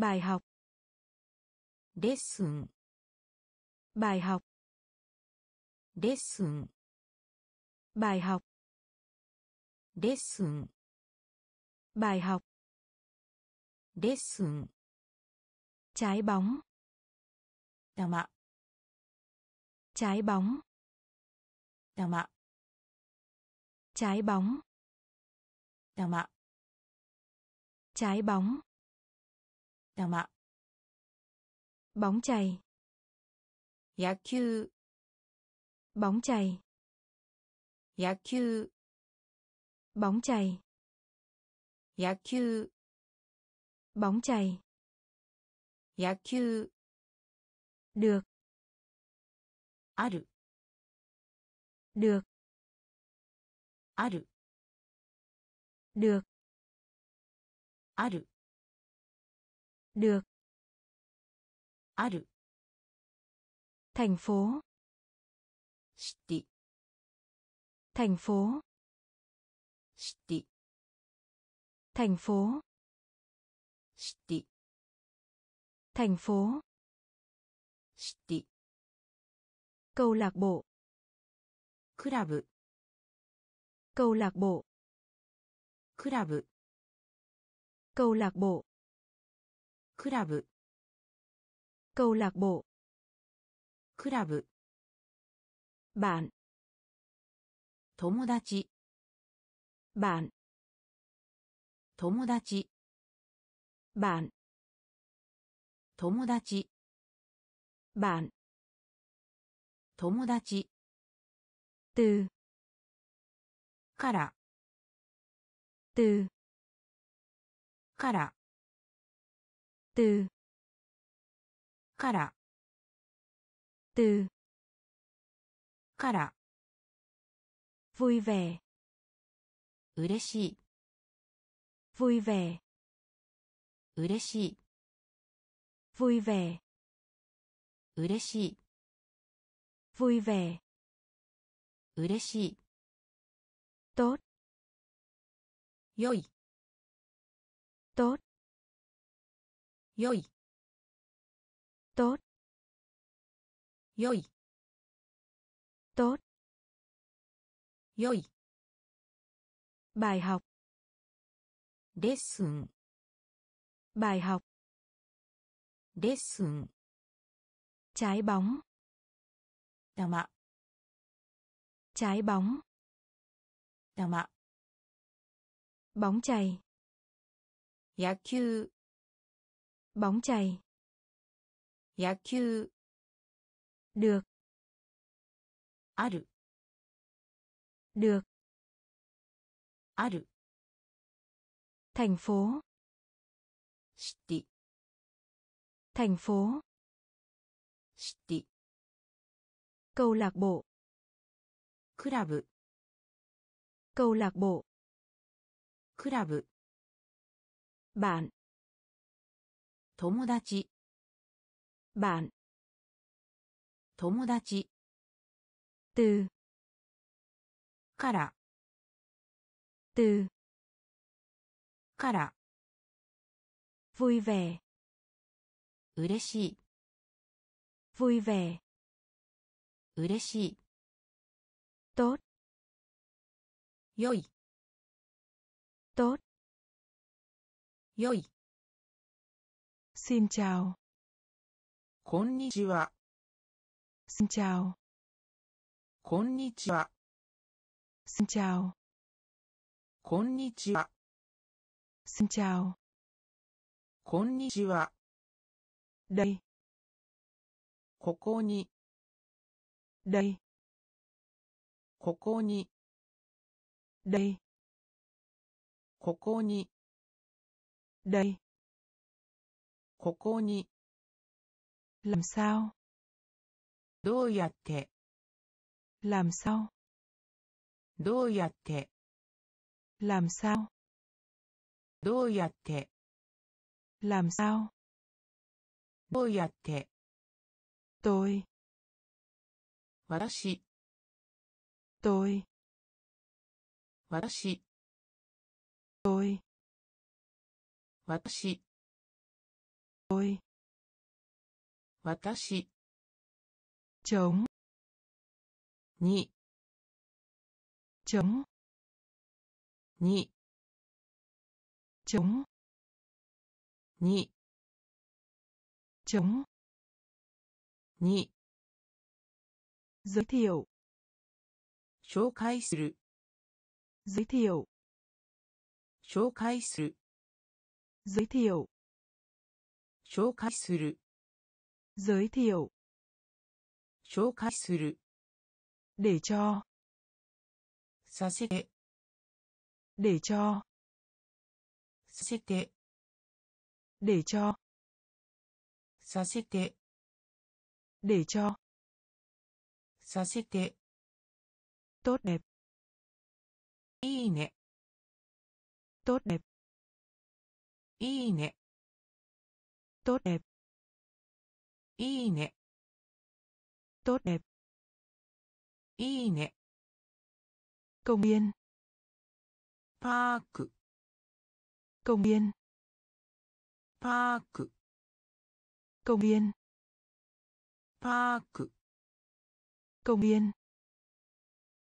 bài học. Lesson. Bài học. Lesson. Bài học. Lesson. Bài học. Lesson. Trái bóng. Tama trái bóng. Tama trái bóng. Tama trái bóng 玉 bóng chày 野球 bóng chày 野球 bóng chày 野球 bóng chày 野球 được ある được ある được ある được ある thành phố シティ thành phố シティ thành phố シティ thành phố シティ câu lạc bộ クラブ câu lạc bộ クラブ câu lạc bộ クラブ câu lạc bộ クラブ bạn 友達 bạn 友達 bạn 友達 bạn 友達 từ から、từ から、từ から、từ から、vui vẻ 嬉しい、vui vẻ 嬉しい、vui vẻ 嬉しい、vui vẻ 嬉しい、tốt 良い、tốt 良い、 tốt 良い、 tốt 良い、 bài học レッスン、 bài học レッスン、 trái bóng 玉、 trái bóng 玉、 bóng chày 野球、 bóng chày 野球、 được ある、 được ある、 thành phố シティ、 thành phố シティ、 câu lạc bộ クラブ、 câu lạc bộ クラブ、 bạn 友達。バン友達。トゥからトゥから vui vẻ. 嬉しい vui vẻ. 嬉しい tốt. 良い tốt. 良い xin chào こんにちは、xin chào こんにちは、xin chào こんにちは、xin chào こんにちは、đây ここに、đây ここに、đây ここに、đây ここに、làm sao どうやって、làm sao どうやって、làm sao どうやって、làm sao どうやって、tôi 私、tôi 私、tôi 私、tôi 私 chống に chống に chống に chống に giới thiệu 紹介する giới thiệu 紹介する giới thiệu 紹介する giới thiệu 紹介する để cho させて để cho させて để cho させて để cho させて tốt đẹp いいね tốt đẹp いいね tốt đẹp. いいね tốt đẹp. いいね công viên. Park. Công viên. Park. Công viên. Park. Công viên.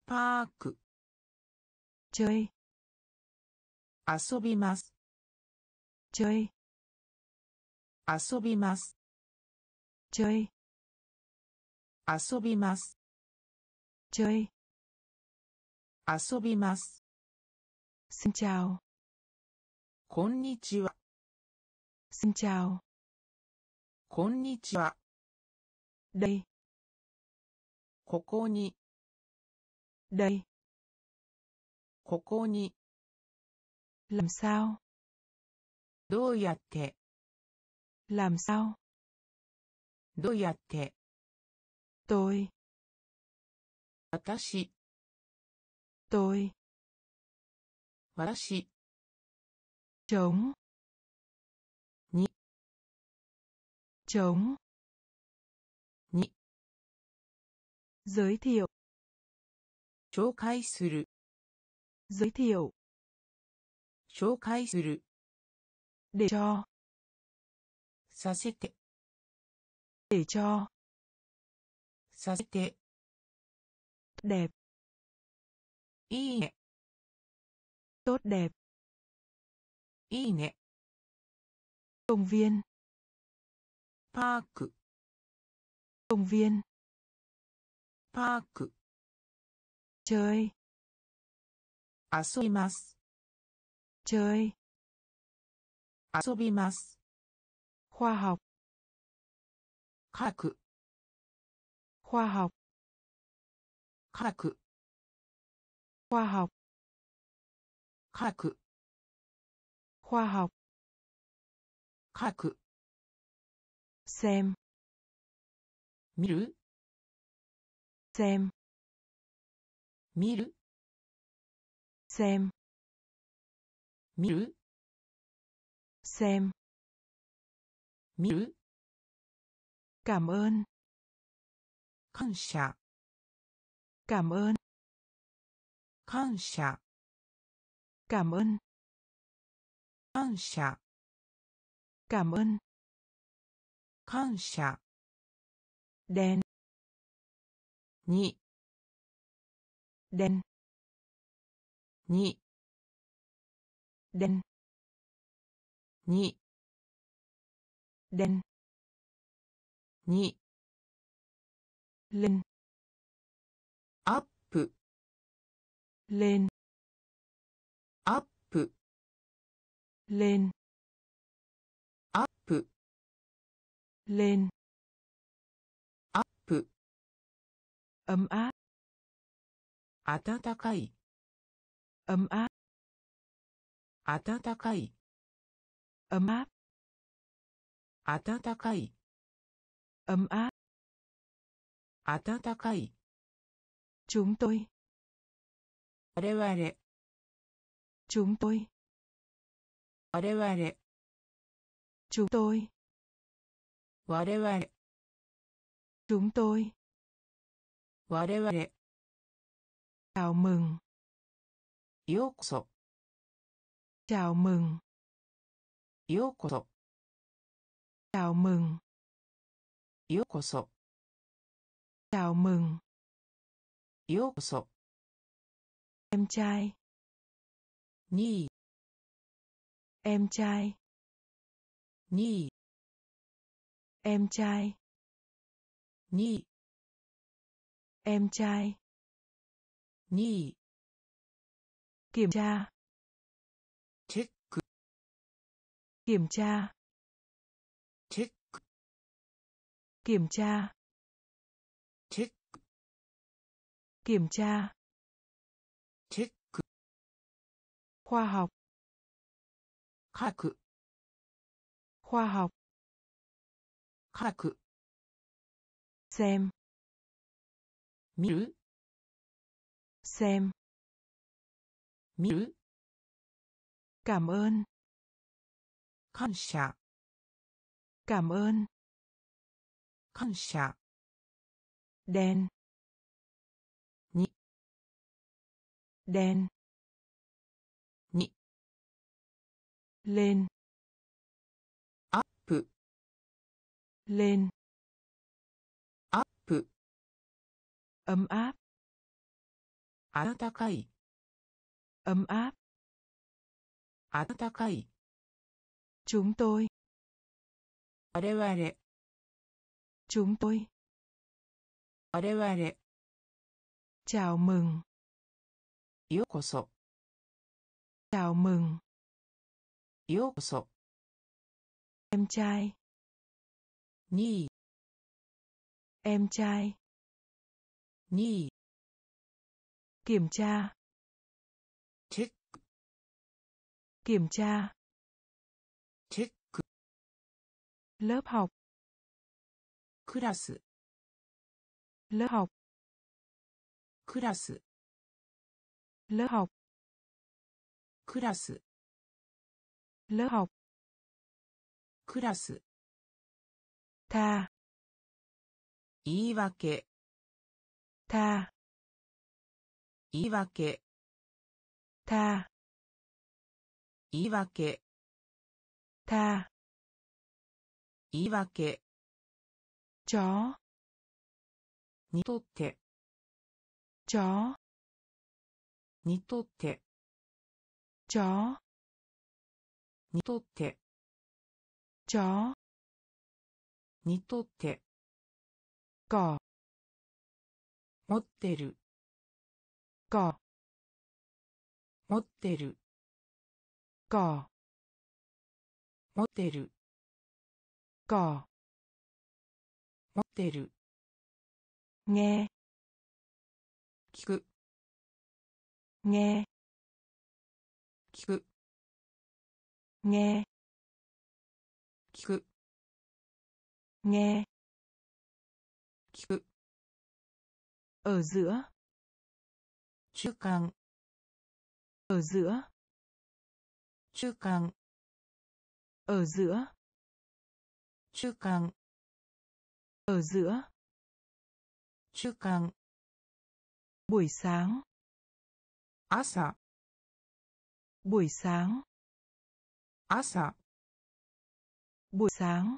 Park. Chơi. 遊びます chơi. 遊びます。ジョイ遊びます。ジョイ遊びます。すんちゃお。こんにちは。すんちゃお。こんにちは。レイ。ここに。レイ。ここに。ラムサオ。どうやって？làm sao どうやって tôi 私 tôi 私 chống Nhị. chống Nhị. giới thiệu 紹介する giới thiệu 紹介する để cho させて để cho させて đẹp いいね tốt đẹp いいね công viên パーク công viên パーク chơi 遊びます chơi 遊びます khoa học 書く khoa học 書く khoa học 書く khoa học 書く xem 見る xem 見る xem 見る xem 見る cảm ơn 感謝 cảm ơn 感謝 cảm ơn 感謝 cảm ơn 感謝 đen に đen に đen に den ni lên up lên up lên up lên up ấm áp 暖かい ấm áp 暖かい ấm áp 暖かい ấm áp 暖かい chúng tôi 我々 chúng tôi 我々 chúng tôi 我々 chúng tôi 我々 chào mừng ようこそ chào mừng ようこそ chào mừng. Yokoso chào mừng. Yokoso em trai. Nhi. Em trai. Nhi. Em trai. Nhi. Em trai. Nhi. Kiểm tra. Check kiểm tra. kiểm tra チェック kiểm tra チェック khoa học 書く khoa học 書く xem 見る xem 見る cảm ơn 感謝 cảm ơn 感謝 đen Nhị. đen Nhị. lên アップ lên アップ ấm áp 暖かい ấm áp 暖かい chúng tôi 我々 chúng tôi 我々 chào mừng ようこそ chào mừng ようこそ em trai にい em trai にい kiểm tra チェック kiểm tra チェック lớp học クラス。ラハクラス。ラハクラス。ラハクラス。た。言い訳。た。言い訳。た。言い訳。た。言い訳。Chó. にとって chó. にとって chó. にとって chó. にとって cỏ 持ってる cỏ 持ってる cỏ 持ってる cỏ 持ってる nghe 聞く nghe 聞く nghe 聞く nghe 聞く ở giữa 中間 ở giữa 中間 ở giữa 中間 ở giữa 中間 buổi sáng 朝 buổi sáng 朝 buổi sáng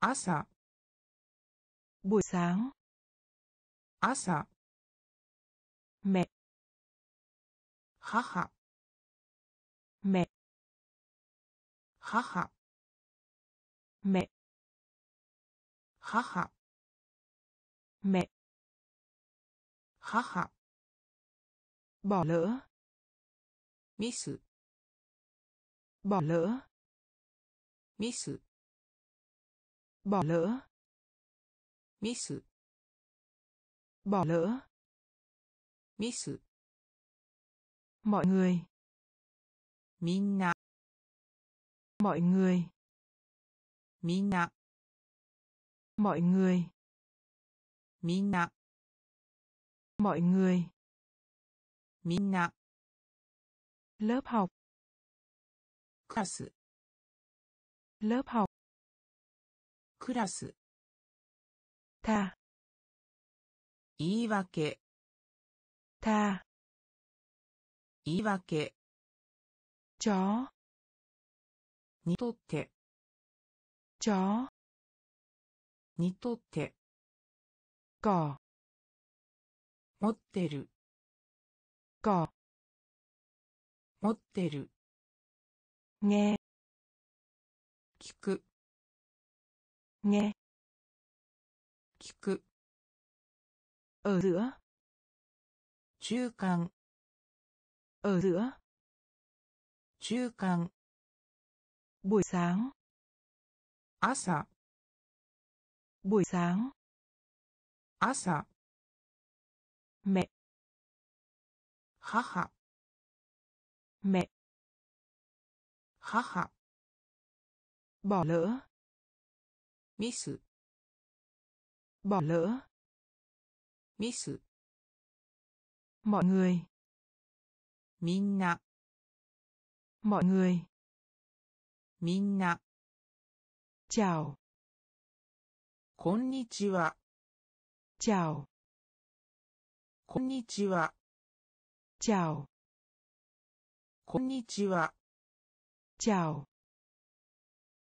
朝 buổi sáng 朝 mẹ 母 mẹ 母 mẹ 母 mẹ 母 bỏ lỡ. Miss bỏ lỡ. Miss bỏ lỡ. Miss bỏ lỡ. Miss mọi người. Minna mọi người. Minna mọi người みんな mọi người みんな lớp học クラス lớp học クラス tha 言い訳 tha 言い訳 chó にとって chó にとって。持ってる。が。持ってる。ね。聞く。ね。聞く。おるわ。中間。おるわ。中間。ぼさん。朝。buổi sáng. Asa. Mẹ. Haha. Mẹ. Haha. Bỏ lỡ. Miss bỏ lỡ. Miss mọi người. Minna. Mọi người. Minna. Chào. こんにちは。チャオ。こんにちは。チャオ。こんにちは。チャオ。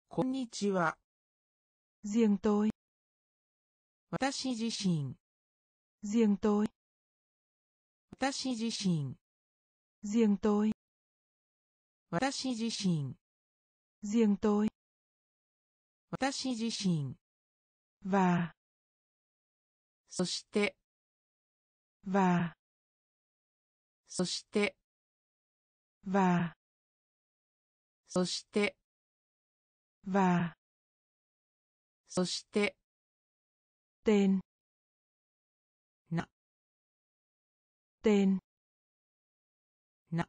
こんにちは。ジェントイ。私自身。ジェントイ。私自身。ジェントイ。私自身。ジェントイ。私自身。Và そして、và そして、và そして、và そして、tên Nạ. tên Nạ.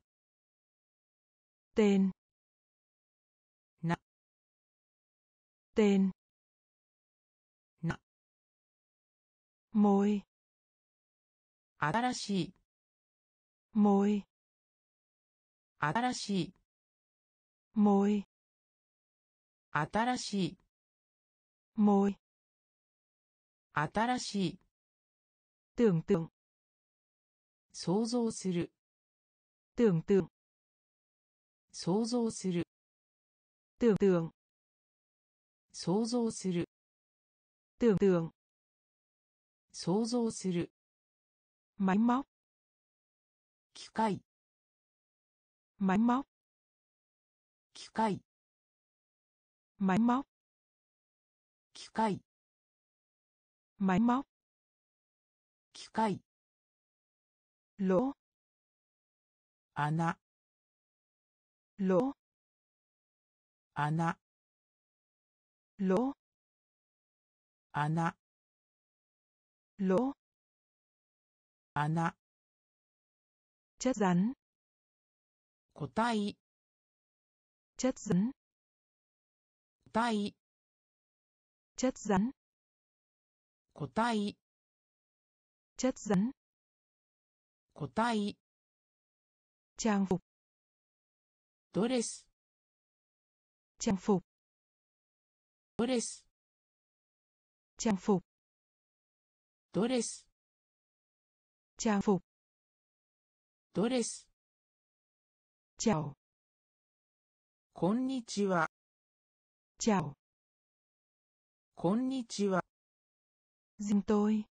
tên Nạ. tên môi 新しい、môi 新しい、môi 新しい、môi 新しい、tưởng tượng 想像する、tưởng tượng 想像する、tưởng tượng 想像する、tưởng tượng 想像する。マイマ機械。マイマ機械。マイマ機械。マイマ機械。ロ穴。ロ穴。ロ穴。lỗ ana chất rắn kotai chất rắn tay, chất rắn kotai chất rắn kotai trang phục dress trang phục dress trang phục. ドレス。Trang ドレス。Chào。こんにちは。Chào。こんにちは。人体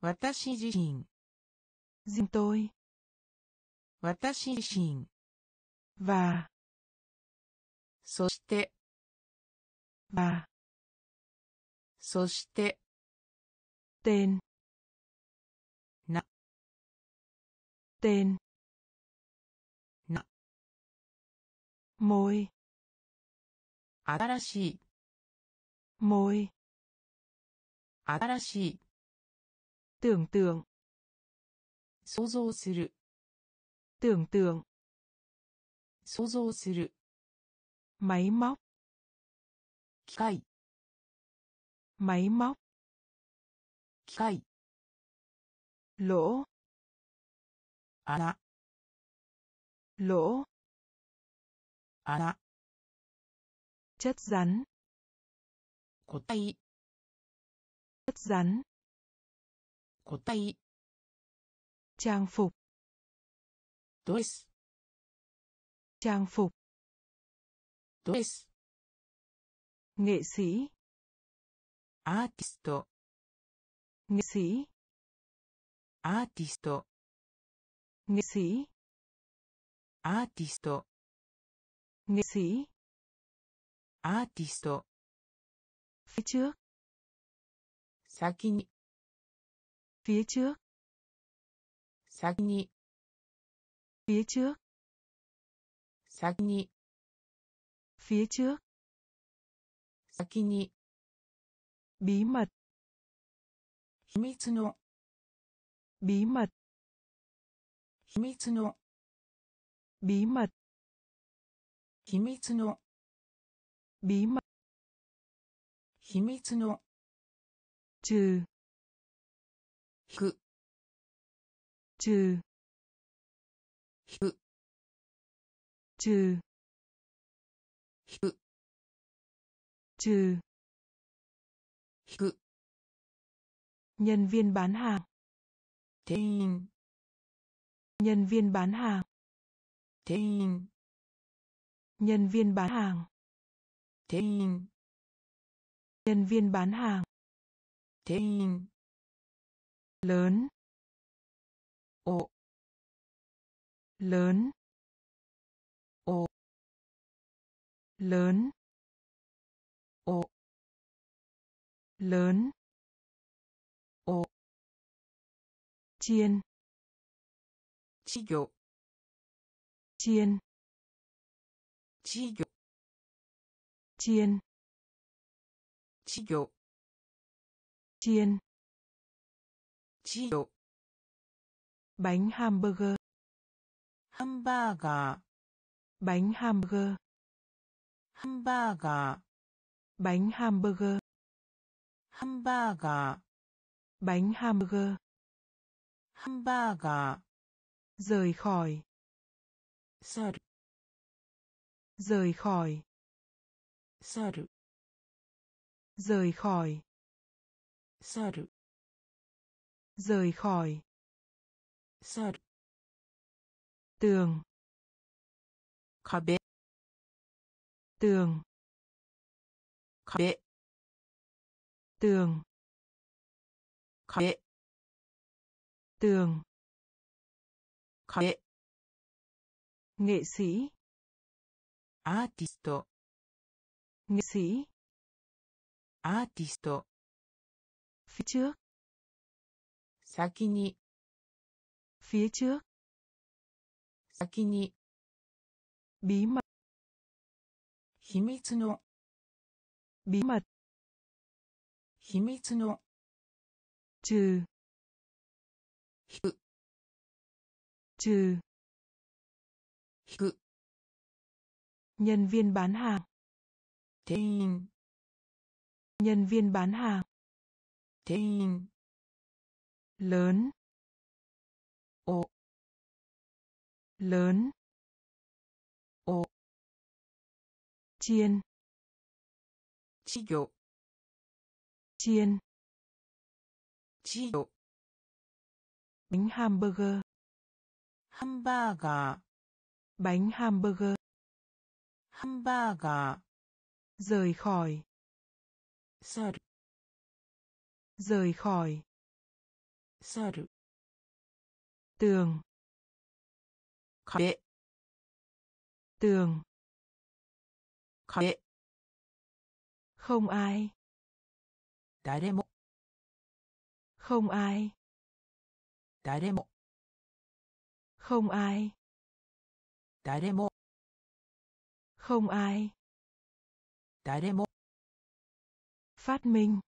私自身。人体私自身。はそして。はそして。tên Nạ. tên Nạ. môi 新しい、 môi 新しい、 tưởng tượng 想像する、 tưởng tượng 想像する、 máy móc 機械、 máy móc 機械、 lỗ 穴、 lỗ 穴、 chất rắn 個体、 chất rắn 個体、 trang phục ドレス、 trang phục ドレス、 nghệ sĩ アーティスト nghệ sĩ アーティスト nghệ sĩ アーティスト nghệ sĩ アーティスト phía trước 先に phía trước 先に phía trước 先に phía trước 先に bí mật 秘密の。秘密秘密の。秘密秘密の。秘密秘密の。中く中く中く中く nhân viên bán hàng. Tein. nhân viên bán hàng. Tein. nhân viên bán hàng. Tein. nhân viên bán hàng. Tein. lớn. Ồ. Lớn. Ồ. Lớn. Ồ. Lớn chiên. Chi chiyo chiên. Chi chiyo chiên. Chi chiyo chiên. Chi chiyo bánh hamburger. Hamburger. Bánh hamburger. Hamburger. Bánh hamburger. Hamburger bánh hamburger. Hamburger. Rời khỏi. Sar rời khỏi. Sar rời khỏi. Sar rời khỏi. Sar tường. Kabe tường. Kabe tường. 壁 tường 壁 nghệ sĩ アーティスト nghệ sĩ アーティスト phía trước 先に phía trước 先に bí mật 秘密の bí mật 秘密の trừ. Trừ trừ. Trừ nhân viên bán hàng. Tên. nhân viên bán hàng. Tên. lớn. Ồ. Lớn. Ồ. Chiên. Chiên chiên. 지 bánh hamburger. Hamburger. Bánh hamburger. Hamburger. Rời khỏi. Sar rời khỏi. Sar tường. Kabe tường. Kabe không ai. 誰も không ai 誰も không ai 誰も không ai 誰も phát minh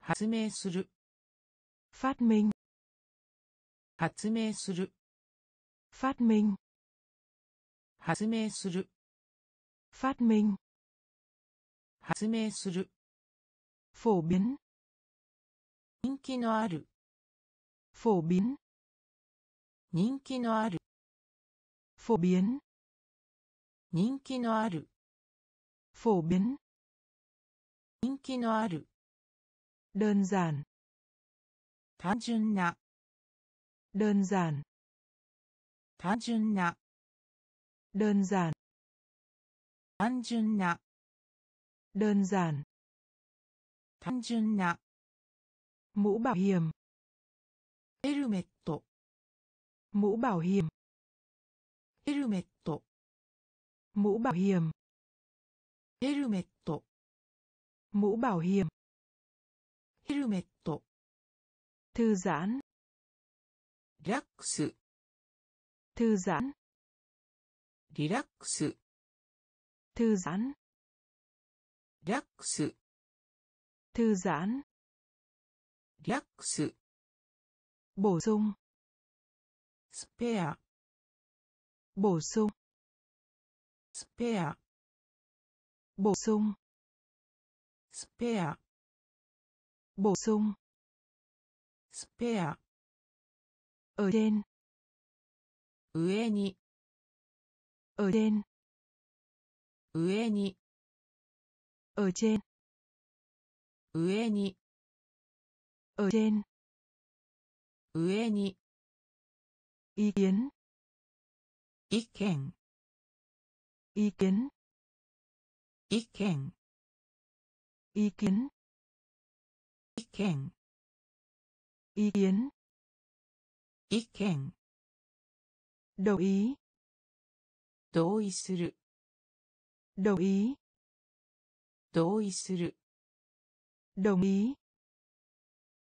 発明する phát minh 発明する phát minh 発明する phát minh 発明する phổ biến 人気のある phổ biến 人気のある phổ biến 人気のある phổ biến 人気のある đơn giản 単純な đơn giản 単純な đơn giản 単純な đơn giản 単純な mũ bảo hiểm ヘルメット mũ bảo hiểm ヘルメット mũ bảo hiểm ヘルメット mũ bảo hiểm ヘルメット thư giãn リラックス thư giãn リラックス thư giãn リラックス thư giãn リ ラックス bổ sung スペア bổ sung スペア bổ sung スペア bổ sung スペア ở trên 上に ở trên 上に ở trên 上に ở trên 上に ý kiến 意見 ý kiến 意見 ý kiến 意見 ý kiến 意見 đồng ý 同意する đồng ý 同意する đồng ý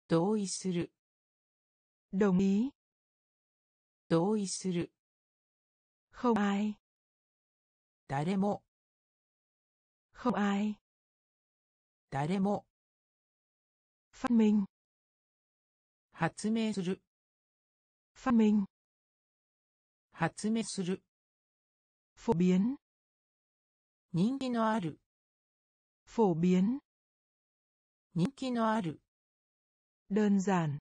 同意する đồng ý 同意する không ai 誰も không ai 誰も phát minh 発明する phát minh 発明する phổ biến 人気のある phổ biến 人気のある đơn giản.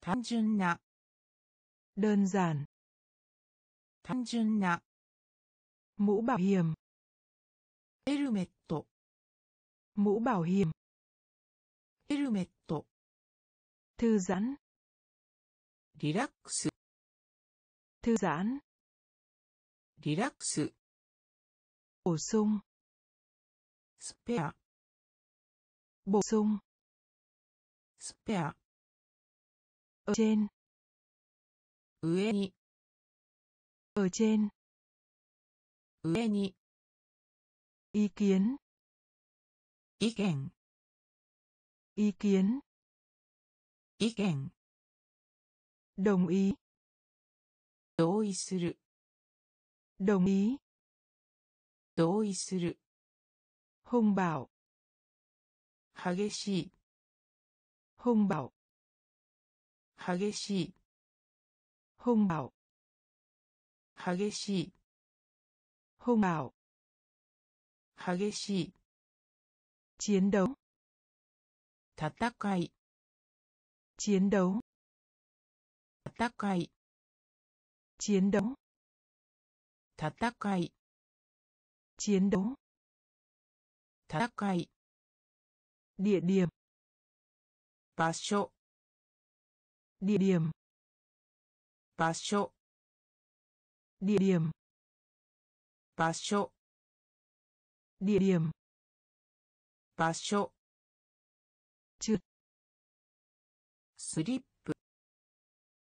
단순나 đơn giản. 단순나 mũ bảo hiểm. 헬멧도 mũ bảo hiểm. 헬멧도 thư giãn. Relax. Thư giãn. Relax. Bổ sung. Spare. Bổ sung. スペア。ウェン。上に。ウチェン。上に。意見。意見。意見。意見。同意。同意する。同意。同意する。本暴。激しい。hung bạo 激しい hung bạo 激しい hung bạo 激しい chiến đấu 戦い chiến đấu 戦い chiến đấu 戦い chiến đấu 戦い địa điểm 場所。Địa điểm。場所。Địa điểm。場所。Địa điểm。場所。チュスリップ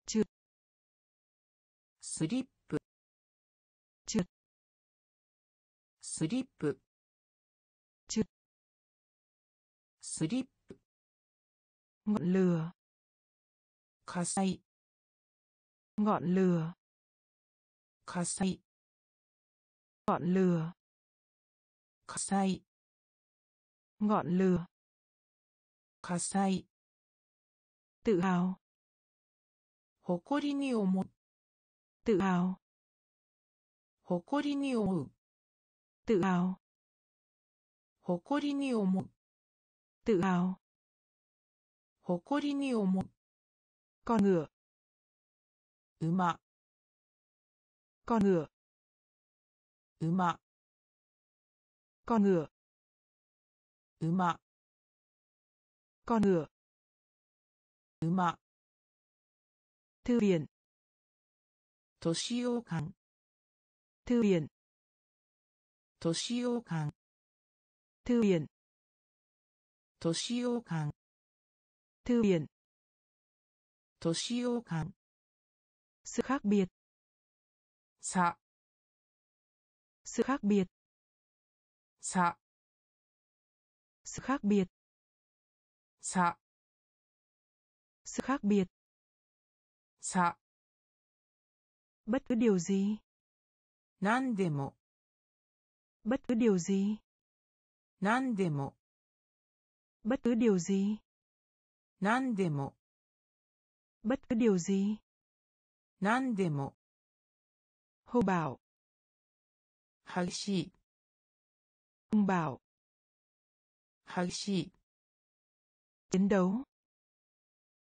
チュスリップチュスリップチュスリップ ngọn lửa 火災 ngọn lửa 火災 ngọn lửa 火災 ngọn lửa 火災 tự hào 誇りに思う tự hào 誇りに思う tự hào 誇りに思う tự hào 誇に思う。かぬ。うま。かぬ。うま。かぬ。うま。かぬ。うま。トゥリン。都市洋館。トゥリン。都市洋館。トゥリン。都市洋館。thư viện. Toshiokan sự khác biệt. Xạ sự khác biệt. Xạ sự khác biệt. Xạ sự khác biệt. Xạ bất cứ điều gì. Nan nandemo bất cứ điều gì. Nan nandemo bất cứ điều gì. 何でも bất cứ điều gì 何でも hô bảo 激しい ông bảo 激しい chiến đấu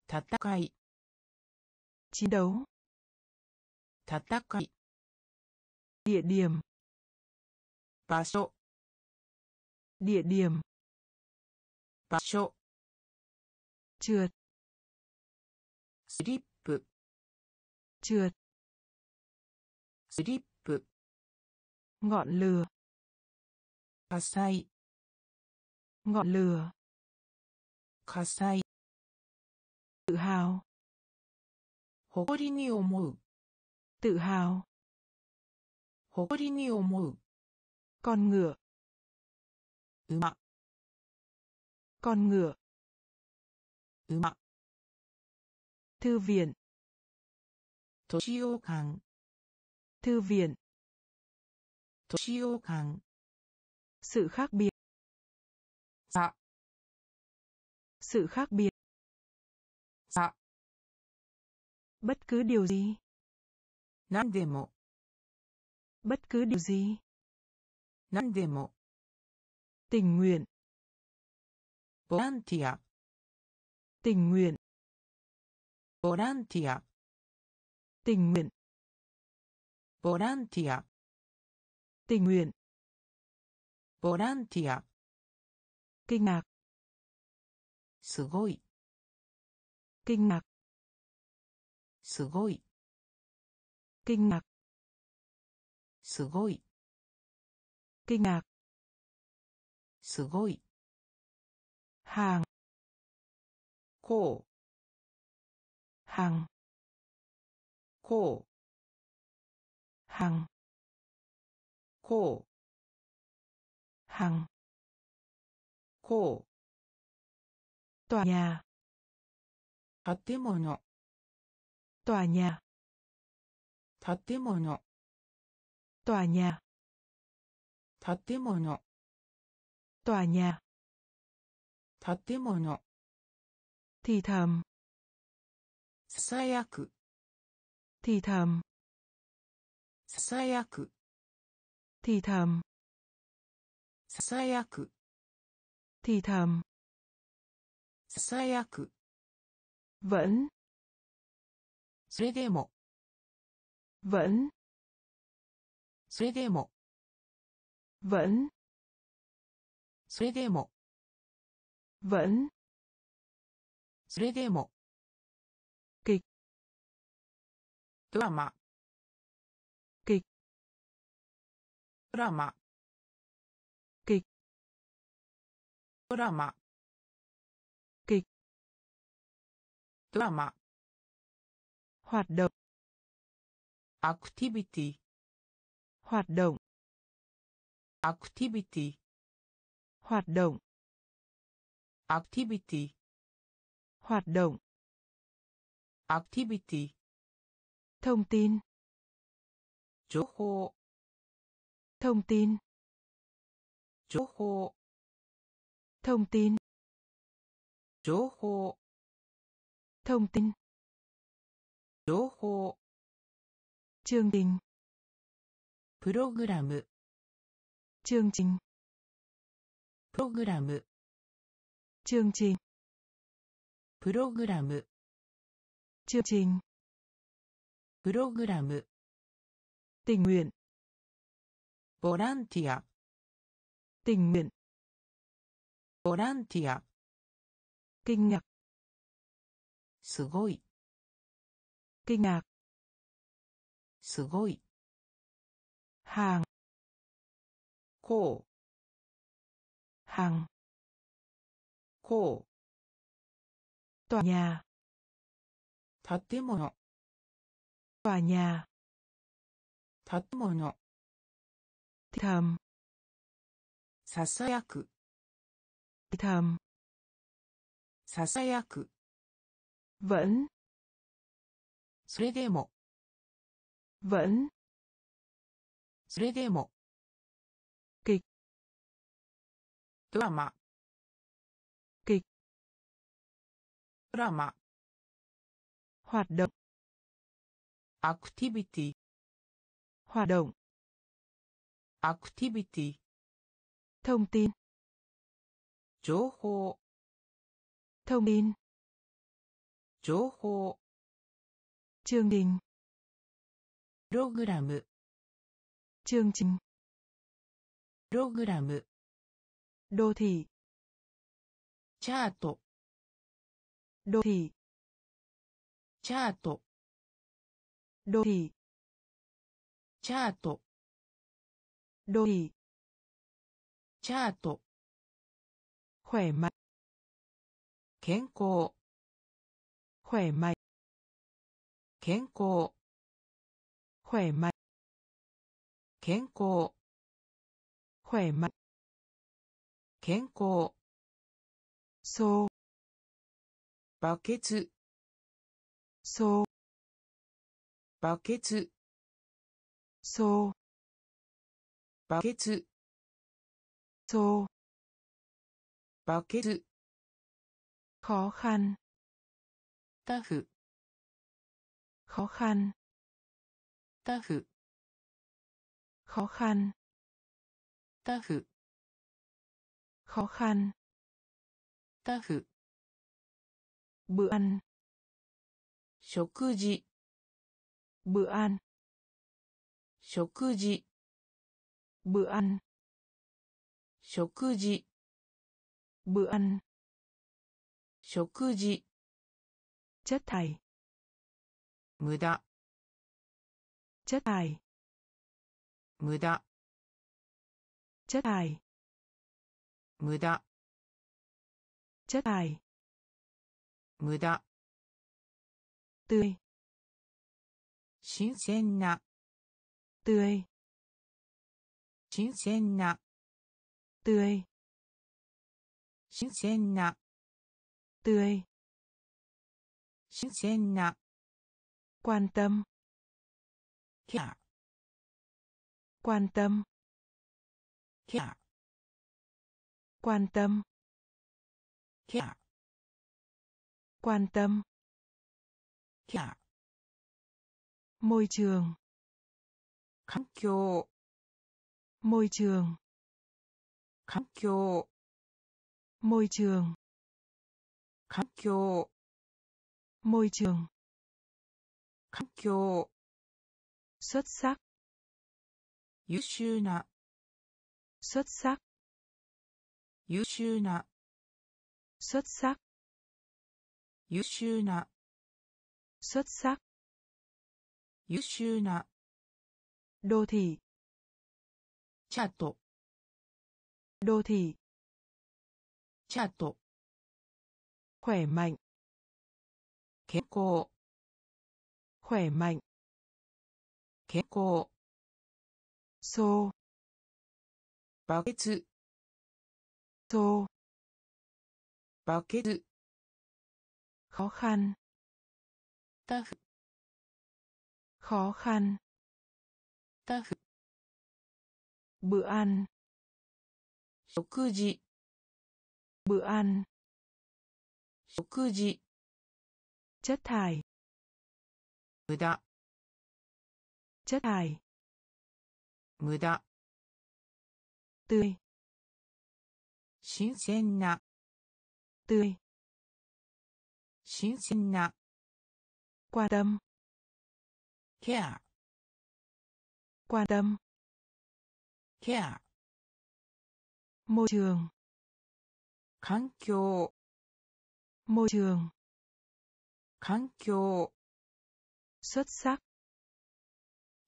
戦い chiến đấu 戦い địa điểm 場所 địa điểm 場所 trượt スリップ trượt スリップ ngọn lửa 火災 ngọn lửa 火災 tự hào 誇りに思う tự hào 誇りに思う con ngựa 馬 con ngựa 馬 thư viện 図書館 thư viện 図書館 sự khác biệt 差 sự khác biệt 差 bất cứ điều gì 何でも bất cứ điều gì 何でも tình nguyện ボランティア tình nguyện Borantia. Tình nguyện. Borantia. Tình nguyện. Borantia. Kinh ngạc. Sugoi. Kinh ngạc. Sugoi. Kinh ngạc. Sugoi. Kinh ngạc. Sugoi. Hàng. こはんこう。はんこう。はんこう。とやたてものとやたてものとやたてものとやたてもの thì thầm ささやく thì thầm ささやく thì thầm ささやく thì thầm ささやく vẫn それでも vẫn それでも vẫn それでも vẫn それでも kịch ドラマ kịch ドラマ kịch ドラマ kịch ドラマ hoạt động アクティビティ hoạt động アクティビティ hoạt động アクティビティ hoạt động. Activity. Thông tin. Chỗ khô. Thông tin. Chỗ khô. Thông tin. Chỗ khô. Thông tin. Chỗ khô. Chương trình. Program chương trình. Program chương trình プログラム chương trình プログラム tình nguyện ボランティア tình nguyện ボランティア kinh ngạc すごい kinh ngạc すごい hàng こう hàng こ tòa nhà う建物 tòa nhà 建物 thì thầm ささやく thì thầm ささやく vẫn それでも vẫn それでも kịch ドラマ ドラマ hoạt động アクティビティ hoạt động アクティビティ thông tin 情報 thông tin 情報 chương trình プログラム chương trình プログラム đô thị チャート đô thị. Chart, đô thị. Chart, đô thị. Chart, khỏe mạnh. 健康 khỏe mạnh. 健康 khỏe mạnh. 健康 khỏe mạnh. 健康 số. バケツ。そう。バケツ。そう。バケツ。そう。バケツ。コーハンタフ。コーハンタフ。コーハンタフ。コハンタ,タフ。bữa ăn 食事 bữa ăn 食事 bữa ăn 食事 bữa ăn 食事 chất thải 無駄 chất thải 無駄 chất thải 無駄 chất thải 無駄 tươi 新鮮な tươi 新鮮な tươi 新鮮な tươi 新鮮な quan tâm ケア quan tâm ケア quan tâm ケア quan tâm ケア môi trường 環境 môi trường 環境 môi trường 環境 môi trường 環境 xuất sắc 優秀な xuất sắc 優秀な xuất sắc 優秀な xuất sắc 優秀な đô thị チャート đô thị チャート khỏe mạnh 健康 khỏe mạnh 健康 xô バケツ xô バケツ khó khăn タフ khó khăn タフ bữa ăn 食事 bữa ăn 食事 chất thải 無駄 chất thải 無駄 tươi 新鮮な tươi 新鮮な quan tâm ケア quan tâm ケア môi trường 環境 môi trường 環境 xuất sắc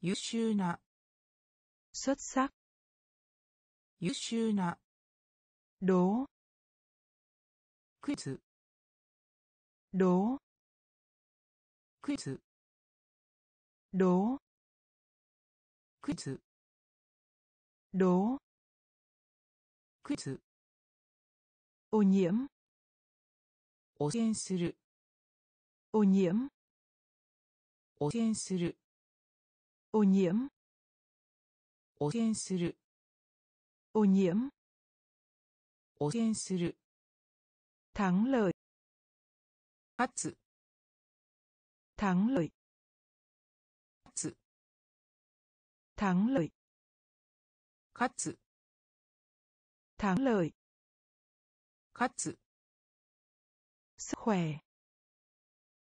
優秀な xuất sắc 優秀な đố クイズ đố クイズ đố クイズ đố クイズ ô nhiễm 汚染する ô nhiễm 汚染する ô nhiễm 汚染する ô nhiễm 汚染する thắng lợi 勝つ thắng lợi. Thắng lợi. Katsu thắng lợi. Katsu sức khỏe.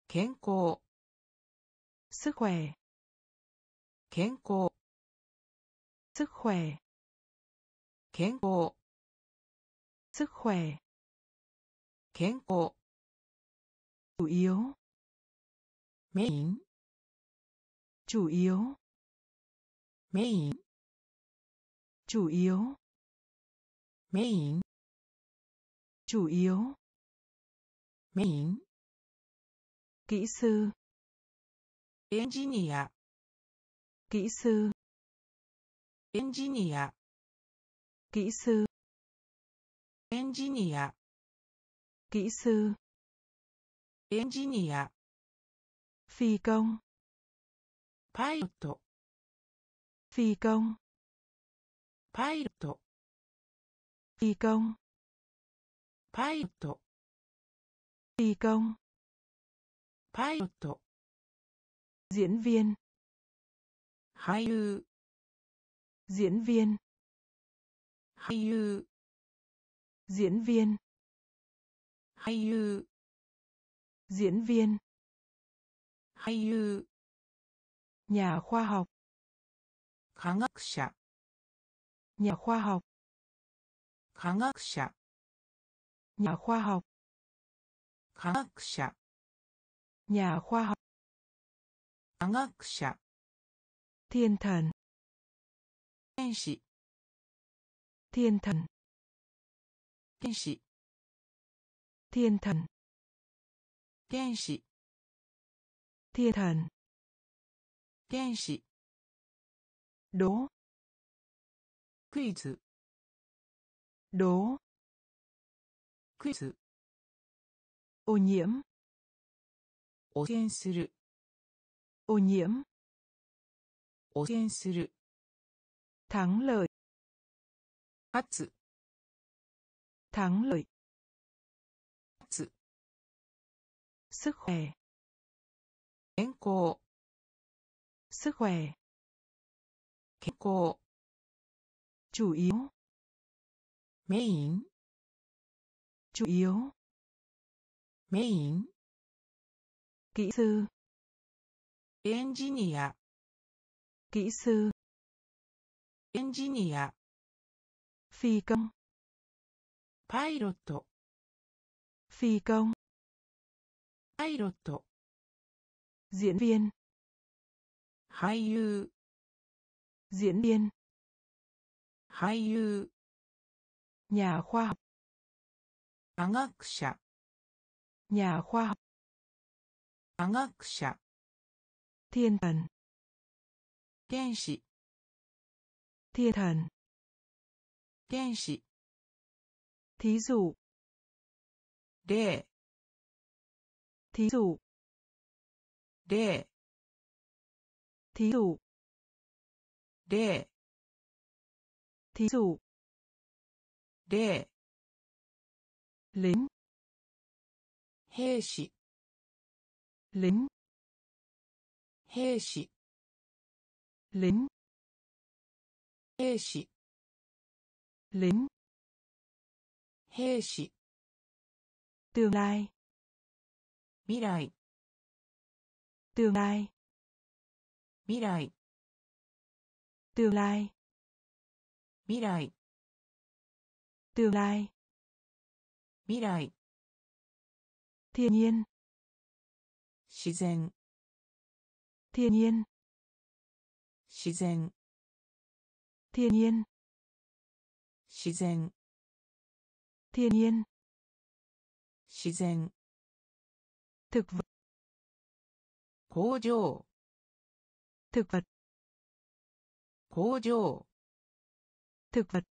Kén cô. Sức khỏe. Kén cô. Sức khỏe. Kén cô. Sức khỏe. Kén cô chủ yếu. Main chủ yếu. Main chủ yếu. Main chủ yếu. Main kỹ sư. Engineer. Kỹ sư. Engineer. Kỹ sư. Engineer. Kỹ sư エンジニア phi công パイロット phi công パイロット phi công パイロット phi công パイロット diễn viên 俳優 diễn viên 俳優 diễn viên 俳優 diễn viên. Hay như nhà khoa học. Khoa học nhà khoa học. Nhà khoa học. Nhà khoa học. Khoa học thiên thần. Thiên sĩ. Thiên thần. Thiên thần 天使 thiên thần 天使 đố クイズ đố クイズ ô nhiễm 汚染する ô nhiễm 汚染する thắng lợi 勝つ thắng lợi sức khỏe 健康 sức khỏe 健康 chủ yếu メイン chủ yếu メイン kỹ sư エンジニア kỹ sư エンジニア phi công パイロット phi công Pailotto. Diễn viên. Hayu. Diễn viên. Hayu. Nhà khoa học. Angaksha. Nhà khoa học. Angaksha. Thiên thần. Thiên sĩ. Thiên thần. Thiên sĩ. Thí dụ. Đề thí dụ. Để thí dụ. Để thí dụ. Để lính. Heishi. lính. Heishi. lính. Heishi. lính. Heishi. tương lai. 未来 tương lai. Vĩ đại tương lai. Vĩ đại tương lai. Thiên nhiên. Tự nhiên thiên nhiên. Tự nhiên thiên nhiên. Thiên nhiên thực vật 工場 thực vật 工場 thực vật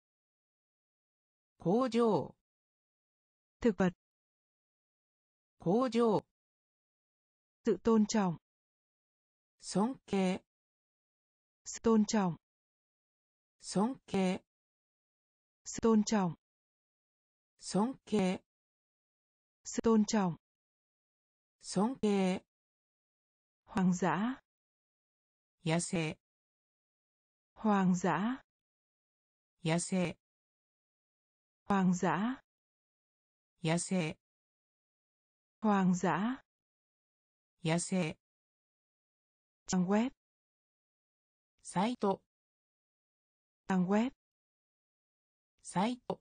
工場 thực vật 工場 sự tôn trọng 尊敬 sự tôn trọng 尊敬 sự tôn trọng 尊敬 sự tôn trọng 尊敬 hoang dã 野生 hoang dã 野生 hoang dã 野生 hoang dã 野生 trang web サイト trang web サイト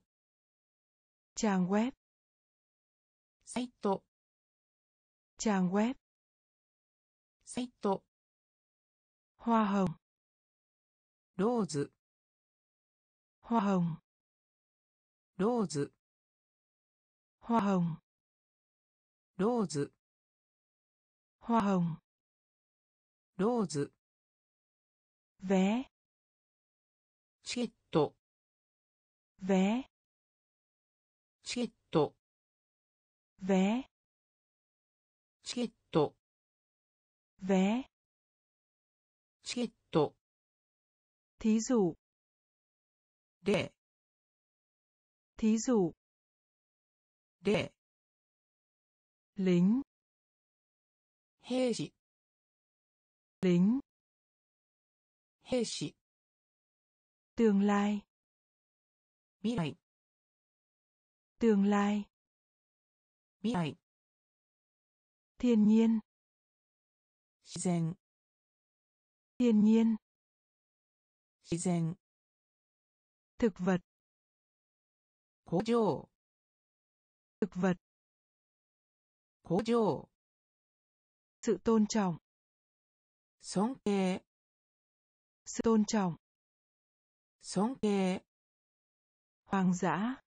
trang web サイト trang web. Site, hoa hồng. Rose, hoa hồng. Rose, hoa hồng. Rose, hoa hồng. Đô vé. Ticket, vé. Ticket, vé. チケット vé チケット thí dụ 例 thí dụ 例 lính 兵士 lính 兵士 tương lai 未来 tương lai 未来 thiên nhiên. Giang. thiên nhiên. Giang. thực vật. Cố trô thực vật. Cố trô sự tôn trọng. Sống kê sự tôn trọng. Sống kê hoàng dã.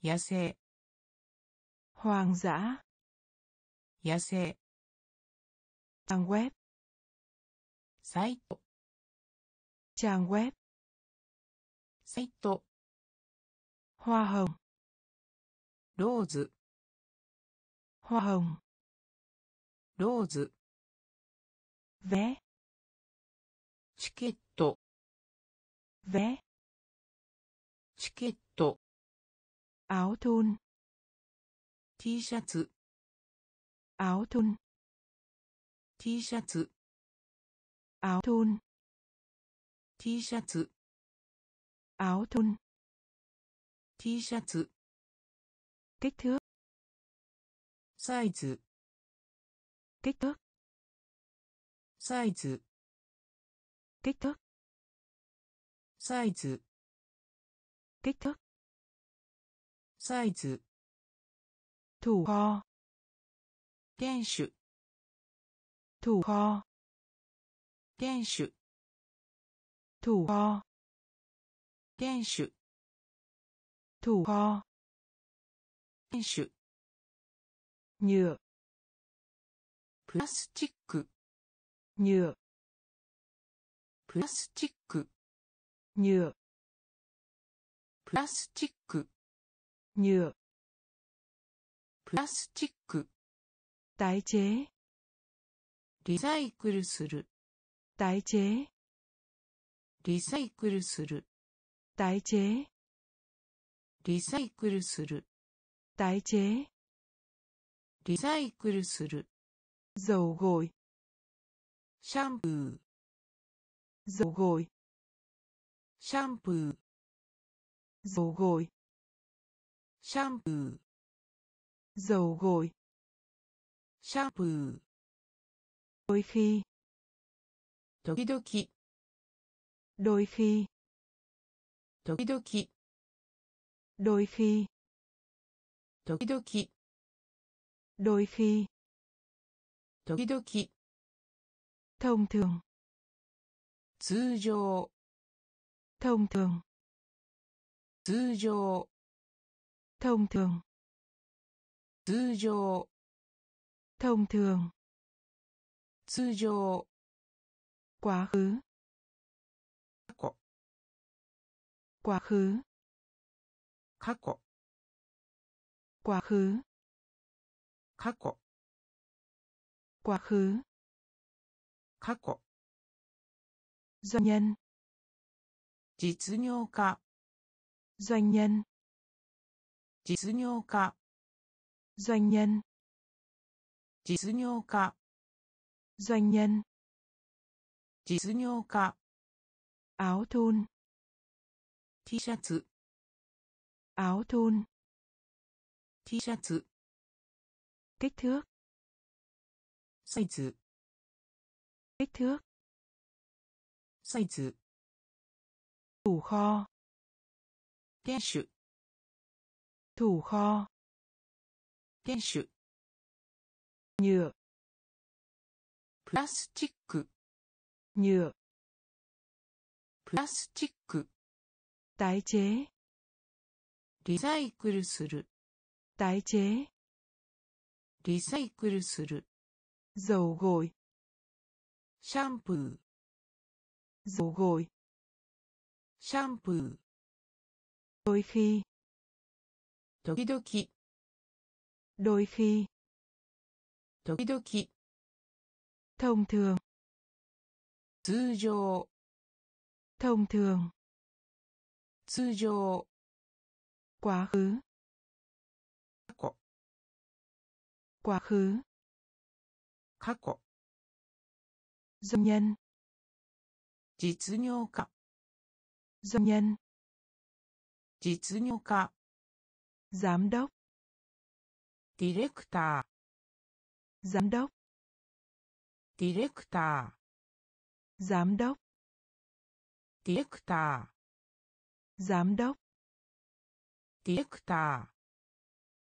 野生。hoàng dã. 野生 trang web サイト trang web サイト hoa hồng ローズ hoa hồng ローズ vé チケット vé チケット áo thun T シャツ áo thun T シャツ áo thun T シャツ áo thun T シャツ kích thước サイズ kích thước サイズ kích thước サイズ kích thước サイズ thủ kho 店主。土花店主。土花店主。土花店主。牛プラスチック。牛プラスチック。牛プラスチック。牛プラスチック。Tái chế リサイクルする tái chế リサイクルする tái chế リサイクルする tái chế リサイクルする dầu gội シャンプー dầu gội シャンプー dầu gội シャンプー dầu gội 샤브 đôi khi. 도기도기 đôi khi. 도기도기 đôi khi. 도기도기 đôi khi. 도기도기 thông thường. Thông thường. Thông thường thông thường. Thông thường thông thường 通常 quá khứ 過去 quá khứ 過去 quá khứ 過去 quá khứ 過去 doanh nhân 実業家 doanh nhân 実業家 doanh nhân 実業家 doanh nhân 実業家 áo thun T シャツ áo thun T シャツ kích thước サイズ kích thước サイズ thủ kho 店主 thủ kho 店 ニュー。プラスチック。ニュー。プラスチック。大事リサイクルする。大事リサイクルする。ゾウゴイシャンプー。ゾウゴイシャンプー。どいひどきどいひ 時々 thông thường 通常 thông thường 通常 quá khứ 過去 quá khứ 過去 doanh nhân 実業家 doanh nhân 実業家 giám đốc ディレクタ giám đốc. Director giám đốc. Director giám đốc. Director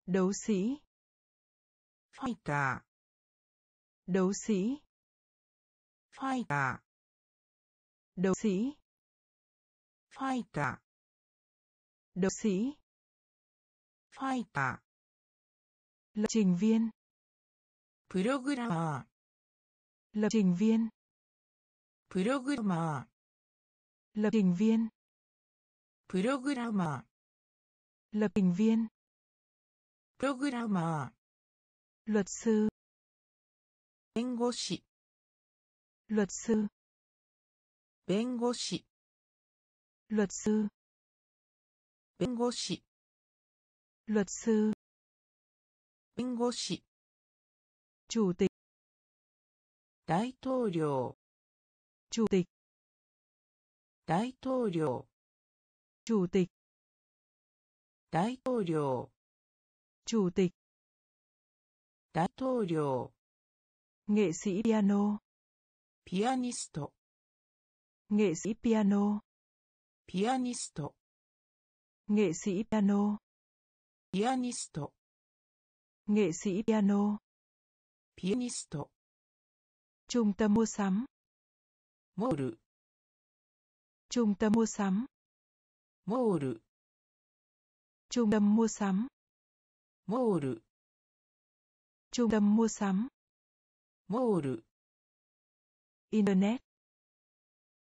đấu sĩ. Fighter. Đấu sĩ. Fighter. Đấu sĩ. Fighter. Đấu sĩ. Fighter. Lập trình viên. Programmer. Lập trình viên. Programmer. Lập trình viên. Programmer. Lập trình viên. Programmer. Luật sư. Bên. Luật sư. Bên. Luật sư. Bên. Luật sư. Bên chủ tịch 大統領 chủ tịch 大統領 chủ tịch 大統領 chủ tịch 大統領 nghệ sĩ piano ピアニスト nghệ sĩ piano ピアニスト nghệ sĩ piano ピアニスト nghệ sĩ piano pianisto trung tâm mua sắm. mall trung tâm mua sắm. mall trung tâm mua sắm. mall trung tâm mua sắm. mall internet.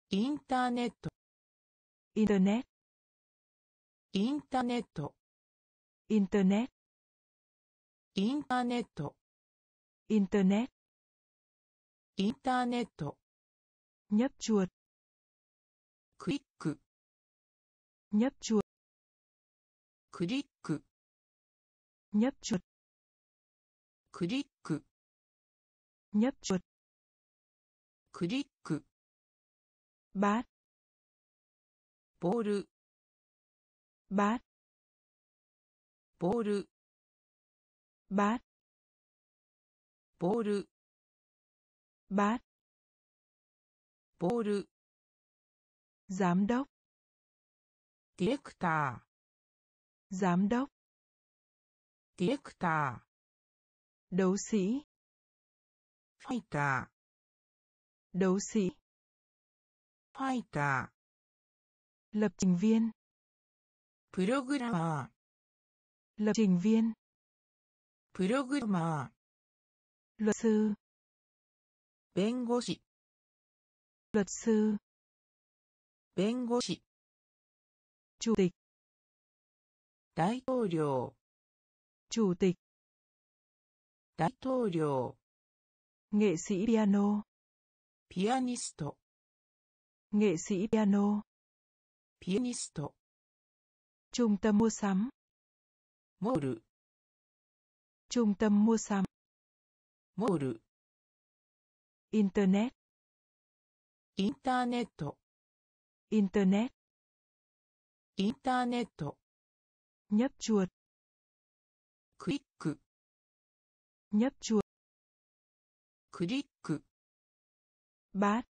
internet. internet. internet internet internet Internet, internet, nhấp chuột. Click. Nhấp chuột. Click. Nhấp chuột. Click. Nhấp chuột. Click. Bát. Ball. Bát. Ball. Bát. ボール bát. ボール giám đốc. Director giám đốc. Director đấu sĩ. Fighter đấu sĩ. Fighter lập trình viên. Programmer lập trình viên. Programmer luật sư ー、弁護士、 luật sư 弁護士、 chủ tịch 大統領、 chủ tịch 大統領、 nghệ sĩ piano ピアニスト、 nghệ sĩ piano ピアニスト、 trung tâm mua sắm モール、 trung tâm mua sắm モール、 internet インターネット、 internet インターネット、 nhấp chuột クリック、 nhấp chuột クリック、 bát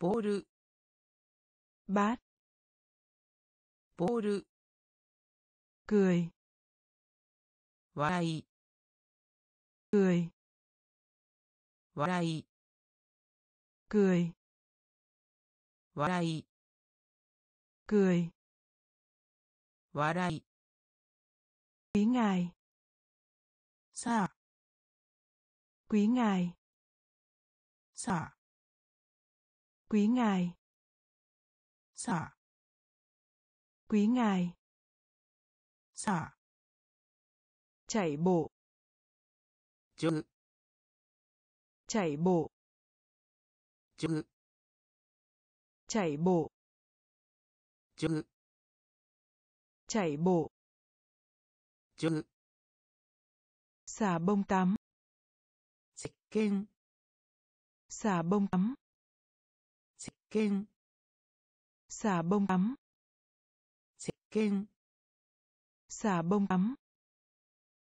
ボール、 bát ボール、 cười 笑い、 cười. Cười, cười. Cười, cười. Warai. quý ngài. Sa quý ngài. Sa quý ngài. Sa quý ngài. Sa chạy bộ chứ chảy bộ chứ chảy bộ chứ chảy bộ chứ xà bông tắm. Dịch kinh xả bông tắm. Dịch kinh xả bông tắm. Dịch kinh xả bông tắm.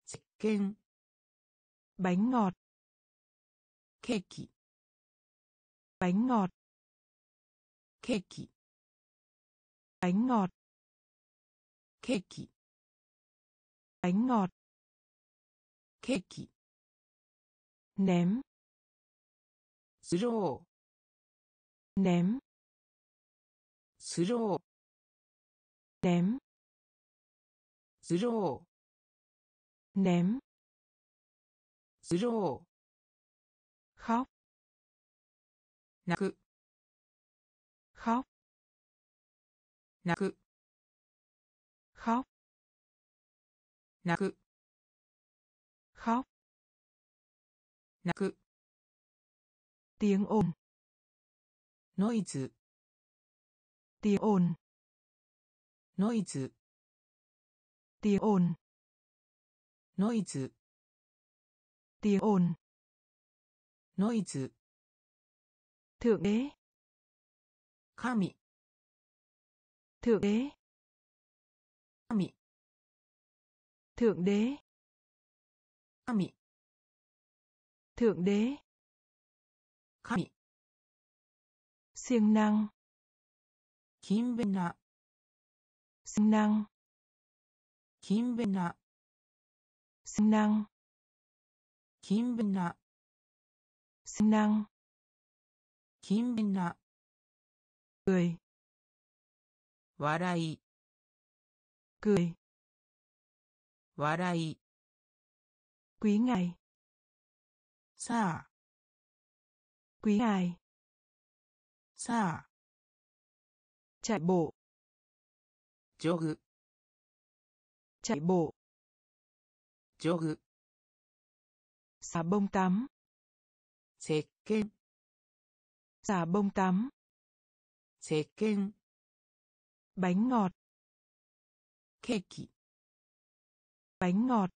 Dịch kinh bánh ngọt. Keki. Bánh ngọt. Keki. Bánh ngọt. Keki. Bánh ngọt. Keki. Ném. Throw ném. Throw ném. Throw ném スロ khóc ー、泣く、 khóc 泣く、 khóc 泣く、 khóc 泣く、 tiếng ồn ノイズ、 tiếng ồn ノイズ、 tiếng ồn ノイズ、 tiếng ồn. Noise. Thượng đế. Kami. Thượng đế. Kami. Thượng đế. Kami. Thượng đế. Kami. Siêng năng. Kim bên nạ. Siêng năng. Kim bên nạ. Siêng năng. 勤勉な、 siêng năng 勤勉な、 cười 笑い、 cười 笑い、 quý ngài さあ、 quý ngài さあ、 chạy bộ ジョグ、 chạy bộ ジ xà bông tắm 제겐 xà bông tắm 제겐 bánh ngọt. 케이크 bánh ngọt.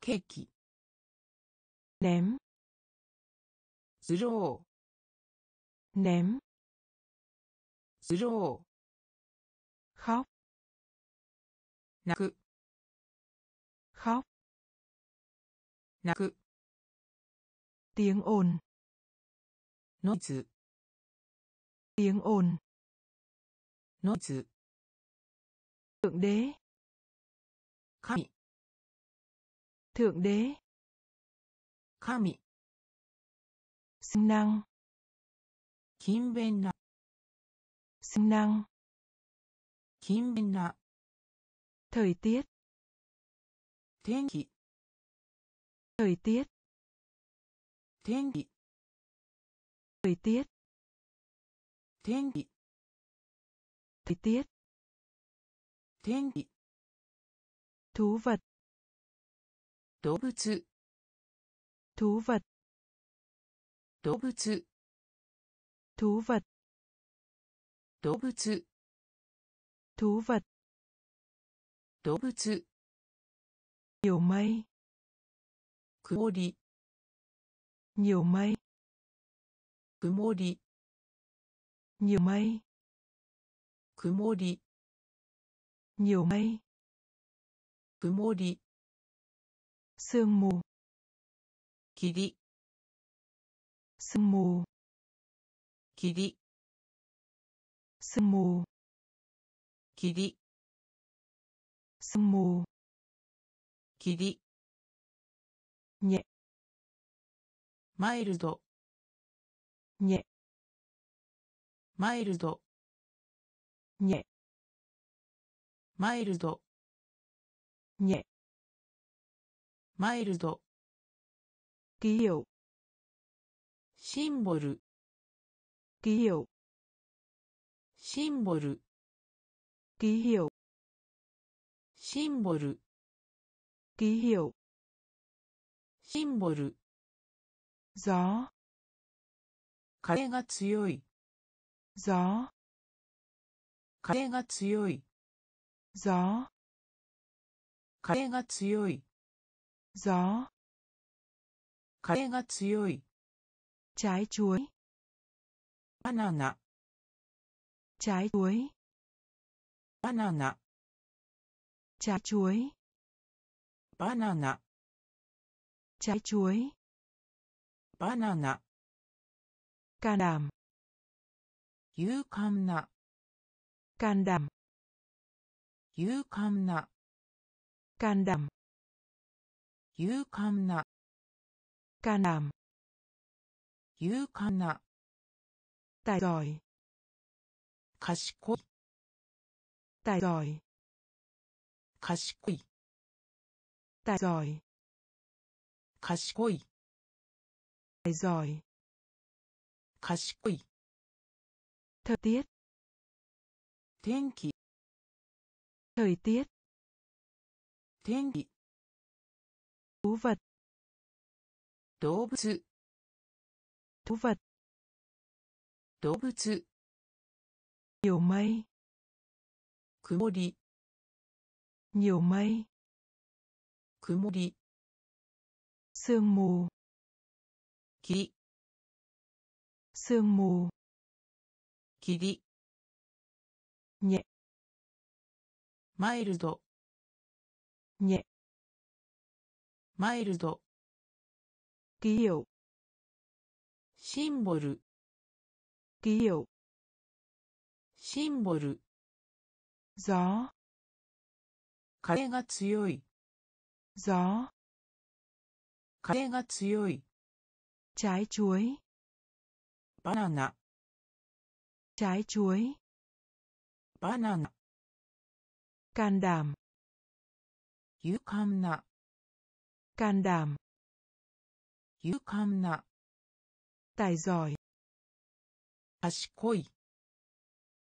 케이크 ném. 드로우 ném. 드로우 khóc nạc khóc. 泣く tiếng ồn. Noise tiếng ồn. Noise thượng đế. Kami thượng đế. Kami sinh năng. Kim bên na sinh năng. Kim bên na thời tiết. Thiên khí thời tiết. Thiên vị, thời tiết. Thiên vị, thời tiết. Thiên vị, thú vật. Động vật thú vật. Động vật thú vật. Động vật thú vật. Động vật nhiều mây. 曇り nhiều mây 曇り nhiều mây 曇り nhiều mây 曇り sương mù 霧 sương mù 霧 sương mù 霧 sương mù 霧 ね、マイルド、ね、マイルド、ね、マイルド、ね、マイルド、ディオ、シンボル、ディオ、シンボル、ディオ、シンボル、ディオ。シンボル。ザ。風が強い。ザー。風が強い。ザー。風が強い。ザー。風が強い。チャイチュイ。バナナ。チャイチュ。バナナ。チャイイ。バナナ。trái chuối. Banana. Can đảm. Yukamna can đảm. Yukamna can đảm. Yukamna can đảm. Yukamna tài giỏi. Kashikoi. Tài giỏi. Kashikoi. Tài giỏi. 賢い tài giỏi 賢い thời tiết 天気 thời tiết 天気 thú vật 動物 thú vật 動物 nhiều mây 曇り nhiều mây 曇り sương mù kiri sương mù kiri nhẹ mild nhẹ mild 利用シンボル利用シンボルザー風が強いザ風が強い trái chuối バナナ trái chuối バナナ can đảm 勇敢な can đảm 勇敢な tài giỏi 賢い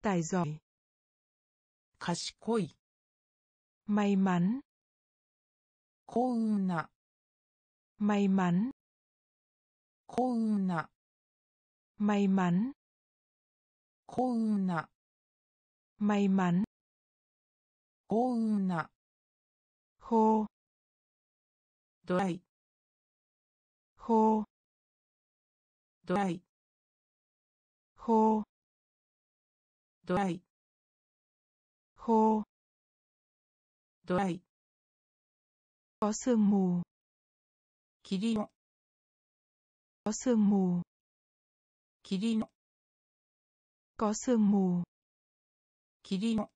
tài giỏi 賢い may mắn 幸運な may mắn 幸運な may mắn 幸運な may mắn 幸運な khô ドライ khô ドライ khô ドライ khô ドライ có sương mù 霧の có sương mù 霧の có sương mù 霧の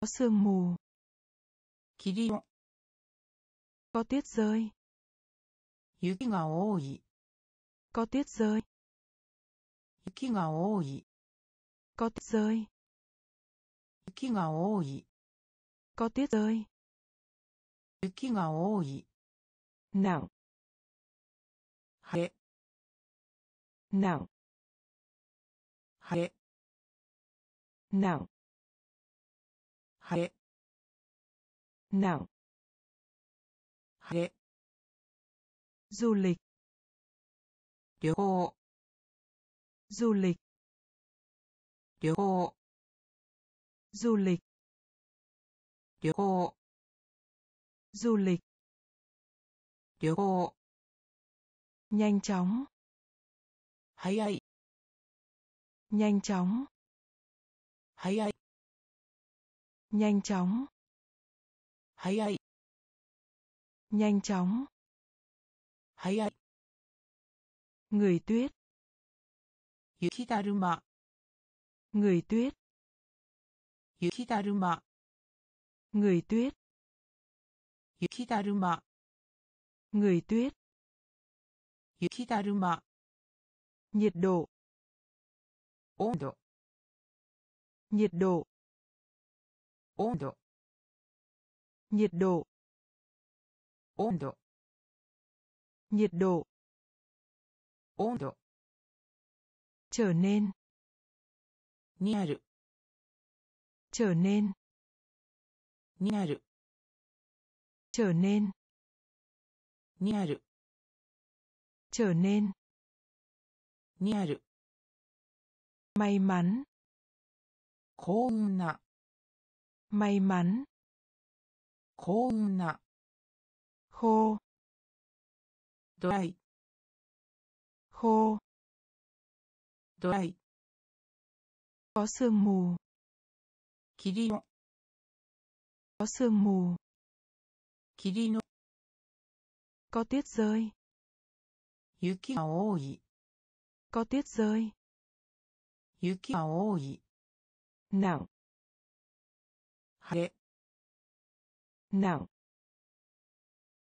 có sương mù 霧の có tuyết rơi 雪が多い có tuyết rơi 雪が多い có tuyết rơi 雪が多い Có tuyết rơi. 雪が多い Nặng. 晴れ Nặng. 晴れ Nặng. 晴れ Nặng. 晴れ Du lịch. 旅行 Du lịch. 旅行 Du lịch. 旅行 Du lịch. 旅行 nhanh chóng. Hayai nhanh chóng. Hayai nhanh chóng. Hayai nhanh chóng. Hayai người tuyết. Yukidaruma người tuyết. Yukidaruma người tuyết. Yukidaruma người tuyết. Yukidaruma nhiệt độ. Ondo. Nhiệt độ. Ondo. Nhiệt độ. Ondo. Nhiệt độ. Ondo. Trở nên. Niaru trở nên. Niaru trở nên. にある Trở nên. にある May mắn. 幸運な May mắn. 幸運な Khô. ドライ Khô. ドライ Có sương mù. 霧の Có sương mù. 霧の Có tuyết rơi. 雪が多い Có tuyết rơi. 雪が多い Nặng. 晴れ Nặng.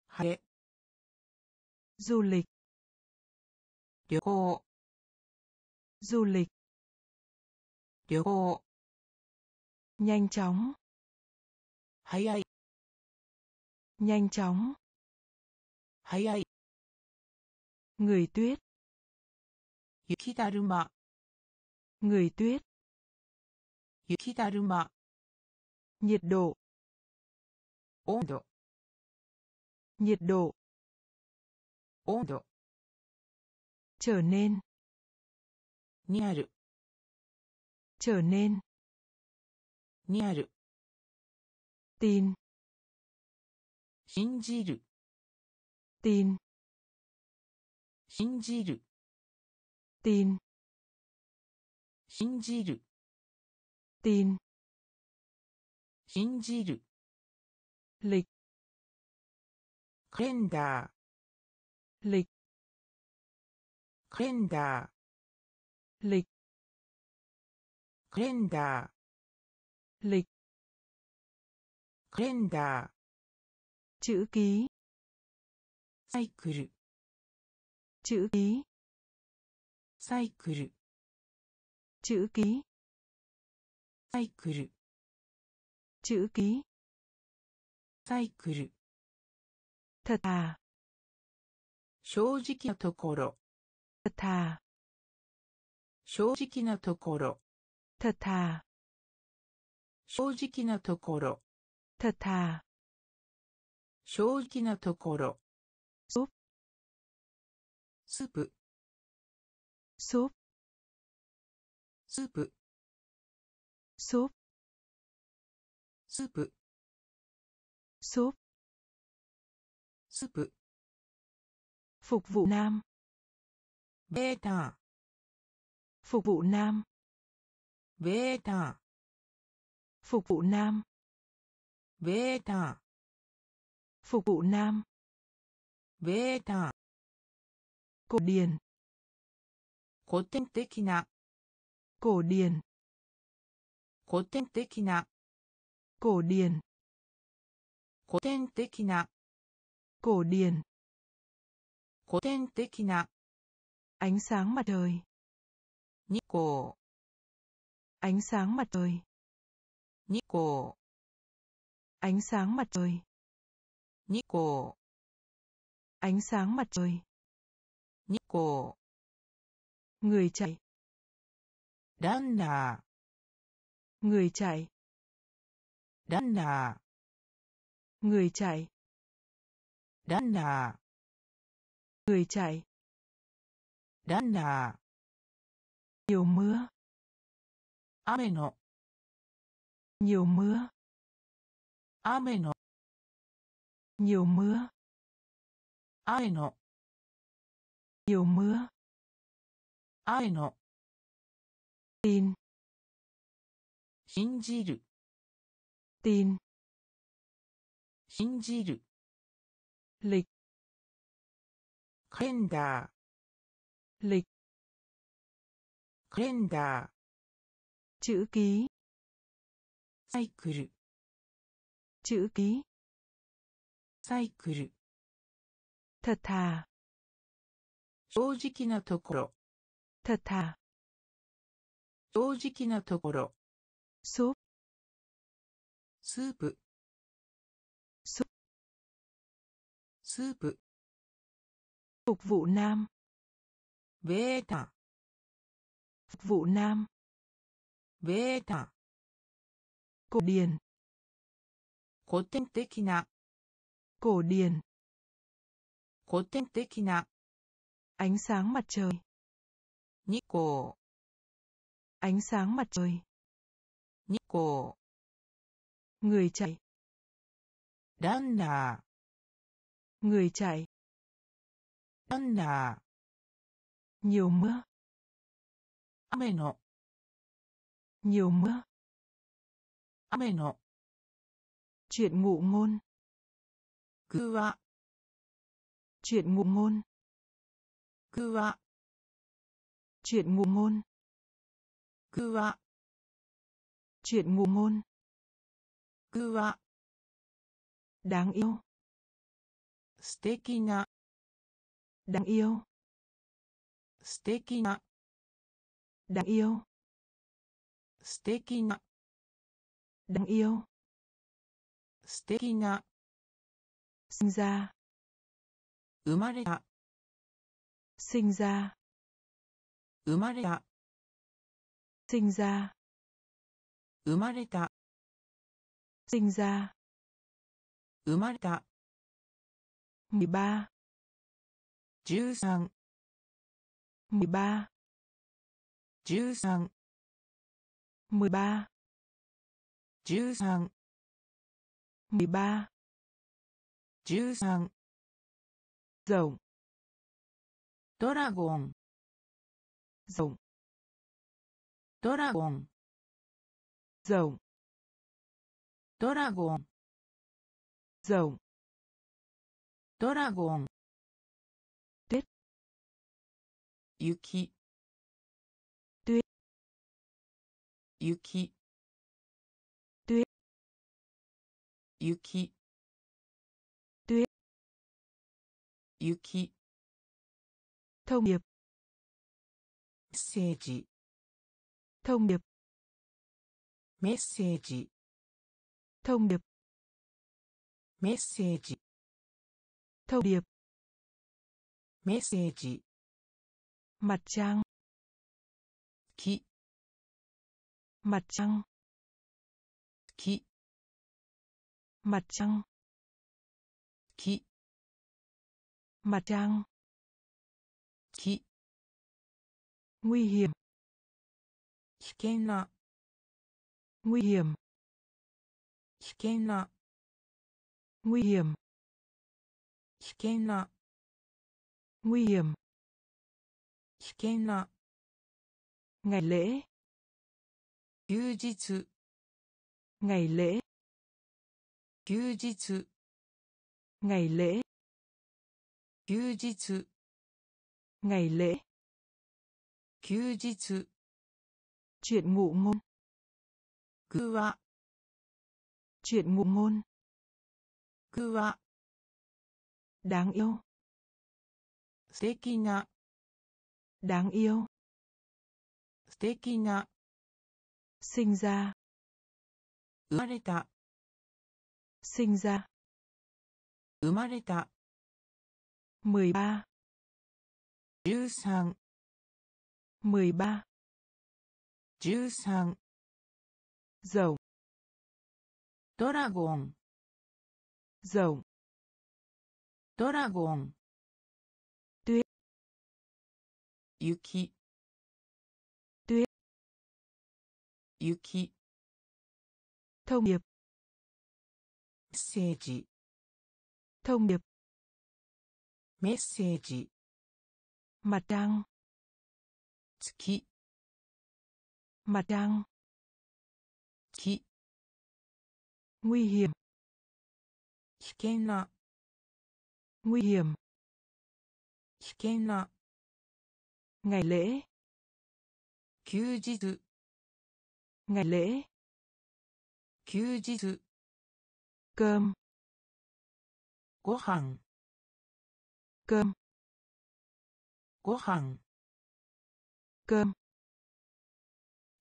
晴れ Du lịch. 旅行 Du lịch. 旅行 Nhanh chóng. 早い Nhanh chóng. 早い Người tuyết. 雪だるま Người tuyết. 雪だるま Nhiệt độ. 温度 Nhiệt độ. 温度 Trở nên. にある Trở nên. にある Tin. 信じる Tin. 信じる Tin. 信じる Tin. 信じる Lịch. カレンダー Lịch. カレンダー Lịch. カレンダー Lịch. カレンダー Chữ ký. サイクル。チューキ。サイクル。チュ。サイクル。チュ。サイクル。ただ。正直なところ。ただ。正直なところ。ただ。正直なところ。ただ。正直なところ。súp súp súp súp súp súp súp súp phục vụ nam. Beta. Phục vụ nam. Beta. Phục vụ nam. Beta. Phục vụ nam. ベータ Cổ điển. 古典的な Cổ điển. 古典的な Cổ điển. 古典的な Cổ điển. 古典的な Ánh sáng mặt trời. 日光 Ánh sáng mặt trời. 日光 Ánh sáng mặt trời. 日光 ánh sáng mặt trời. Nhích cổ. Người chạy. Runner người chạy. Runner người chạy. Runner người chạy. Runner nhiều mưa. Ame no. Nhiều mưa. Ame no. Nhiều mưa. 雨の Nhiều mưa. 雨の Tin. 信じる Tin. 信じる Lịch. カレンダ Lịch. ーカレンダー Chữ ký. サイクル Chữ ký. サイクル たた正直なところ。たた正直なところ。そスープそスープ phục vụ nam. ータ phục vụ nam. ベータ古典古典的な古典的な古典的な Ánh sáng mặt trời. 日光 Ánh sáng mặt trời. 日光 Người chạy. ランナ Người chạy. ーランナー Nhiều mưa. 雨の Nhiều mưa. 雨の Chuyện ngụ ngôn. 具は chuyện ngụ ngôn. Kuwa chuyện ngụ ngôn. Kuwa chuyện ngụ ngôn. Kuwa đáng yêu. Stekina. Đáng yêu. Stekina. Đáng yêu. Stekina. Đáng yêu. Stekina. Sinh ra. 生まれた Sinh ra. 生まれた Sinh ra. 生まれた Sinh ra. 生まれた 13. 13 13. 13 13. 13 13. 13 Rộng. ドラゴン Rộng. ドラゴン Rộng. ドラゴン Rộng. ドラゴン 雪thông điệp. 메시지 thông điệp. Message, thông điệp. Message, thông điệp. Message, mặt trăng. 키 mặt trăng. 키 mặt trăng. 키 Mặt trăng. 木 Nguy hiểm. 危険な Nguy hiểm. 危険な Nguy hiểm. 危険な Nguy hiểm. 危険な Ngày lễ. 休日 Ngày lễ. 休日 Ngày lễ. 休日 Ngày lễ. 休日 Chuyện ngụ ngôn. 具は Chuyện ngụ ngôn. 具は Đáng yêu. 素敵な Đáng yêu. 素敵な Sinh ra. 生まれた sinh ra 生まれた mười ba Mười ba mười dầu. Dragon dầu. Dragon tuyết. Yuki. Tuyết. Yuki. Thông điệp. Sage thông điệp. メッセージ。マダン。月。マダン。木。ウィヒム。危険な。ウィヒム。危険な。外礼。休日。外礼。休日。ご飯。ごはん。cơm. Cố hàng cơm.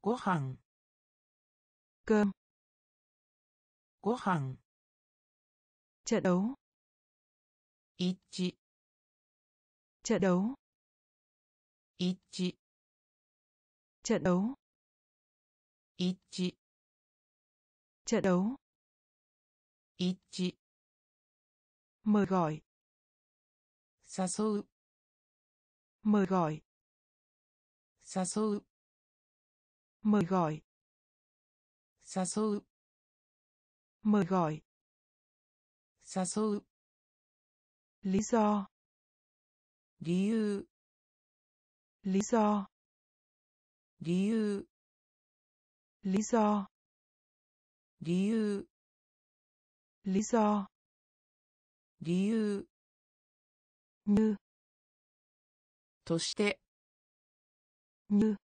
Cố hàng cơm. Cố hàng trận đấu. Ít chị. Trận đấu. Ít chị. Trận đấu. Ít chị. Trận đấu. Ít chị. Mời gọi. 誘う mời gọi 誘う mời gọi 誘う mời gọi 誘う lý do 理由 lý do 理由 lý do 理由 lý do 理由 ぬとして。ぬ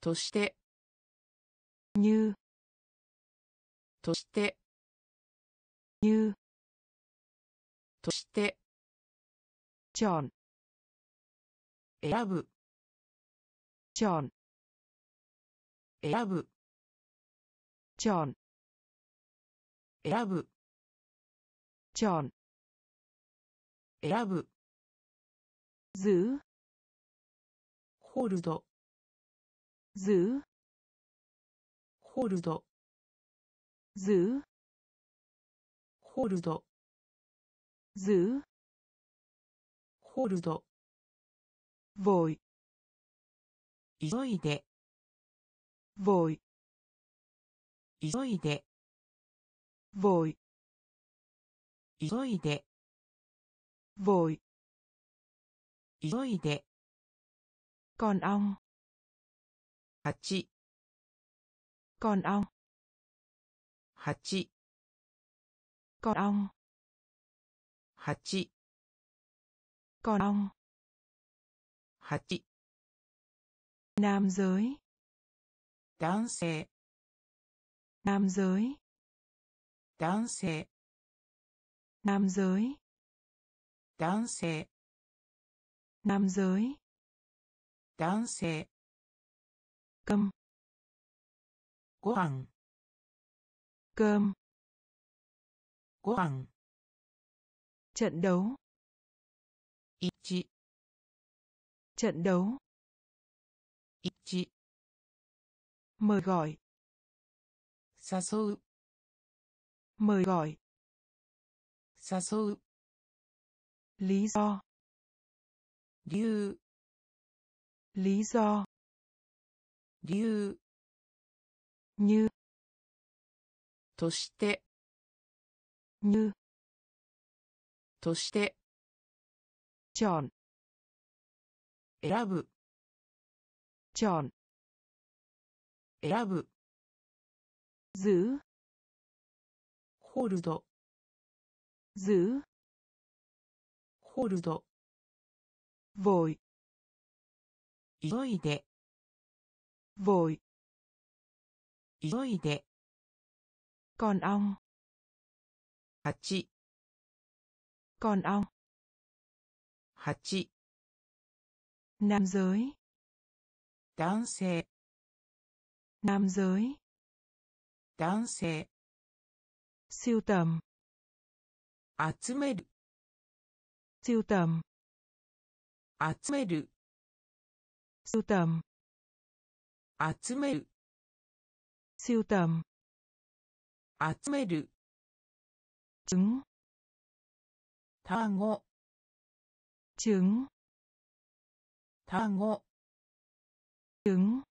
として。ぬとして。ぬとして。チョン選ぶ。チョン選ぶ。チョン選ぶ。チョン選ぶ。Giữ. ホールド giữ. ホールド giữ. ホールド giữ. ホールド vội. 急いで vội. 急いで vội. 急いで vội 急いで con ong 蜂 con ong 蜂 con ong 蜂 con ong 蜂 nam giới 男性 nam giới 男性 nam giới 男性 nam giới 男性 cơm ご飯 cơm ご飯 trận đấu 一致 trận đấu 一致 mời gọi 誘う mời gọi 誘う lý do. Lieu lý do. Lieu như. としてにとしてちょん選ぶちょん選ぶずホールドずホールドボーイ急いで。ボーイ急いで。コンオン八コンオン八男性。男性男性。男あつめる。siêu tầm 集める siêu tầm 集める siêu tầm 集める trứng 卵 trứng 卵 trứng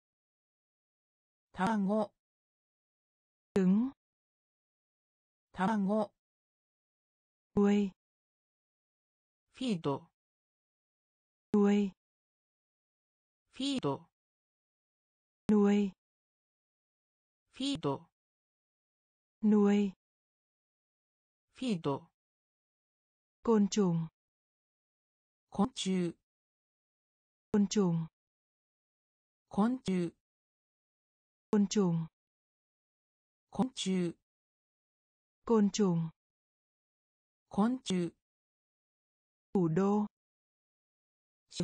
卵 trứng 卵 nuôi Fido. Nuôi. Fido. Nuôi. Fido. Nuôi. Fido. Côn trùng. Côn trùng. Côn trùng. Côn trùng. Côn trùng. Côn trùng. Côn trùng. Côn trùng thủ đô.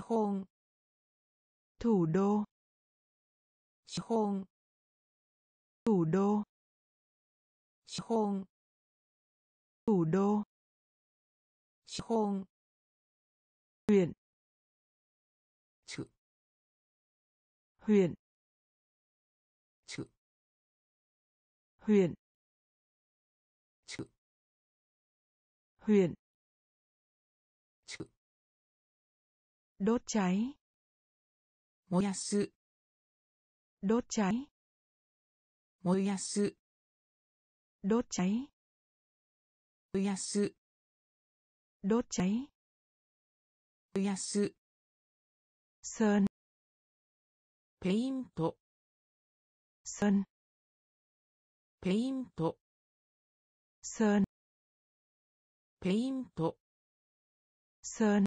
Hôn. thủ đô. Hôn. thủ đô. Hôn. thủ đô. Hôn. huyện. Chữ. Huyện. Chữ. Huyện. Chữ. Huyện. đốt cháy 燃やす đốt cháy 燃やす đốt cháy 燃やす đốt cháy 燃やす sơn ペイント sơn ペイント sơn ペイント sơn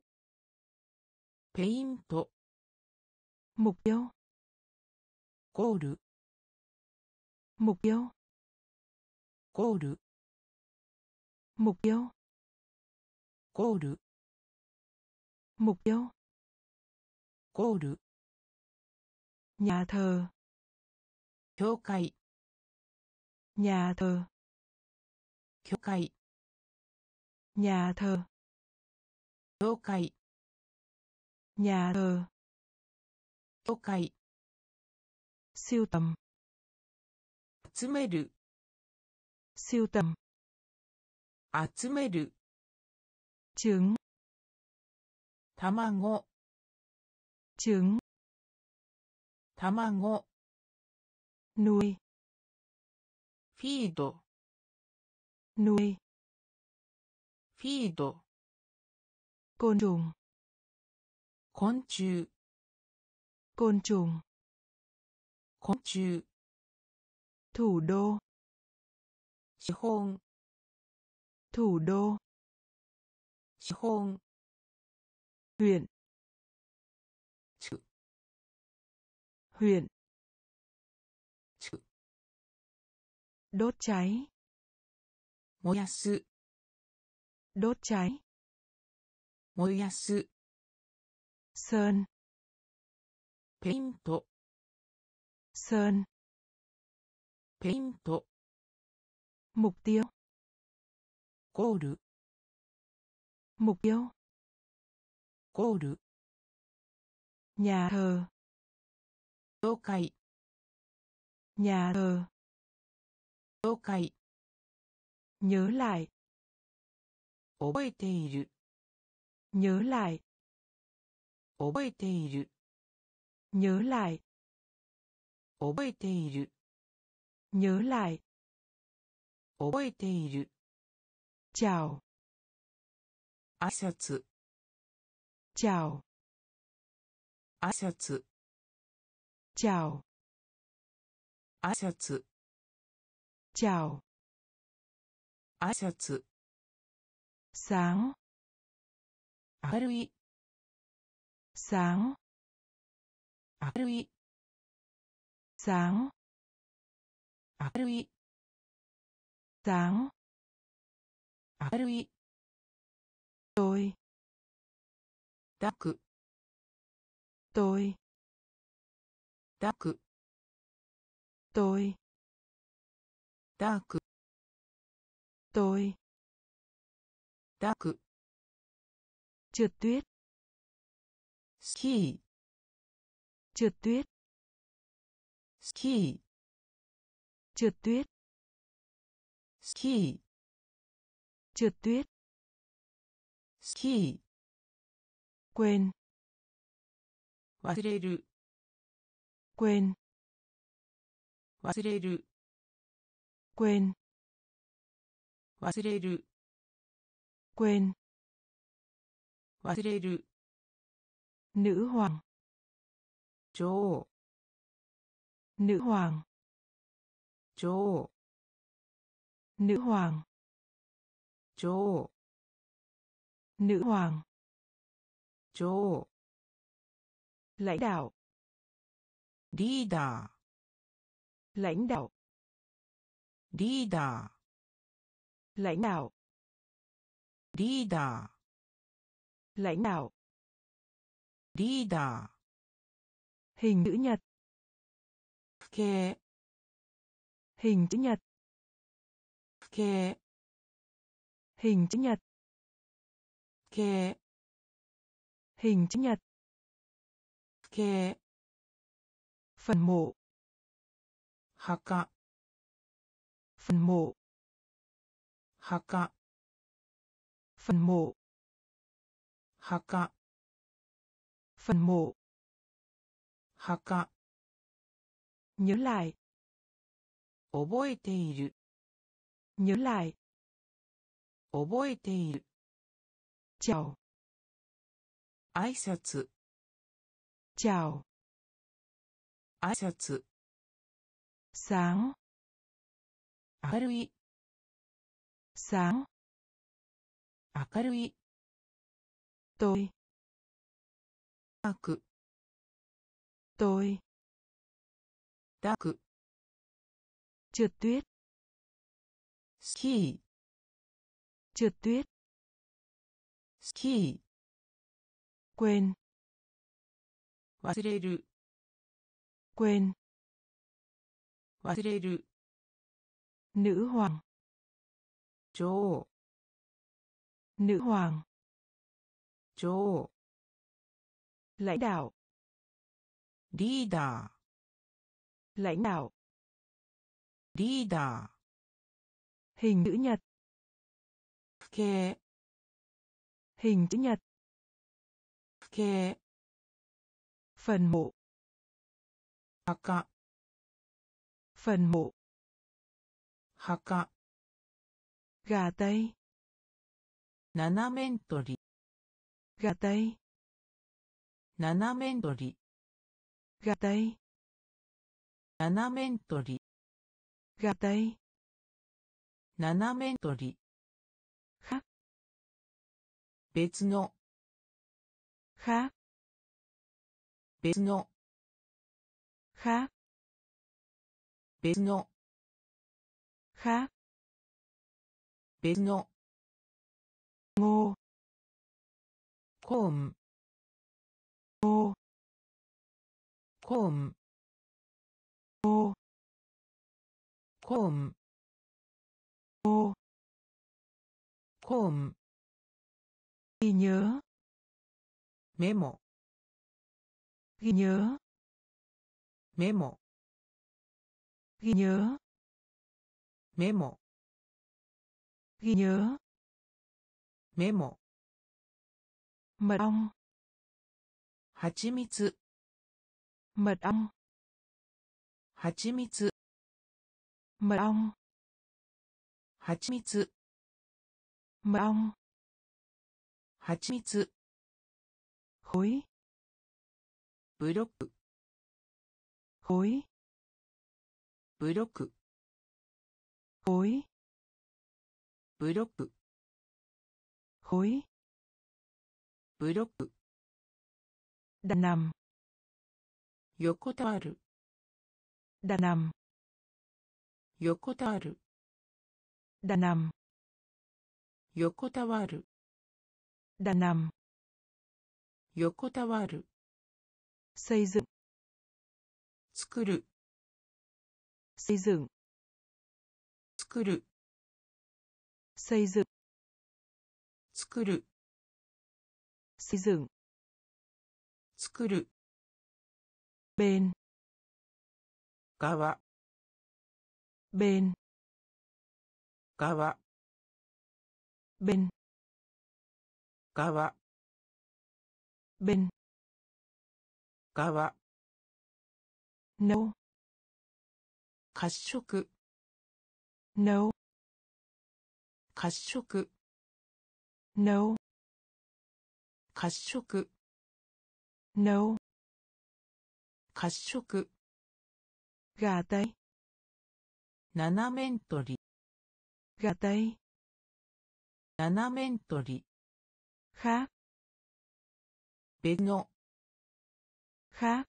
ペイント mục tiêu ゴール mục tiêu ゴール mục tiêu ゴール mục tiêu ゴール nhà thờ 教会 nhà thờ 教会 nhà thờ 教会 nhà thờ 教会 siêu tầm 集める siêu tầm 集める trứng 卵 trứng 卵 nuôi フィード nuôi フィード côn trùng 昆虫 côn trùng 昆虫 thủ đô 資本 thủ đô 資本 huyện つ huyện つ đốt cháy 燃やす đốt cháy 燃やす sơn ペイント sơn ペイント mục tiêu ゴール mục tiêu ゴール nhà thờ 教会 nhà thờ 教会 nhớ lại 覚えている nhớ lại 覚えている。nhớ lại。覚えている。nhớ lại。覚えている。チャオ。挨拶。チャオ。挨拶。チャオ。挨拶。チャオ。挨拶。さん。明るい。sáng 明るい sáng 明るい sáng 明るい tôi 抱く tôi 抱く tôi 抱く tôi 抱く trượt tuyết ski. Trượt tuyết. Ski. Trượt tuyết. Ski. Trượt tuyết. Ski. Quên. Quên. quên. Quên. quên. 忘れる quên. 忘れる nữ hoàng. Chỗ. Nữ hoàng. Chỗ. Nữ hoàng. Chỗ. Nữ hoàng. Chỗ. Lãnh đạo. Leader lãnh đạo. Leader lãnh đạo. Leader lãnh đạo. リーダー hình chữ nhật. Kê hình chữ nhật. Kê hình chữ nhật. Kê hình chữ nhật. Kê phần mộ. Haka phần mộ. Haka phần mộ. Haka phần mộ 墓 nhớ lại 覚えている nhớ lại 覚えている chào 挨拶 chào 挨拶 sáng 明るい sáng 明るい tôi 抱く tôi 抱く trượt tuyết スキー trượt tuyết スキー quên 忘れる quên 忘れる nữ hoàng 女王 nữ hoàng 女王 lãnh đạo. Leader. Lãnh đạo. Leader. Hình chữ nhật. Kê hình chữ nhật. Kê phần mộ. Haka phần mộ. Haka gà tây. Nanamen tori. Gà tây. 斜めんどり。がたい。斜めんどり。がたい。斜めんどり。は。別の。は。別の。は。別の。は。別の。もう。コーン。ô, Kom. ô, Kom. ô, Kom. Ghi nhớ. Memo. Ghi nhớ. Memo. Ghi nhớ. Memo. Ghi nhớ. Memo. Mật ong. はちみつ mật はちみつ mật はちみつ mật はちみつほいブロック。ほいブロック。ほいブロック。ほいブロック。だなん横たわるだなん横たわるだなん横たわるだなん横たわる製図作る製図作るず。つ作る製図作る bên 側 bên 側 bên 側 bên 側 nấu 褐色 nấu 褐色 nấu 褐色 No. 褐色。がたい。斜面取り。がたい。斜面取り。は。別の。は。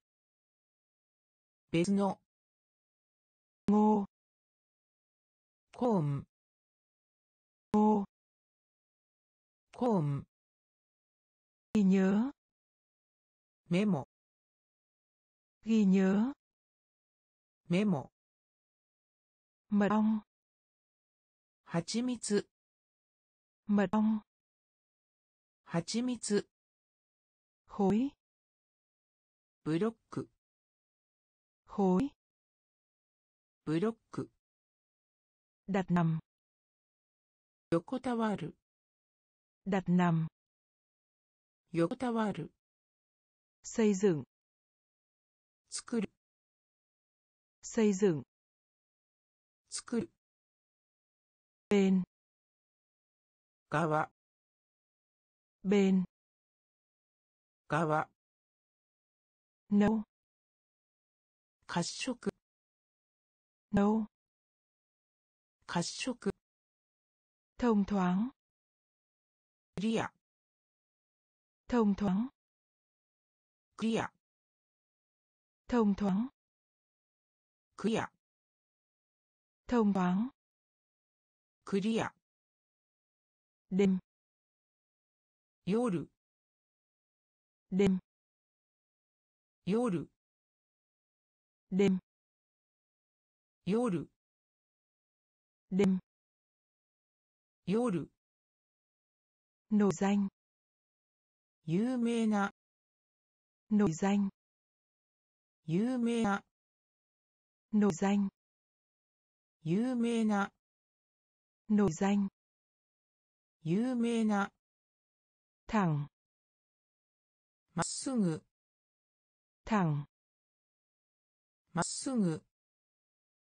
別の。もう。コーン。もう。コーン。nhớ メモ ghi nhớ メモ mật ong 蜂蜜 mật ong 蜂蜜 khối ブロック khối ブロック đặt nằm 横たわる đặt nằm 横たわる xây dựng 作る xây dựng 作る bên 側 bên 側 nấu 褐色 nấu 褐色 thông thoáng クリア thông thoáng クリア thông thoáng クリア thông thoáng クリア đêm 夜 đêm 夜 đêm 夜 đêm 夜 nổi danh 有名な nổi danh 有名な nổi danh 有名な nổi danh 有名な thẳng まっすぐ thẳng まっすぐ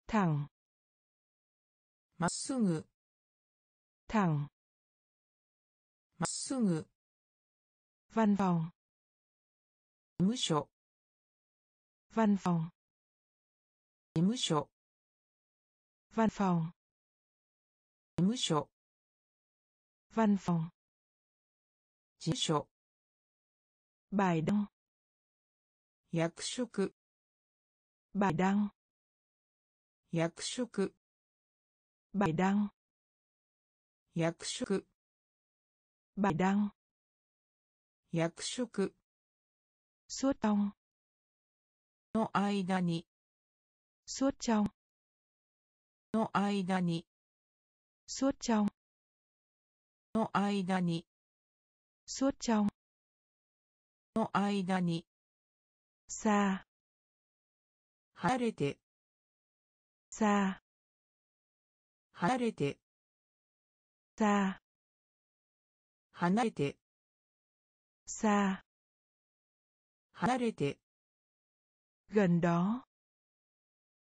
thẳng まっすぐ thẳng まっすぐ văn phòng 事務所 văn phòng 事務所 văn phòng 事務所 văn phòng 事務所 bài đăng 役職 bài đăng 役職 bài đăng 役職 bài đăng 役職 suốt trong の間に suốt trong の間に suốt trong の間に suốt trong の間に xa 離れて xa 離れて xa 離れて xa 離れて gần đó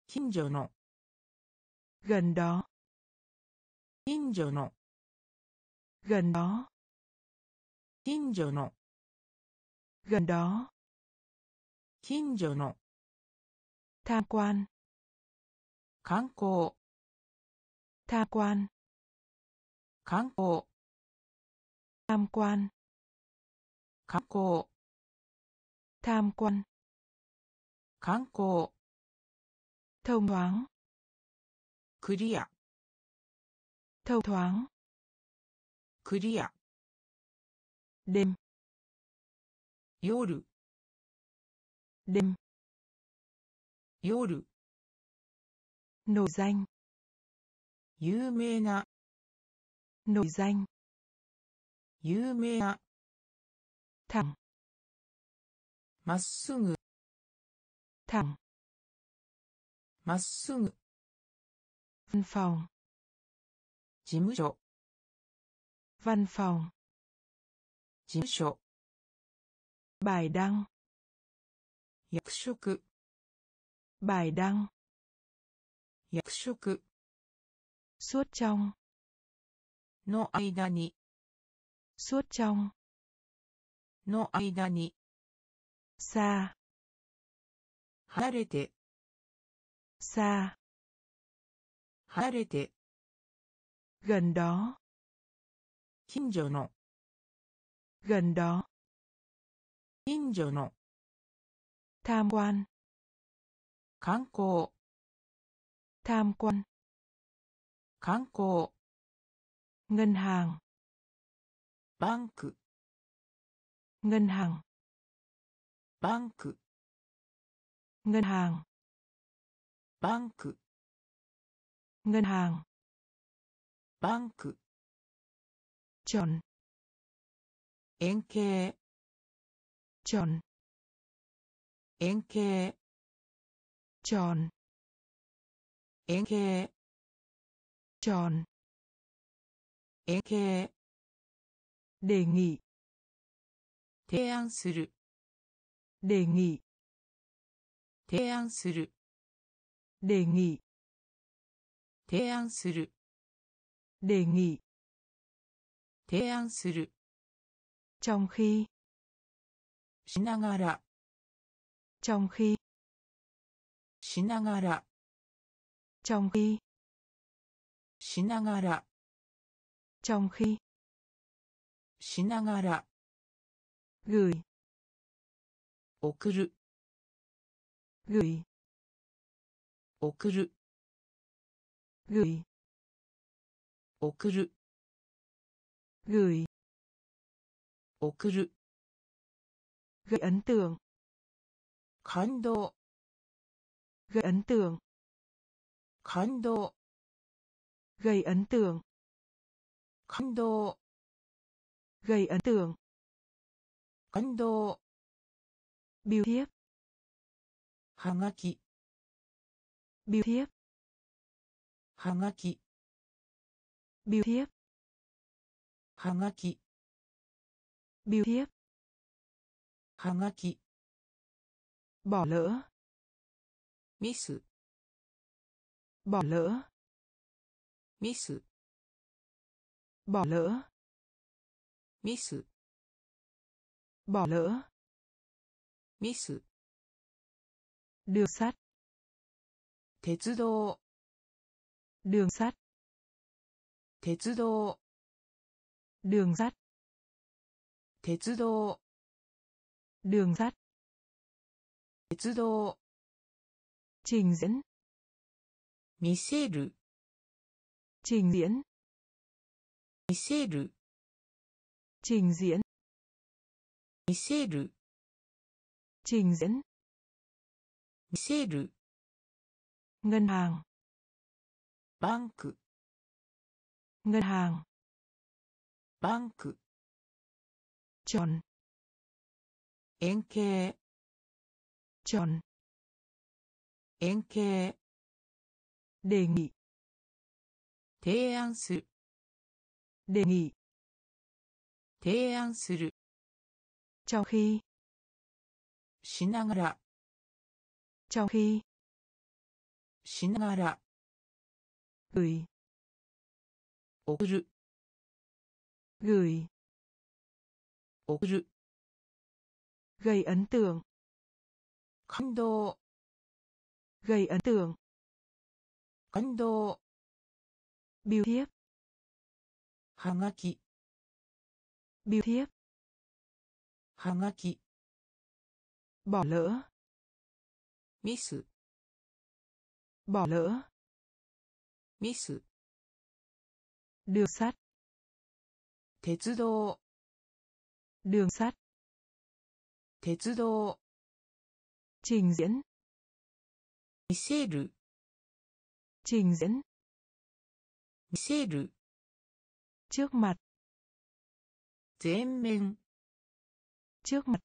近所の gần đó 近所の gần đó 近所の gần đó 近所の tham quan 観光 tham quan 観光 tham quan 観光 tham quan 観光 thông thoáng クリア thông thoáng クリア đêm 夜 đêm 夜 nổi danh 有名な nổi danh 有名な thẳng まっすぐ thẳng まっすぐ văn phòng 事務所 văn phòng 事務所 bài đăng 役職 bài đăng 役職 suốt trong の間に suốt trong の間に xa 離れて xa 離れて gần đó 近所の gần đó 近所の tham quan 観光 tham quan 観光 ngân hàng バンク ngân hàng バンク ngân hàng バンク ngân hàng バンク tròn 円形 tròn 円形 tròn 円形 tròn 円形 đề nghị 提案する đề nghị 提案する đề nghị 提案する đề nghị 提案する trong khi しながら trong khi しながら trong khi しながら trong khi しながら gửi 送る gửi 送る gửi 送る gửi 送る gây ấn tượng 感動 gây ấn tượng 感動 gây ấn tượng 感動 gây ấn tượng 感動 biêu thiếp はがき biêu thiếp はがき biêu thiếp はがき biêu thiếp はがき bỏ lỡ ミス bỏ lỡ ミス bỏ lỡ ミス bỏ lỡ ミス đường sắt 鉄道 đường sắt 鉄道 đường sắt 鉄道 đường sắt 鉄道 trình diễn 見せる trình diễn 見せる trình diễn 見せる trình diễn 見せる ngân hàng バンク ngân hàng バンク tròn 円形 tròn 円形 đề nghị 提案する đề nghị 提案する trong khi しながら trong khi しながら gửi 送る gửi 送る gây ấn tượng 感動 gây ấn tượng 感動 biêu thiếp はがき biêu thiếp はがき bỏ lỡ ミス bỏ lỡ ミス đường sắt 鉄道 đường sắt 鉄道 trình diễn 見せる trình diễn 見せる trước mặt 前面 trước mặt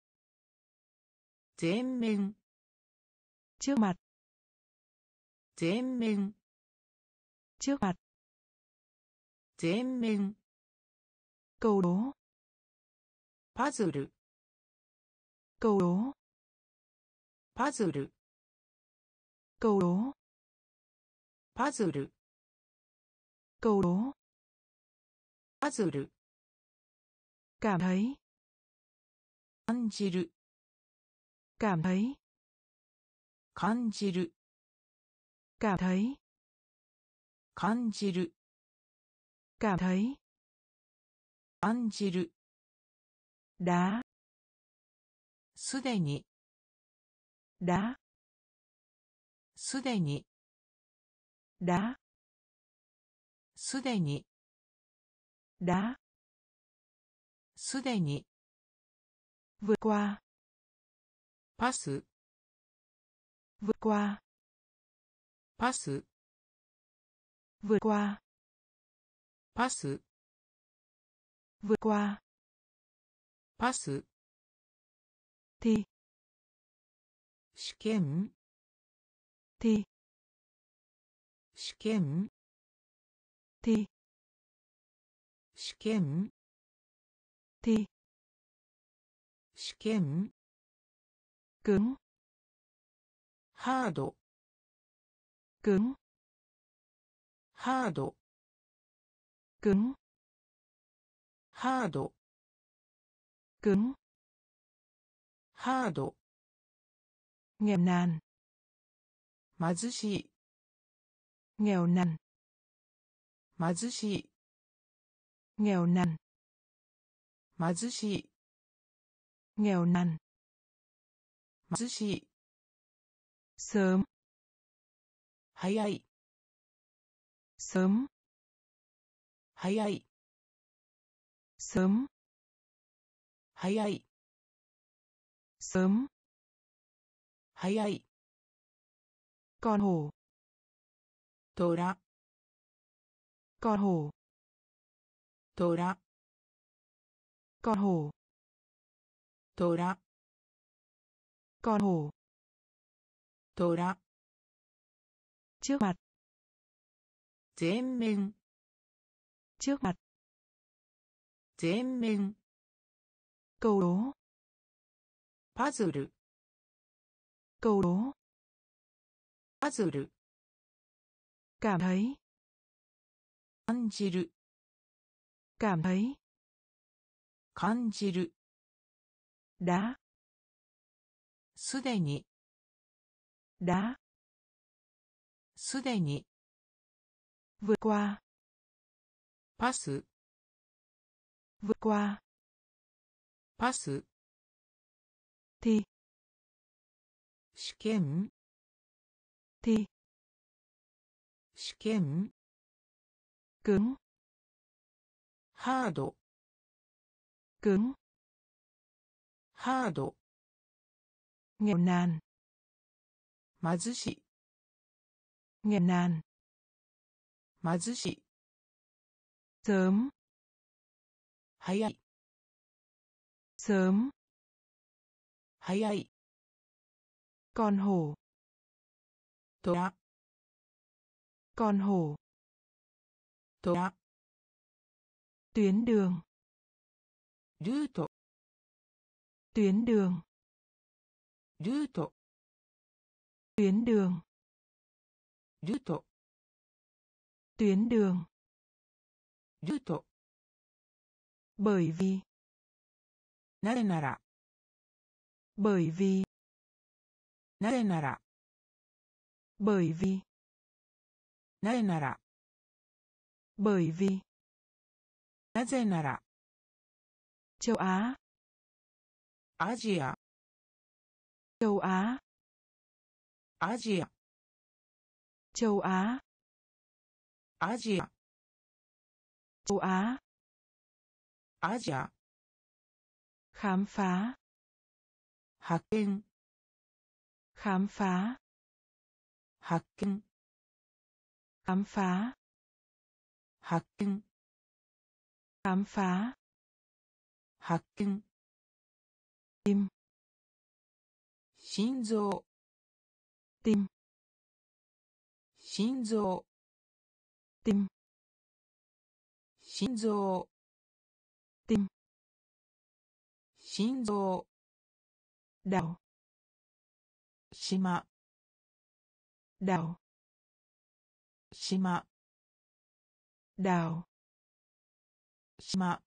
前面 trước mặt 前面 trước mặt 前面 câu đố パズル câu đố パズル câu đố パズル câu đố パズル cảm thấy 感じる cảm thấy 感じる cảm thấy 感じる cảm thấy 感じる đá すでに đá すでに đá すでに đá すでに vượt qua パス vượt qua パス vượt qua パス vượt qua パス thi 試験 thi 試験 thi 試験 thi 試験 cứng hard cứng hard cứng hard cứng hard nghèo nàn 貧しい nghèo nàn 貧しい nghèo nàn 貧しい nghèo nàn. 貧し。すん。早い。すん。早い。すん。早い。すん。早い。かんほう。とら。かんほう。とら。かんほう。とら。con hổ tổ đã trước mặt Zemen. Trước mặt. Zemen. Câu đố. Puzzle. Câu đố. Puzzle. Cảm thấy. Kanjiru. Cảm thấy. Kanjiru. Đá. すでに。だ。すでに。vượt。パス。vượt。パス。て。試験。て。試験。くん。ハード。くん。ハード。nghèo nàn 貧しい nghèo nàn 貧しい sớm 早い sớm 早い con hổ トラ con hổ トラ tuyến đường ルート tuyến đường ルート tuyến đường ルート tuyến đường ルート bởi vì なぜなら bởi vì なぜなら bởi vì なぜなら bởi vì なぜなら châu Á アジア châu á. Asia. Châu á. Asia. Châu á. Asia. Khám phá. Hacking, khám phá. Hacking, khám phá. Hacking, khám phá. Hacking, kinh im. 心臓。丁心臓。丁心臓。丁心臓。ラオ島。ラオ島。ラオ島。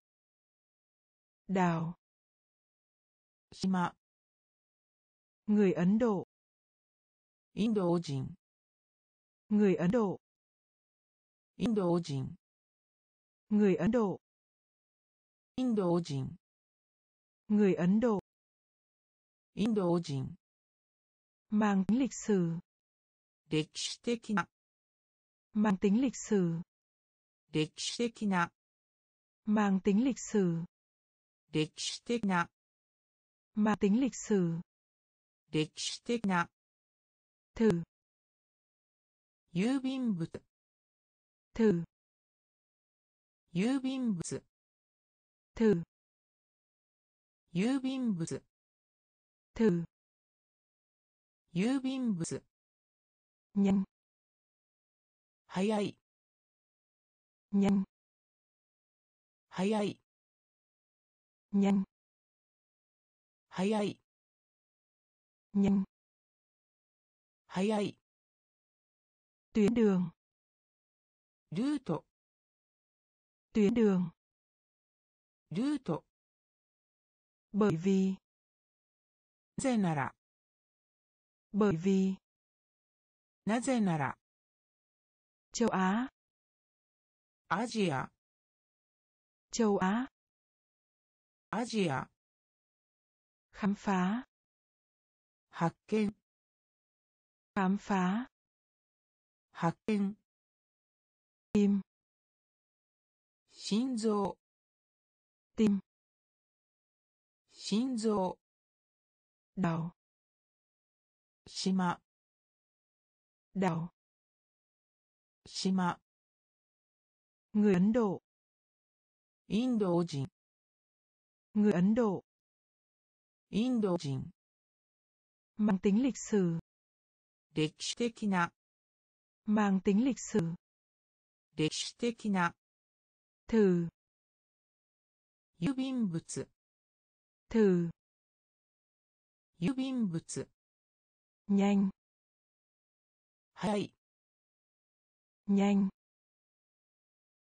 ラオ島。người Ấn Độ インド人 người Ấn Độ インド人 người Ấn Độ インド人 người Ấn Độ インド人 mang tính lịch sử 歴史的な mang tính lịch sử 歴史的な mang tính lịch sử 歴史的な mang tính lịch sử 歴史的な。と郵便物。と郵便物。と郵便物。と郵便物。にゃん。早い。にゃん。早い。にゃん。早い。nhanh Hayai. tuyến đường Ruto. tuyến đường Ruto. bởi vì Zenara. bởi vì Nazenara. châu Á Asia. châu Á Asia. khám phá 発見 khám phá 発見 tim 心臓 tim 心臓 đảo 島 đảo 島 người Ấn Độ インド人 người Ấn Độ インド人 mang tính lịch sử 歴史的な mang tính lịch sử 歴史的な thử 郵便物 thử 郵便物 nhanh 早い nhanh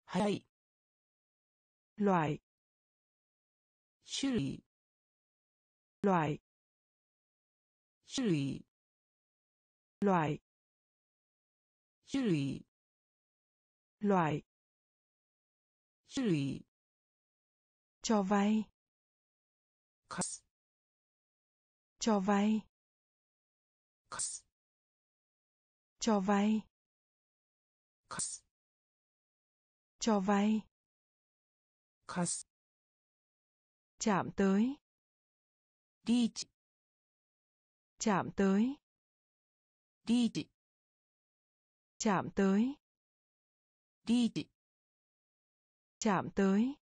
早い loại 種類 loại 種類 loại 種類 loại 種類 cho vay 貸す cho vay 貸す cho vay 貸す cho vay 貸す chạm tới リーチ chạm tới. Đi chạm tới. Đi chạm tới.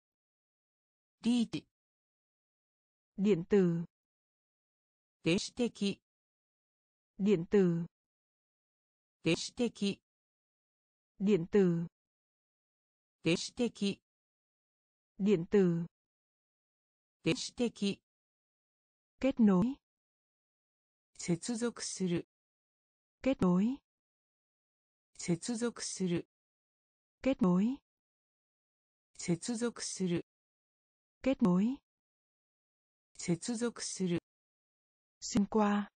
Đi điện tử. Deshi điện tử. Deshi điện tử. Deshi điện tử. Deshi kết nối. 接続する。ケノイ接続する。ケノイ接続する。ケノイ接続する。スンクワ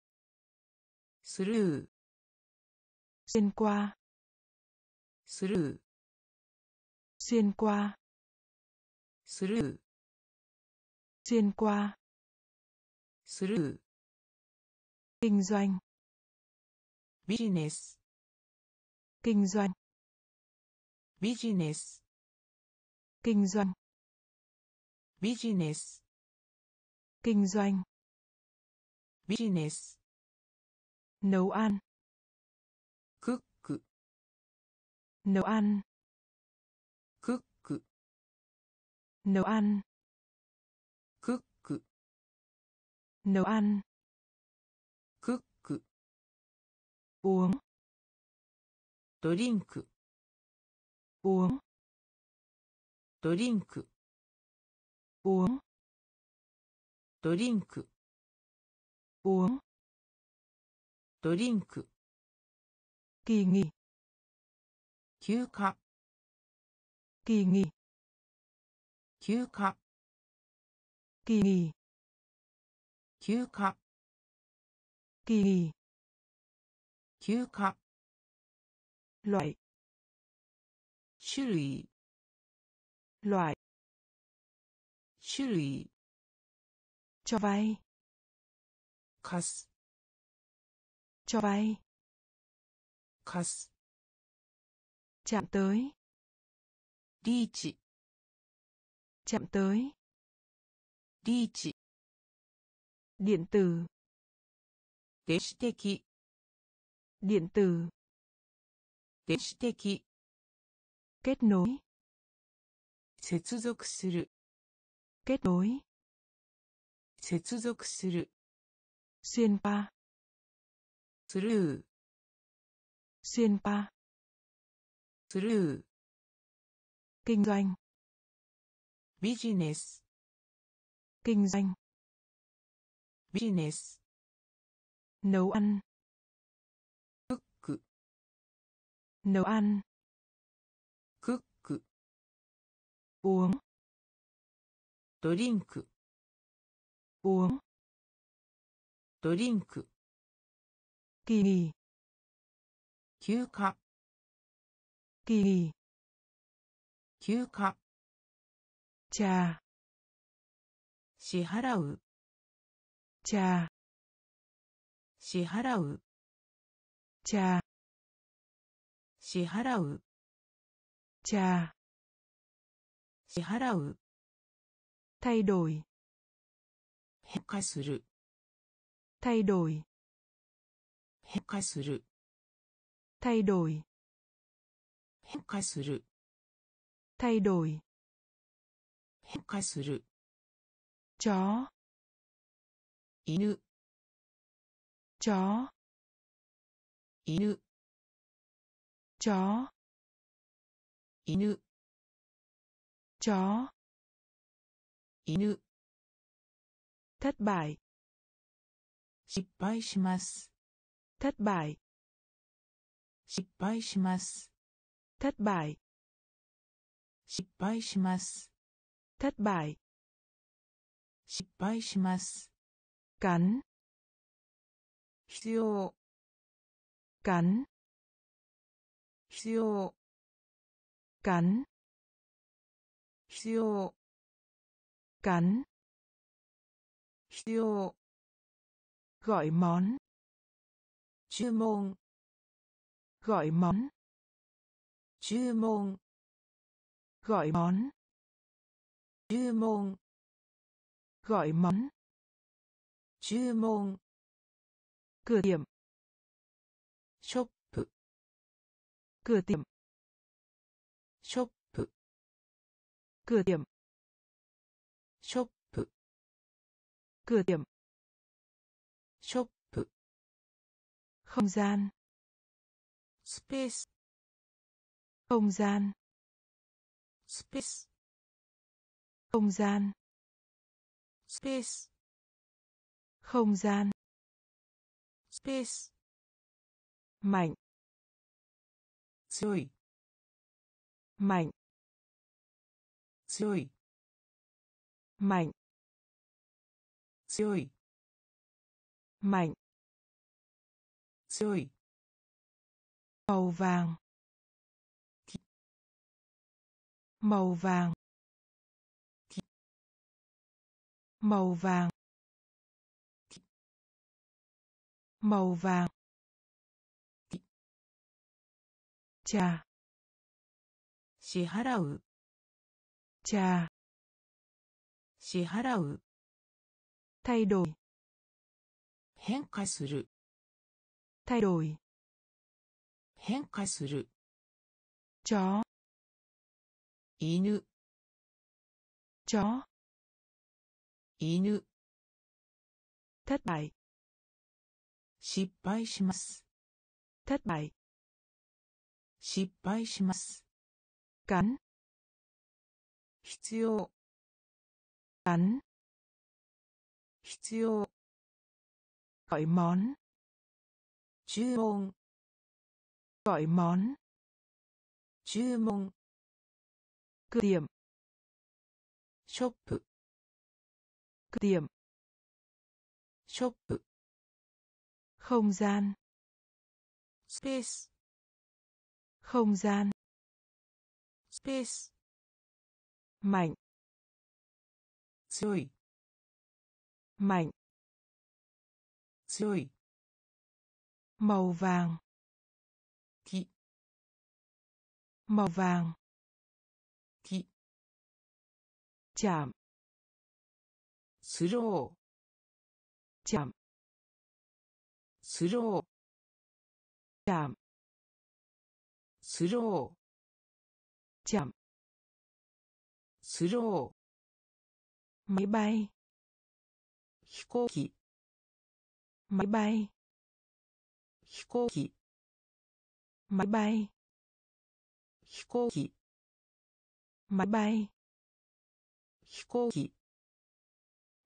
スルー。スンクワスルー。スンクワスルー。スンクワスルー。kinh doanh. Business. Kinh doanh. Business. Kinh doanh. Business. Kinh doanh. Business. Nấu ăn. Cook. Nấu ăn. Cook. Nấu ăn. Cook. Nấu ăn. Uống ドリンク uống ドリンク uống ドリンク uống ドリンク kỳ nghỉ 休暇 kỳ nghỉ 休暇 kỳ nghỉ 休暇 kỳ nghỉ 休暇 loại 種類 loại 種類 cho vay 貸す cho vay 貸す chạm tới リーチ chạm tới リーチ điện tử 電子的 điện tử 電子的 kết nối 接続する kết nối 接続する xuyên qua スルー xuyên qua スルー kinh doanh ビジネス kinh doanh ビジネス nấu ăn nấu ăn cước cự uống drink uống drink kỳ nghỉ 休暇 kỳ nghỉ 休暇 trà 支払う茶支払う茶支払う。じゃあ支払う。態度。変化する。態度。変化する。態度。変化する。態度。変化する。じゃ犬。じゃ犬。Chó 犬 chó 犬 thất bại 失敗します thất bại 失敗します thất bại 失敗します thất bại 失敗します cắn 必要 cắn 必要 cắn 必要 cắn 必要 gọi món 注文 gọi món 注文 gọi món 注文 gọi món 注文 cửa tiệm ショップ cửa tiệm. Shop. Cửa tiệm. Shop. Cửa tiệm. Shop. Không gian. Space. Không gian. Space. Không gian. Space. Không gian. Space. Mạnh 強い mạnh 強い mạnh 強い mạnh 強い màu vàng màu vàng màu vàng màu vàng じゃ支払う。じゃ支払う。態度。変化する。態度。変化する。ちょ犬。ちょ犬。失敗失敗します。失敗失敗します。がん？必要。がん？必要。がいもん？注文。がいもん？注文。クリんショップ。くりんショップ。không gian ス。không gian. Space. Màu vàng. Kỵ. Màu vàng. Kỵ. Chạm. Slow chạm. Slow chạm. スロー。ジャンスロー。マイバイ。飛行機。マイバイ。飛行機。マイバイ。飛行機。マイバイ。飛行機。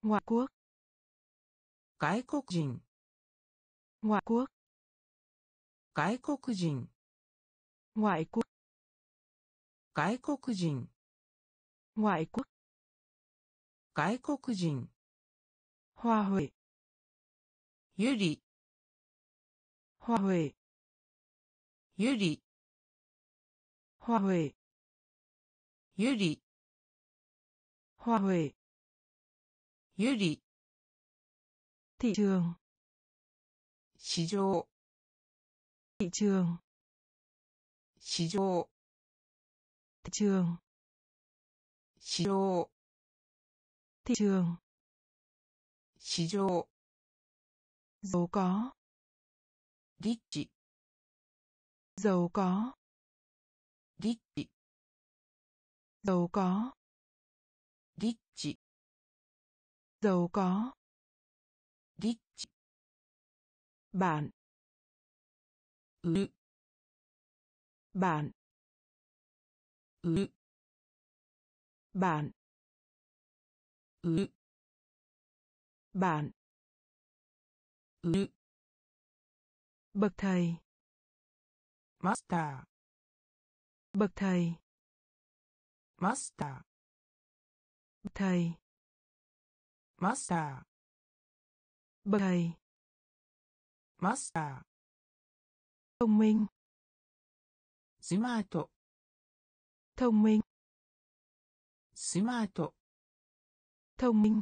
ワクワク。外国人。外国人。外国外国人外国人花ァーウ花イユリ花ァーウ花イユリファーウェイユリファーウェイユ市場 thị trường thị trường thị trường thị trường giàu có rich giàu có rich giàu có rich giàu có rich bạn ư bạn. Ứ bạn. Ứ bạn. Ứ bậc thầy. Master. Bậc thầy. Master. Bậc thầy. Master. Bậc thầy. Master. Thông minh smart thông minh. Smart thông minh.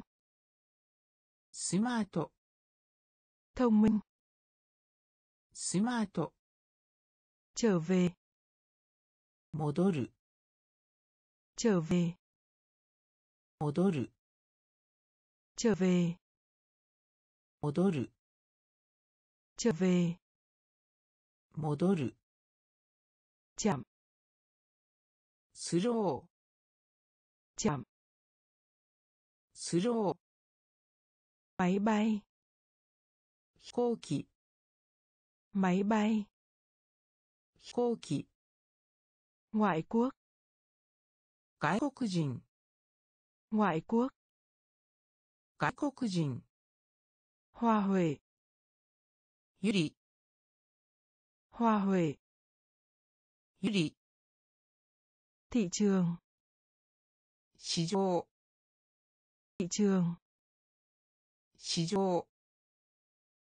Smart thông minh. Smart trở về. Modoru. Trở về. Modoru. Trở về. Modoru. Trở về. Modoru る chạm スロー chạm スロー máy bay 飛行機 máy bay 飛行機 ngoại quốc 外国人 ngoại quốc 外国人 hoa huệ ゆり hoa huệ 유리 thị trường. 시조 thị trường. 시조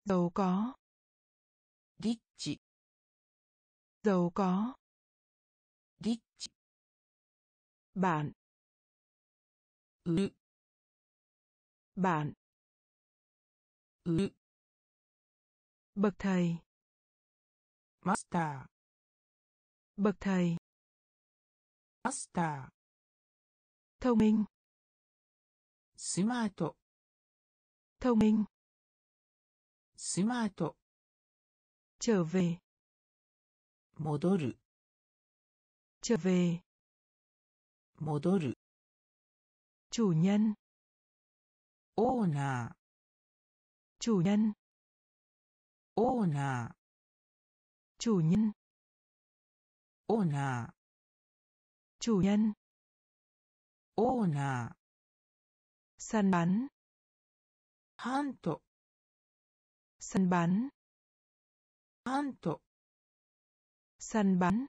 giàu có. 리치 giàu có. 리치 bạn. Ư. Bạn. Ư. Bậc thầy. Master bậc thầy. Master thông minh. Smart thông minh. Smart trở về. Modoru. Trở về. Modoru. Chủ nhân. Owner chủ nhân. Owner chủ nhân. Owner. À. Chủ nhân. Owner. À. Săn bắn. Hunt. Săn bắn. Hunt. Săn bắn.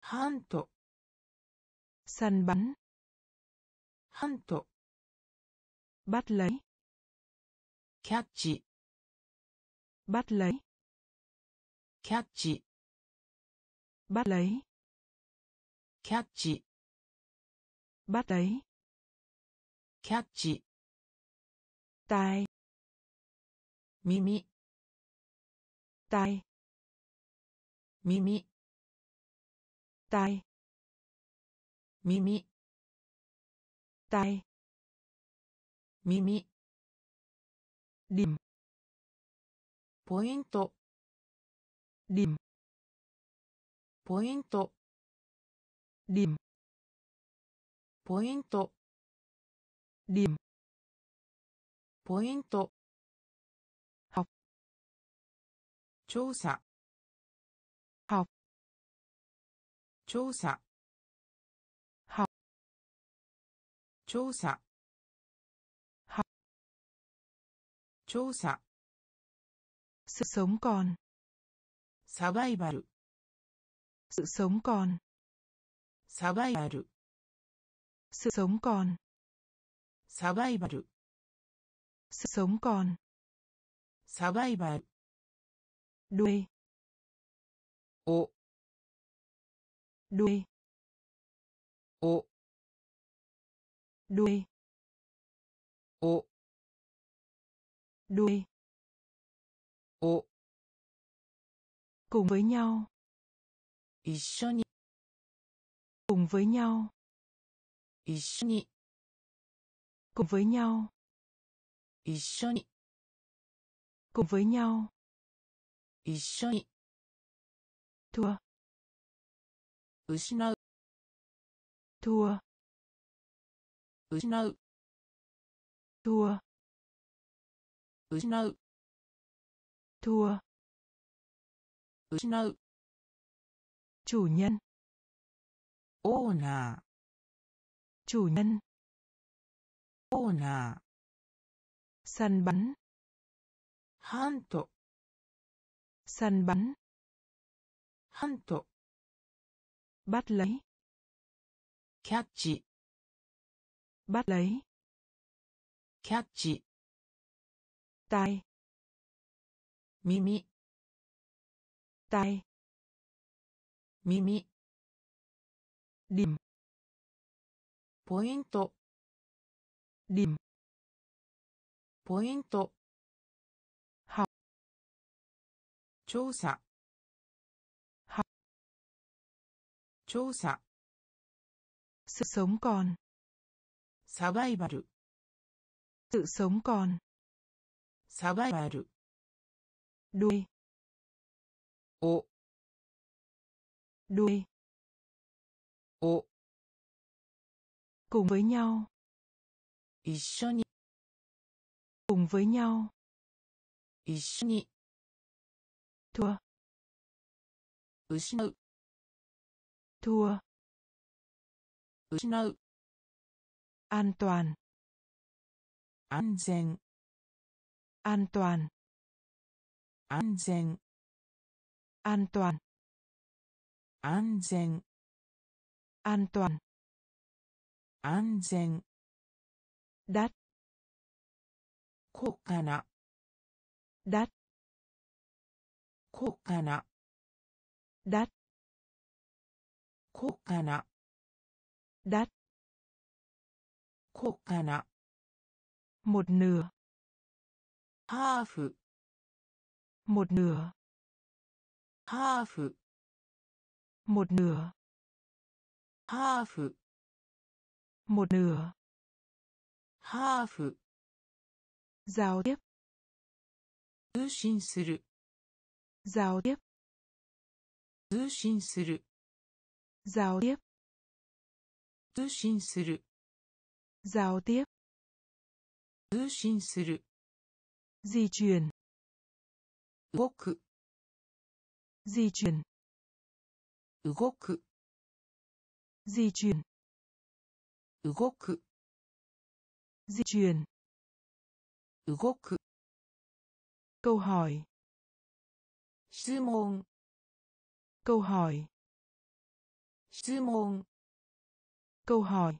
Hunt. Săn bắn. Hunt. Bắt lấy. Catch. Bắt lấy. Catch bắt lấy. Catch. Bắt lấy. Catch. Tai. Mimi. Tai. Mimi. Tai. Mimi. Tai. Mimi. Điểm. Point. Điểm. ポイント。リムポイント。リムポイント。調査。は調査。ハは調査。ハは調査。すそんこんサバイバル sự sống còn. Survival sự sống còn. Survival sự sống còn. Survival đuôi. Ô đuôi. Ô đuôi. Ô đuôi. Ô cùng với nhau. 一緒に cùng với nhau 一緒に cùng với nhau 一緒に cùng với nhau 一緒に thua 失う thua 失う thua 失う thua 失う chủ nhân. Owner chủ nhân. Owner săn bắn. Hunt săn bắn. Hunt bắt lấy. Catch bắt lấy. Catch tai. Mimi tai. 耳。リム。ポイント。リム。ポイント。調査。は。調査。すそんこんサバイバル。すそんこんサバイバル。ルイお。đuôi ô cùng với nhau Ishoni. cùng với nhau Ishoni. thua Ushinu. thua Ushinu. an toàn an toàn an toàn an toàn an toàn 安全 an toàn 安全 đắt 高価な đắt 高価な đắt 高価な đắt 高価な một nửa ハーフ một nửa ハーフ một nửa ハーフ một nửa ハーフ giao tiếp 通信する giao tiếp 通信する giao tiếp 通信する giao tiếp 通信する di chuyển 動く di chuyển 動く di chuyển 動く di chuyển 動く câu hỏi 質問 câu hỏi 質問 câu hỏi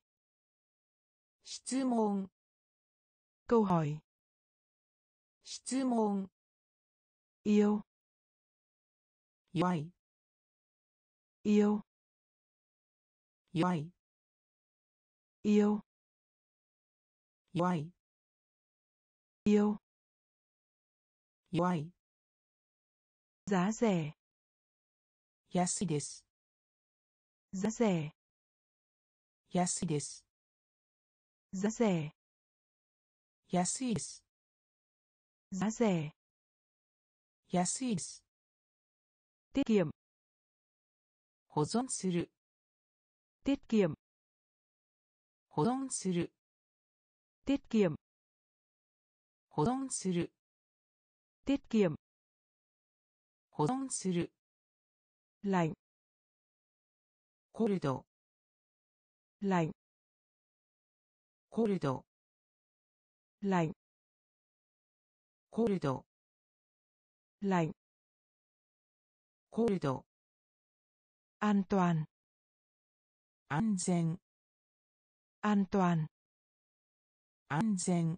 質問 câu hỏi 質問 yêu 弱い yêu. Giỏi. Yêu. Giỏi. Yêu. Giỏi. Giá rẻ. Yasui desu giá rẻ. Yasui desu giá rẻ. Yasui desu giá rẻ. Yasui desu tiết kiệm. 保存する。テッ保存する。テッ保存する。テッ保存する。ライン。コルド。ライン。コルド。ライン。コルド。ライン。コルド。ライン an toàn 安全 an toàn 安全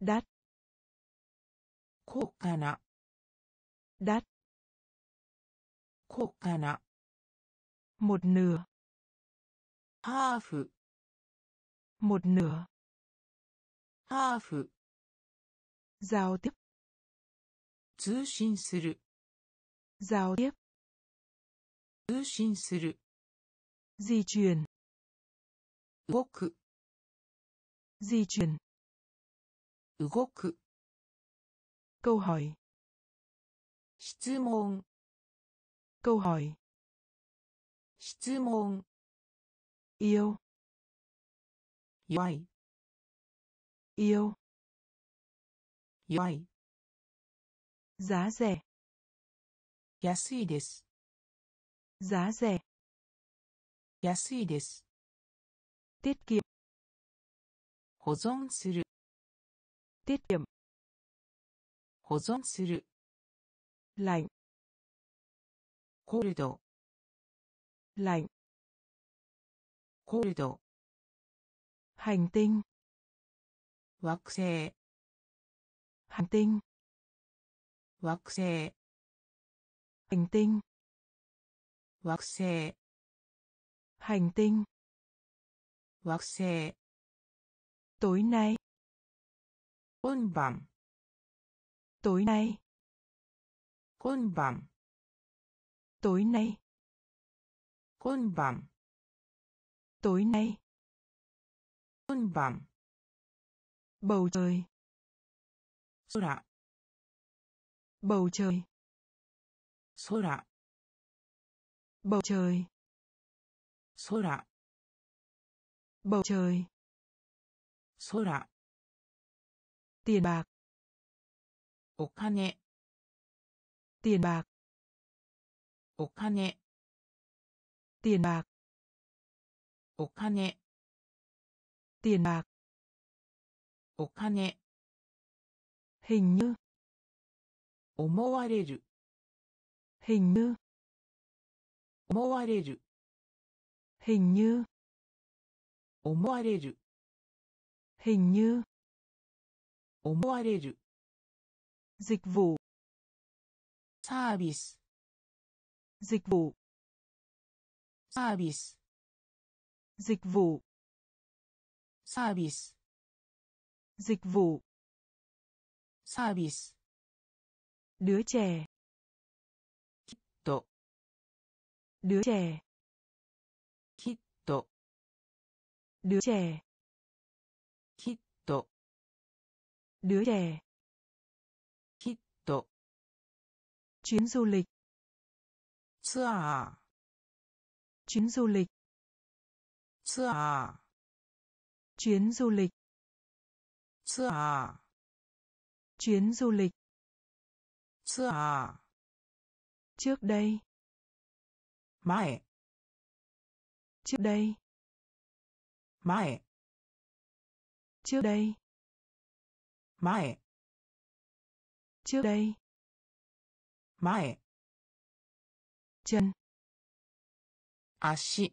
đắt 高価な đắt 高価な một nửa ハーフ một nửa ハーフ giao tiếp 通信する giao tiếp 通信する di chuyển 動く di chuyển 動く câu hỏi 質問 câu hỏi 質問 yêu 弱い yêu 弱い giá rẻ 安いです giá rẻ 安いです tiết kiệm 保存する tiết kiệm 保存する lạnh コルド lạnh コルド hành tinh 惑星 hành tinh 惑星 hành tinh 惑星 hành tinh 惑星 tối nay 今晩 tối nay 今晩 tối nay 今晩 tối nay 今晩 bầu trời 空 bầu trời 空 bầu trời 空 bầu trời 空 tiền bạc お金 tiền bạc お金 tiền bạc お金 tiền bạc お金 hình như 思われる hình như 思われる hình như 思われる hình như 思われる dịch vụ サービス dịch vụ サービス dịch vụ サービス dịch vụ サービス đứa trẻ đứa trẻ. Kitto. Đứa trẻ. Kitto. Đứa trẻ. Kitto. Chuyến du lịch. Tour chuyến du lịch. Tour chuyến du lịch. Tour chuyến du lịch. Tour trước đây 前 trước đây 前 trước đây 前 trước đây 前 chân 足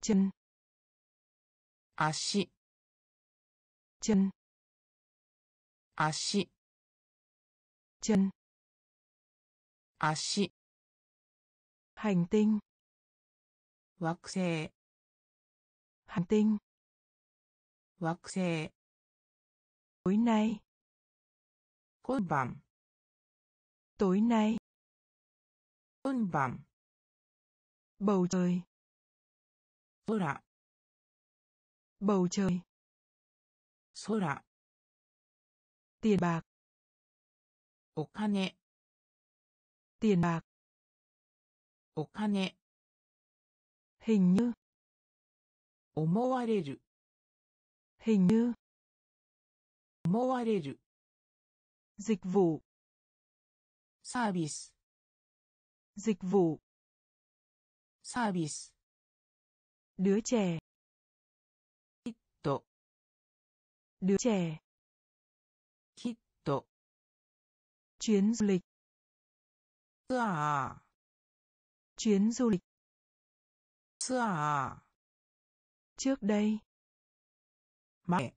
chân 足 chân 足 chân 足 hành tinh 惑星 hành tinh 惑星 tối nay 今晩 tối nay 今晩 bầu trời 空 bầu trời 空 tiền bạc お金 tiền bạc お金 hình như 思われる hình như 思われる dịch vụ サービス dịch vụ サービス đứa trẻ と đứa trẻ きっと chuyến du lịch ツアー chuyến du lịch. Xưa à? Trước đây. Mẹ.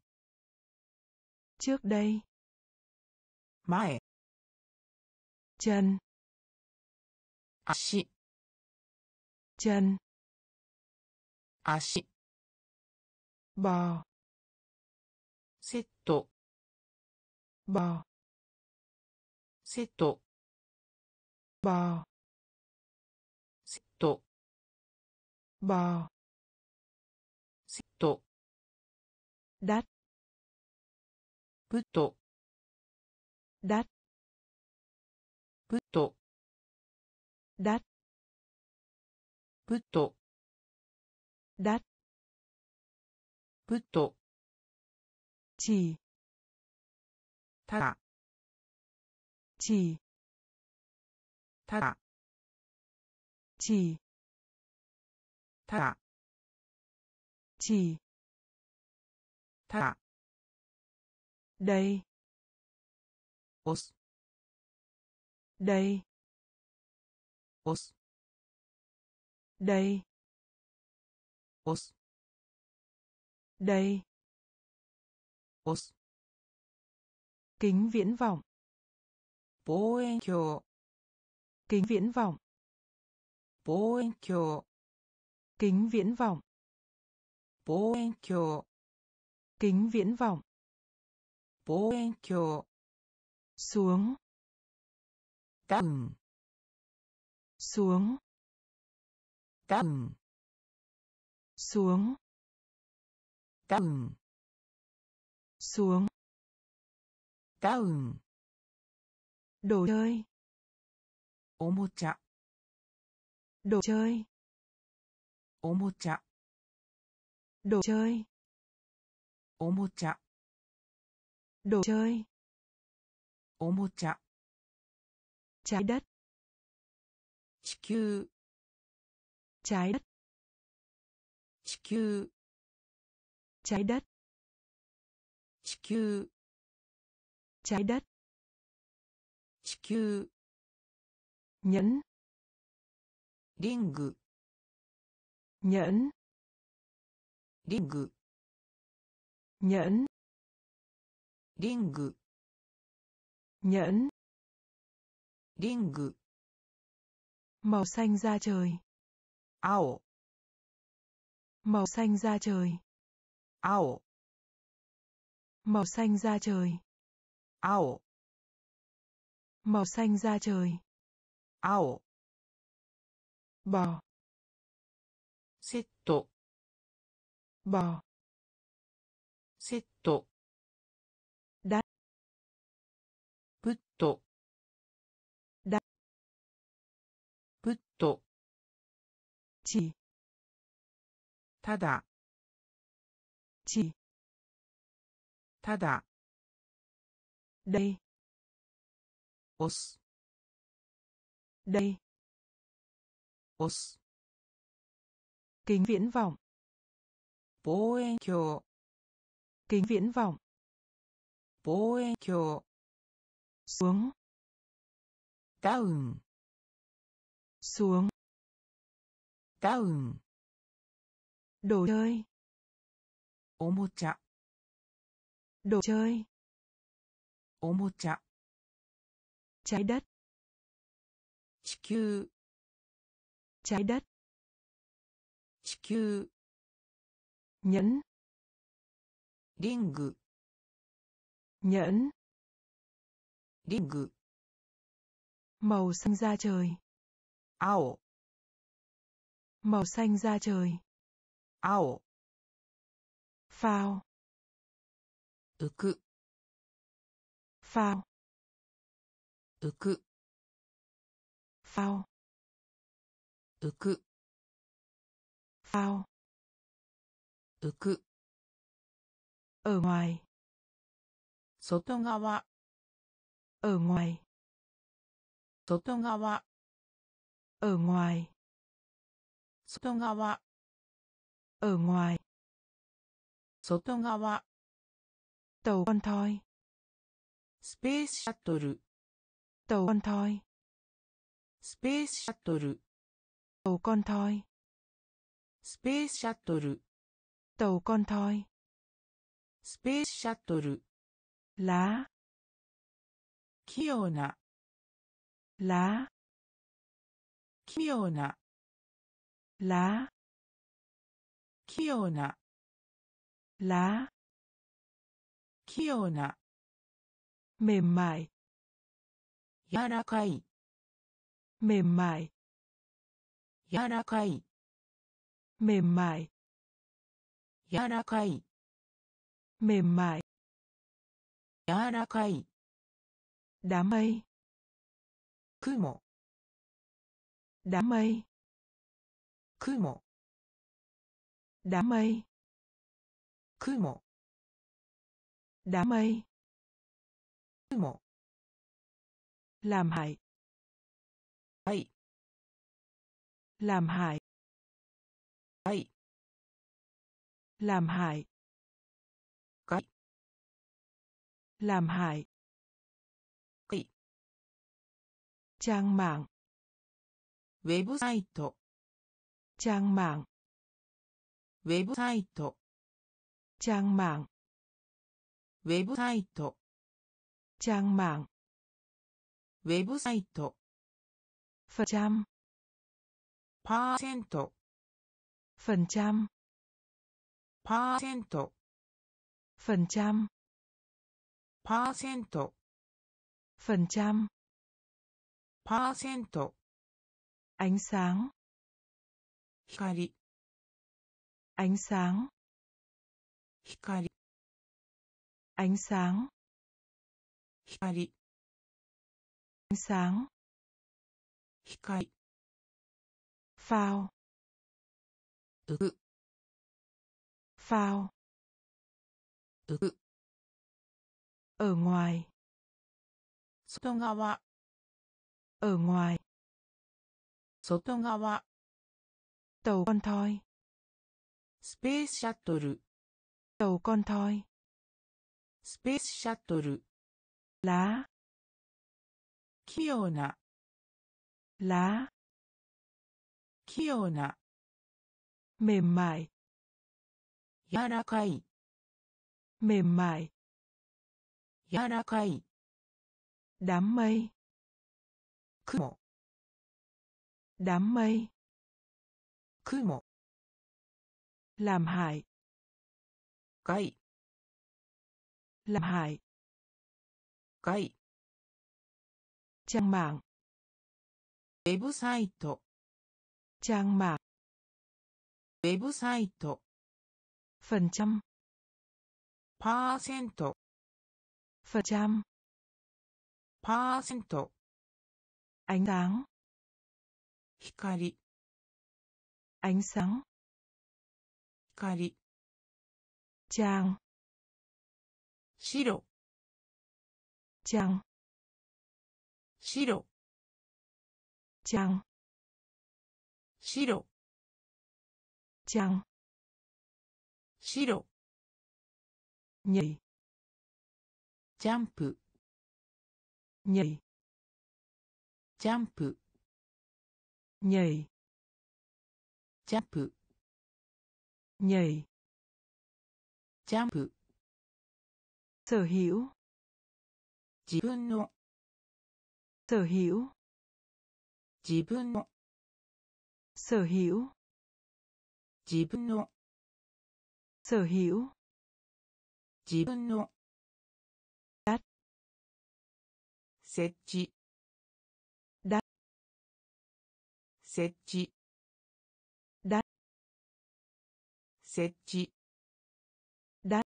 Trước đây. Mẹ. Chân. À, Ashi chân. À, Ashi bò. Setto bò. Setto bò. と。バーセだぶと。だぶと。だぶと。だぶと。ち。ただ。ち。ただ。chỉ. Thả chỉ. Thả đây. Os. Đây. Os. Đây. Os. Đây. Os. Kính viễn vọng. Vô kính viễn vọng. 望遠鏡 kính viễn vọng 望遠鏡 kính viễn vọng 望遠鏡 xuống ダウン xuống ダウン xuống ダウン xuống ダウン đồ chơi おもちゃ đồ chơi. Omocha đồ chơi. Omocha đồ chơi. Omocha trái đất. Chiku trái đất. Chiku trái đất. Chiku trái đất. Chiku nhẫn. リング nhẫn リング nhẫn リング nhẫn リング màu xanh da trời 青 màu xanh da trời 青 màu xanh da trời 青 màu xanh da trời バー。セット。バー。セット。だプット。だプット。ちただ。ちただ。đây os イ os. Kính viễn vọng. Vô en kiều kính viễn vọng. Vô xuống. Down xuống. Down đồ chơi. Omocha đồ chơi. Omocha trái đất. 地球 trái đất 地球 nhẫn リング nhẫn リング màu xanh da trời 青 màu xanh da trời 青 phao 浮く phao 浮く phao 浮く phao 浮く ở ngoài 外側 ở ngoài 外側 ở ngoài 外側 ở ngoài 外側 tàu con thoi スペースシャトル tàu con thoi スペースシャトル Tàu con thoi. Space Shuttle. Tàu con thoi. Space Shuttle. Lá. Kỳ ảo na. Lá. Kỳ ảo na. Lá. Kỳ ảo na. Lá. Kỳ ảo na. Mềm mại. 柔らかい。mềm mại. やらかい。めんまいやなかい。めんまいやなかい。だまいくもだまいくもだまいくもだまいくも làm い làm hại. Ấy làm hại. Cái làm hại. Cái trang mạng. Website. Trang mạng. Website. Trang mạng. Website. Trang mạng. Website. Phần trăm percent, phần trăm. Percent, phần trăm. Percent, phần trăm. Percent, ánh sáng. Hikari. Ánh sáng. Hikari. Ánh sáng. Hikari. Ánh sáng. Hikari phao 浮く phao 浮く ở ngoài 外側 ở ngoài 外側 tàu con thoi スペースシャトル tàu con thoi スペースシャトル lá 器用な lá 器用な mềm mại 柔らかい mềm mại 柔らかい đám mây 雲 đám mây 雲 làm hại 害 làm hại 害 trang mạng ウェブサイト trang mạng. Website. Phần trăm. Percent. Phần trăm. Percent. Ánh sáng. Hikari. Ánh sáng. Hikari. Trang. Siro trang. Siro trang. 白 trang 白 nhảy ジャンプ nhảy ジャンプ nhảy ジャンプ nhảy ジャンプ sở hữu 自分の sở hữu 自分の sở hữu 自分の sở hữu 自分の đặt 設置 đặt 設置 đặt 設置 đặt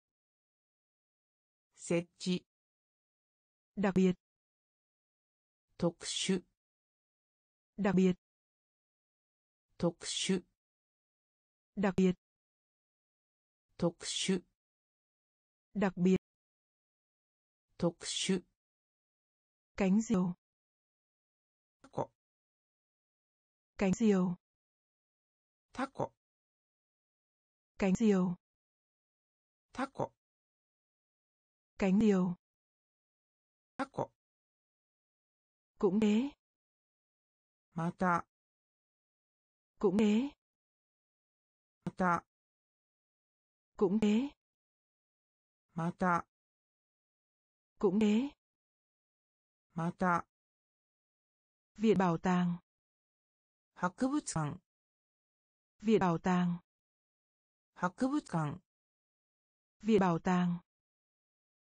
設置 đặc biệt 特殊 đặc biệt 特殊 đặc biệt 特殊 đặc biệt 特殊 cánh diều タコ cánh diều タコ cánh diều タコ cánh diều タコ cũng thế また cũng thế また cũng thế また cũng thế また viện bảo tàng 博物館 viện bảo tàng 博物館 viện bảo tàng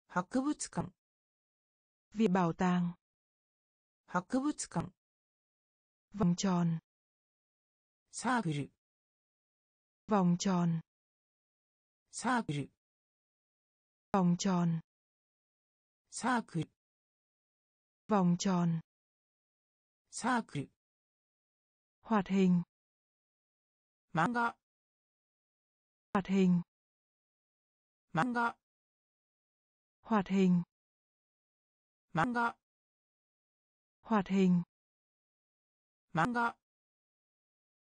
博物館 viện bảo tàng 博物館 vòng tròn サークル vòng tròn. 사그르 vòng tròn. 사그르 vòng tròn. 사그르 hoạt hình. Manga. Hoạt hình. Manga. Hoạt hình. Manga. Hoạt hình. Manga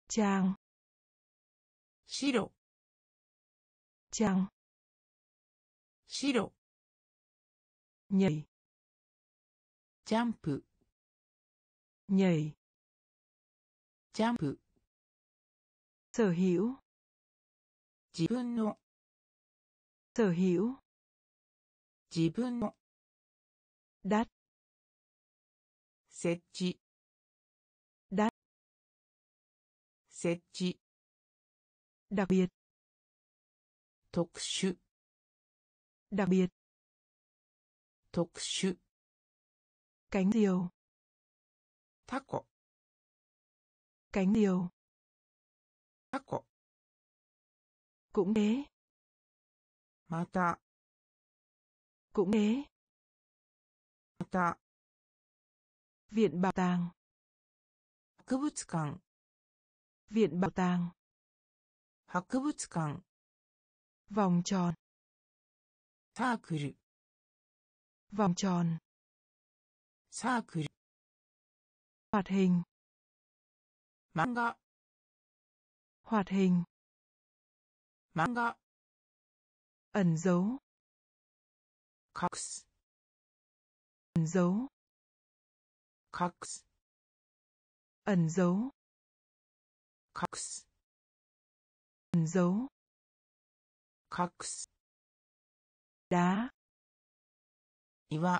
画 trang 白 trang 白 nhảy ジャンプ nhảy ジャンプ sở hữu 自分の sở hữu 自分の đắt 設置 設置 đặc biệt 特殊 đặc biệt 特殊 cánh diều タコ cánh diều タコ cũng thế また cũng thế また viện bảo tàng 博物館 viện bảo tàng 博物館 vòng tròn サークル vòng tròn サークル hoạt hình 漫画 hoạt hình 漫画 ẩn dấu 隠す ẩn dấu 隠す ẩn dấu Cox. Ẩn dấu. Cox. Đá. Iwa.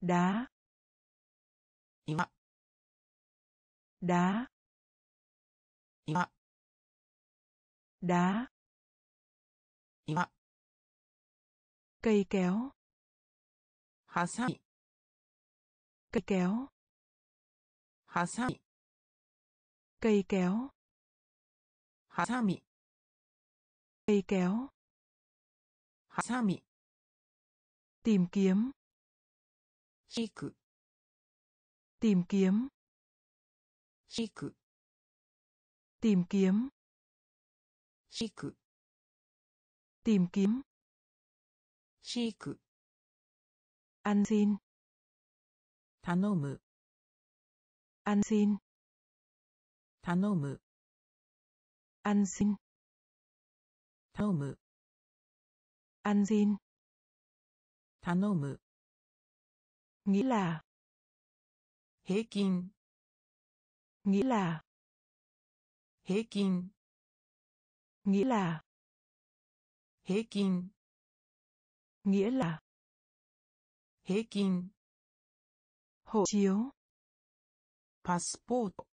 Đá. Iwa. Đá. Iwa. Đá. Iwa. Cây kéo. Hasai. Cây kéo. Hasai cây kéo ハサミ cây kéo ハサミ tìm kiếm 引く tìm kiếm 引く tìm kiếm 引く tìm kiếm 飼育 ăn xin 頼む ăn xin 頼む ăn xin 頼む ăn xin 頼む nghĩ là 平均 nghĩ là 平均 nghĩ là 平均 nghĩa là 平均 hộ chiếu パスポート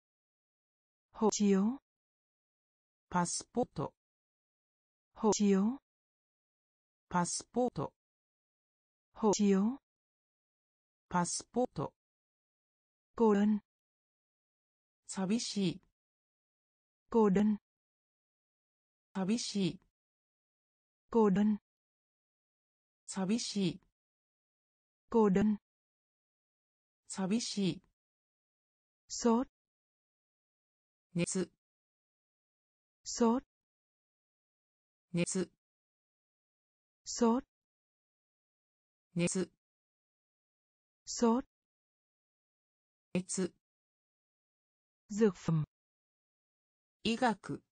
Hộ chiếu パスポート hộ chiếu パスポート hộ chiếu パスポート cô đơn 寂しい cô đơn 寂しい cô đơn 寂しい cô đơn 寂しい sốt 熱。そ熱。そ熱。そ熱。ずふん医学。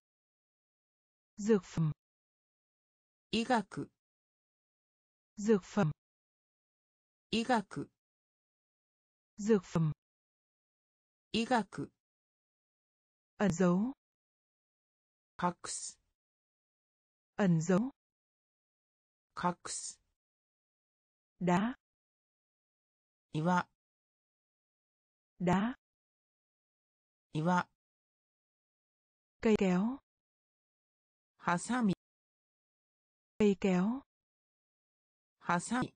ずふん医学。ずふん医学。ずふん医学。ẩn dấu Cox. ẩn dấu Cox. đá Iwa. đá Iwa. cây kéo Hasami. cây kéo Hasami.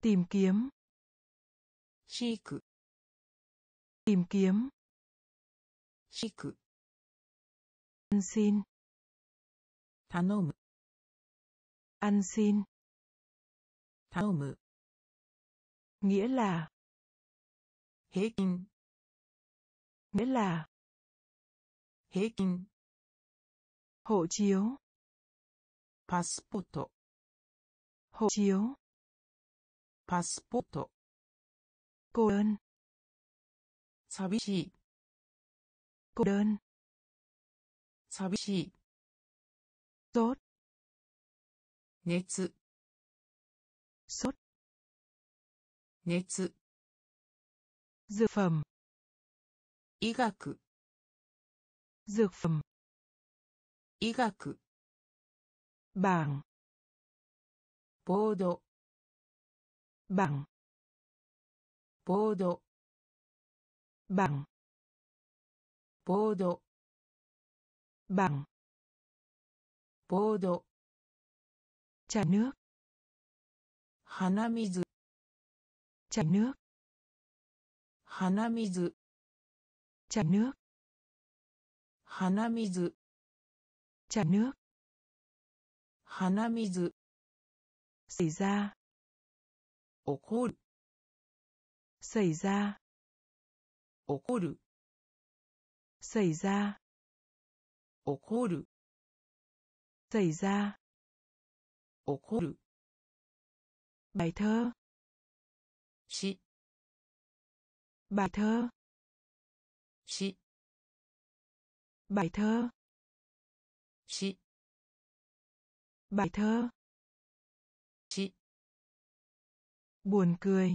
tìm kiếm Seek. tìm kiếm 飼育 ăn xin 頼む ăn xin 頼む nghĩa là 平均 nghĩa là 平均 hộ chiếu パスポート hộ chiếu パスポート cô đơn 寂しい cô đơn 寂しい sốt 熱 sốt 熱 dược phẩm 医学 dược phẩm 医学 bảng ボード bảng ボード bảng ボード。バンボード。茶ぬ鼻水茶ぬ鼻水茶ぬ鼻水茶ぬ鼻水水ざ起こる水ざ起こる xảy ra 起こる xảy ra 起こる bài thơ し bài thơ し bài thơ し bài thơ し buồn cười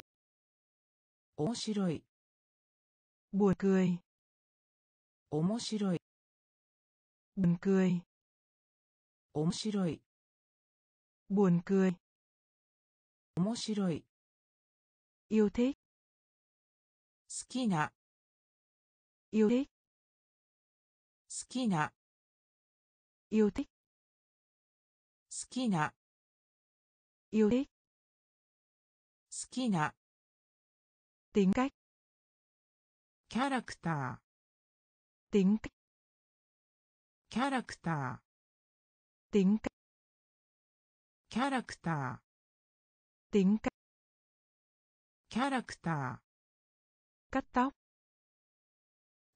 面白い buồn cười 面白い buồn cười 面白い buồn cười 面白い yêu thích 好きな yêu thích 好きな yêu thích 好きな yêu thích 好きな tính cách キャラクタ tính cách. キャラクター tính cách. キャラクター tính cách. Character. Cắt tóc.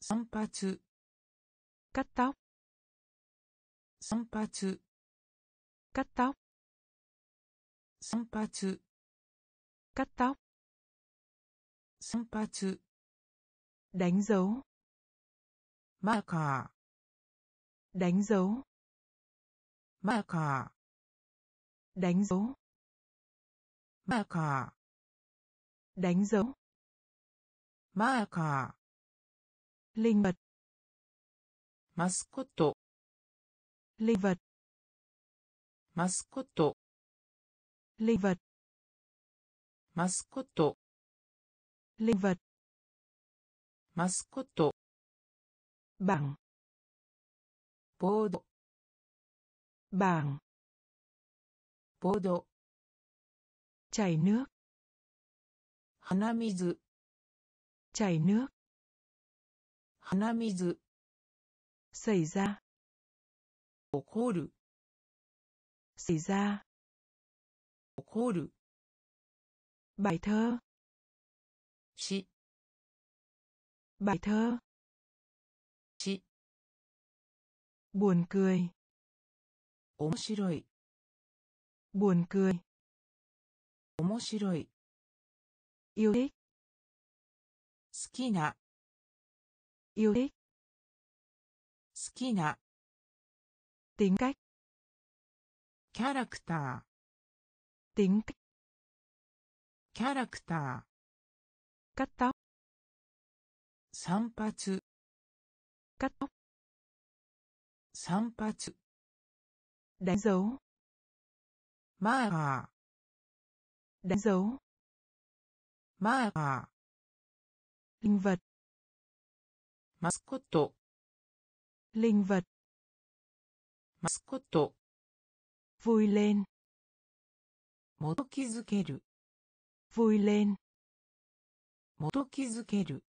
Sanpatsu cắt tóc. Sanpatsu cắt tóc. Sanpatsu cắt tóc. Sanpatsu đánh dấu marker đánh dấu. Marker đánh dấu. Marker đánh dấu. Marker linh vật. Mascotto linh vật. Mascotto linh vật. Mascotto linh vật. Mascotto bảng 보도 bảng 보도 chảy nước hanamizu. chảy nước hanamizu. xảy ra okoru. xảy ra okoru. bài thơ chi, bài thơ buồn cười 面白い buồn cười 面白い yêu thích 好きな yêu thích 好きな tính cách キャラクタ tính cách ーキャラクタ cắt tóc ー散髪 cắt tóc 散発 đánh dấu. Ma hạ đánh dấu. Ma hạ linh vật. Mascotto linh vật. Mascotto vui lên. 元気づける vui lên. 元気づける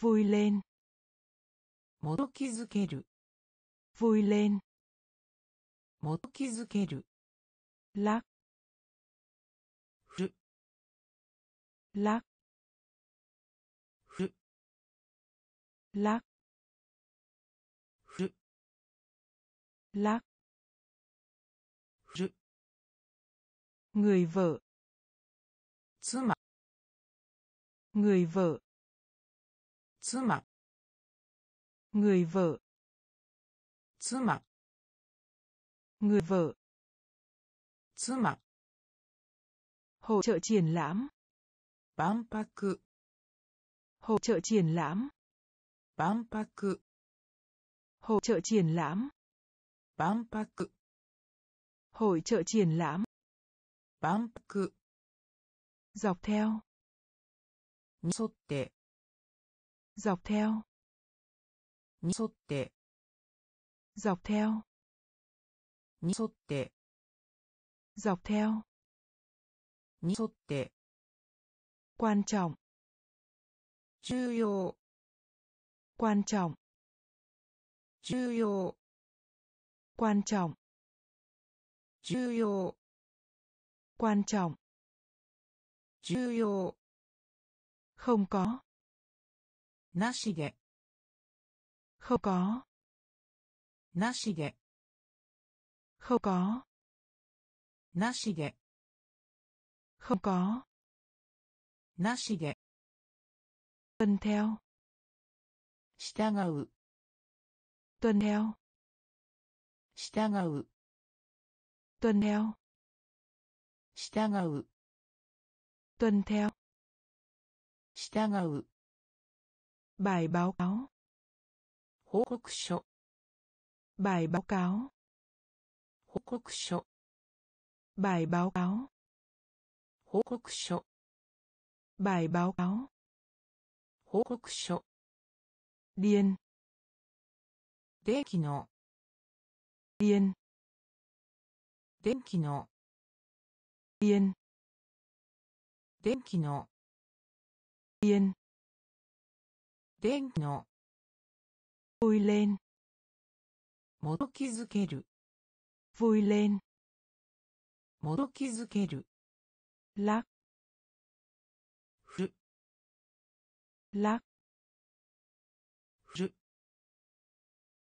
vui lên. 元気づける vui lên 元気づける lắc 振る lắc 振る lắc 振る lắc 振る người vợ 妻 người vợ 妻 người vợ 妻 người vợ. Tsuma hỗ trợ triển lãm. Banpaku hỗ trợ triển lãm. Banpaku hỗ trợ triển lãm. Banpaku hội trợ triển lãm. Banpaku dọc theo. Nisotte dọc theo. Nisotte dọc theo に沿って dọc theo に沿って quan trọng 重要 quan trọng 重要 quan trọng 重要 quan trọng 重要 không có なしで không có なしで không có なしで không có なしで tuân theo 従う tuân theo 従う tuân theo 従う tuân theo 従う bài báo cáo 報告書 bài báo cáo 報告書 bài báo cáo 報告書 bài báo cáo 報告書 điên 電気の điên 電気の điên 電気の điên 電気の vui lên 元気づける vui lên 元気づける lắc 振る lắc 振る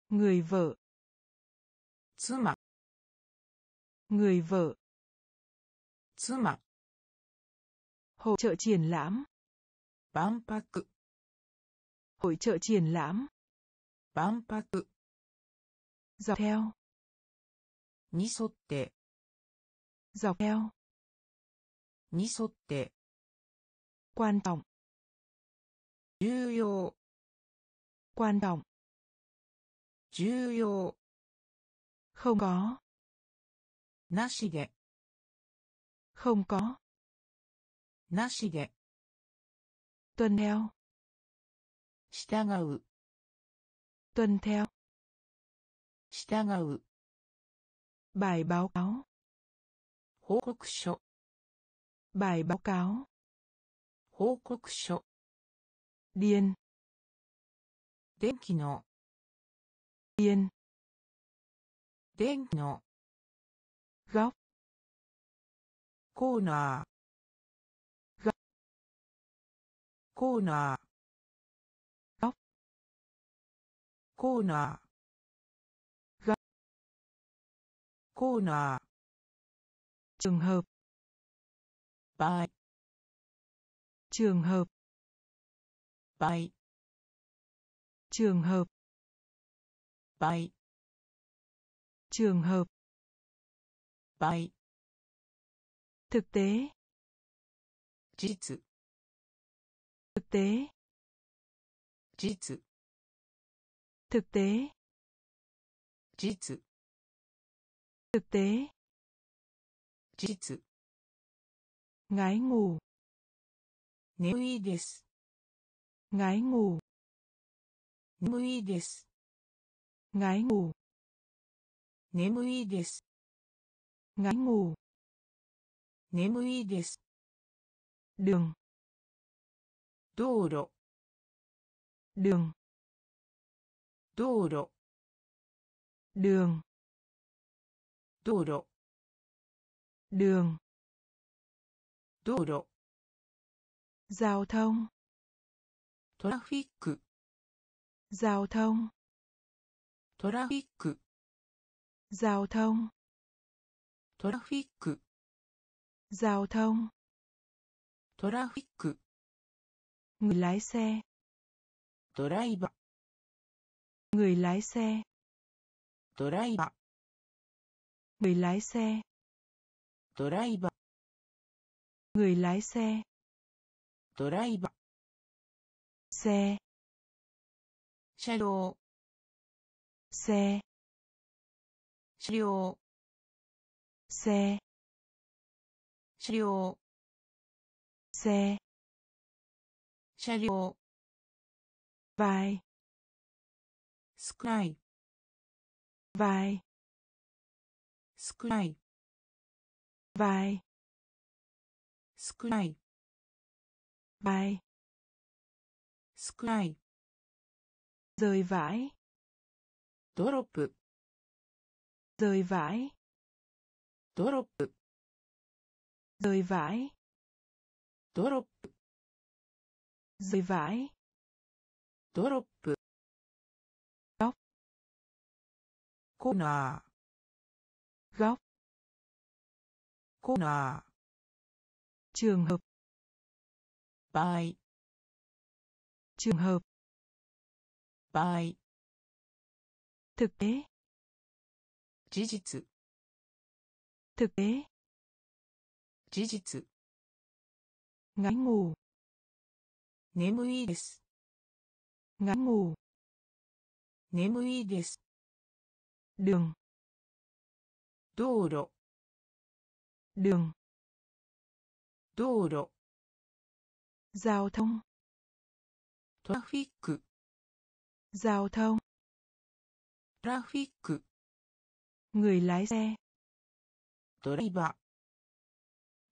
người vợ 妻 người vợ 妻 hội trợ triển lãm 万博 hội trợ triển lãm 万博 dọc theo に沿って dọc theo に沿って quan trọng 重要 quan trọng 重要 không có なしで không có なしで tuân theo 従う tuân theo 従う bài báo cáo 報告書 bài báo cáo 報告書 điên 電気の điên 電気の góc コーナーがコーナーがコーナーコーナー trường hợp. Bài. Trường hợp. Bài. Trường hợp. Bài. Trường hợp. Bài. Thực tế. Jitsu thực tế. Jitsu thực tế. Jitsu thực tế 事実 ngái ngủ 眠いです ngái ngủ 眠いです ngái ngủ 眠いです ngái ngủ 眠いです đường 道路 đường 道路 đường 道路 đường 道路 giao thông トラフィック giao thông トラフィック giao thông トラフィック giao thông トラフィック người lái xe ドライバ người lái xe ドライバ người lái xe. Driver. Người lái xe. Driver. Xe. Xe xe. Xe xe. Xe xe. Xe đồ vài sky. Vài 少ない vai 少ない vai 少ない rời vãi ドロップ rời vãi ドロップ rời vãi ドロップ rời vãi ドロップ góc コーナ góc. Cô nà trường hợp. Bài. Trường hợp. Bài. Thực tế. Thực tế. 事実 ngáy ngủ. 眠いです ngáy ngủ. 眠いです đường. 道路 đường 道路 giao thông トラフィック giao thông トラフィック người lái xe ドライバ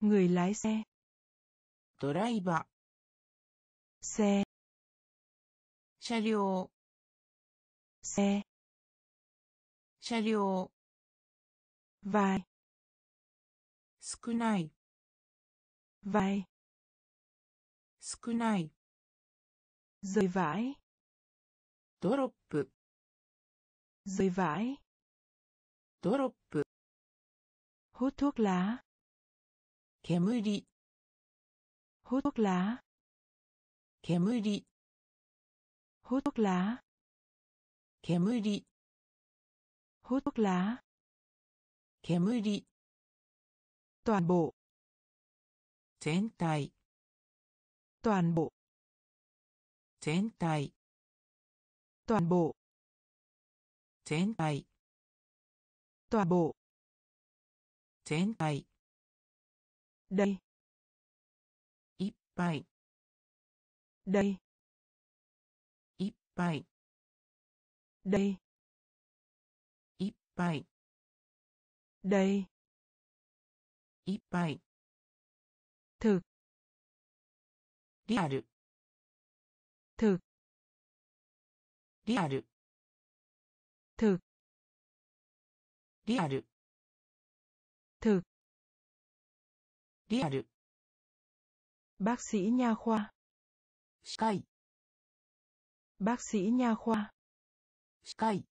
người lái xe ドライバ xe 車両 xe 車両 vai 少ない vai 少ない rời vãi ドロップ rời vãi ドロップ hút thuốc lá 煙 hút thuốc lá 煙 hút thuốc lá 煙 hút thuốc lá 煙。全棒全体。全棒全体。全棒全体。全棒全体。でいっぱい。でいっぱい。でいっぱい。đây いっぱい thực リアル thực リアル thực リアル thực リアル bác sĩ nha khoa 歯科医 bác sĩ nha khoa 歯科医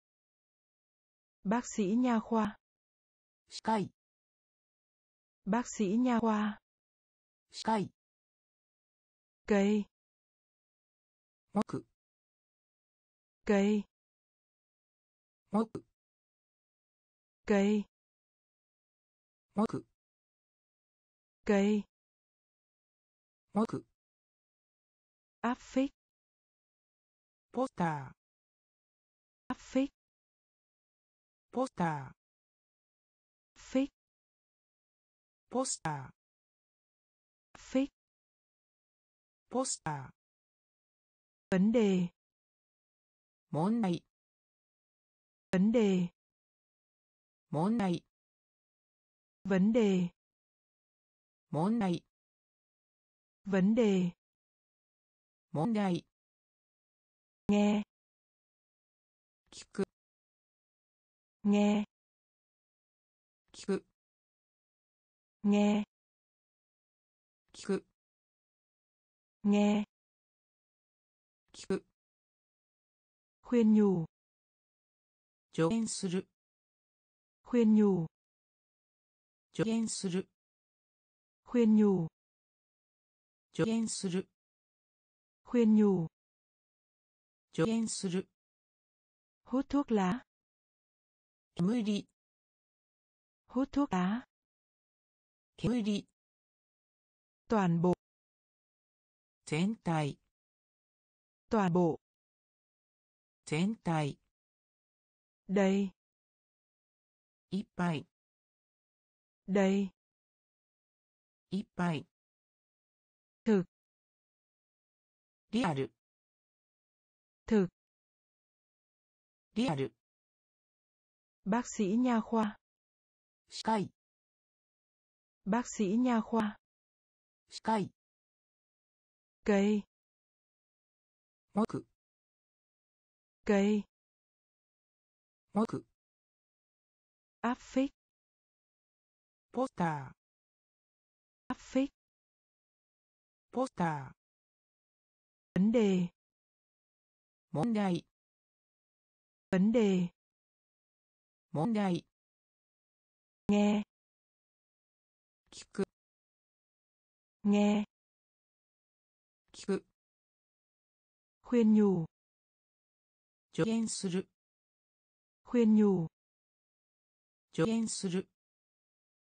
bác sĩ nha khoa Sky. Bác sĩ nha khoa. Sky. Cây. Mốc. Cây. Mốc. Cây. Mốc. Cây. Mốc. Áp phích. Poster. Áp phích. Poster. poster. Fix poster. Vấn đề. Món này. Vấn đề. Món này. Vấn đề. Món này. Vấn đề. Món này. Nghe. Kiku nghe. Kiku nghe 聞く nghe 聞く khuyên nhủ 助言する khuyên nhủ 助言する khuyên nhủ 助言する khuyên nhủ 助言する hút thuốc lá 煙 hút thuốc lá 煙 toàn bộ 全体 toàn bộ 全体 đây いっぱい đây いっぱい thực リアル thực リアル bác sĩ nha khoa 歯科医 Bác sĩ nha khoa. cây Cây. Mốc. Cây. Áp phích. Poster. Áp phích. Poster. Vấn đề. Món đại. Vấn đề. Món đại. Nghe. 聞く。ね聞く。訓入助言する。訓入助言する。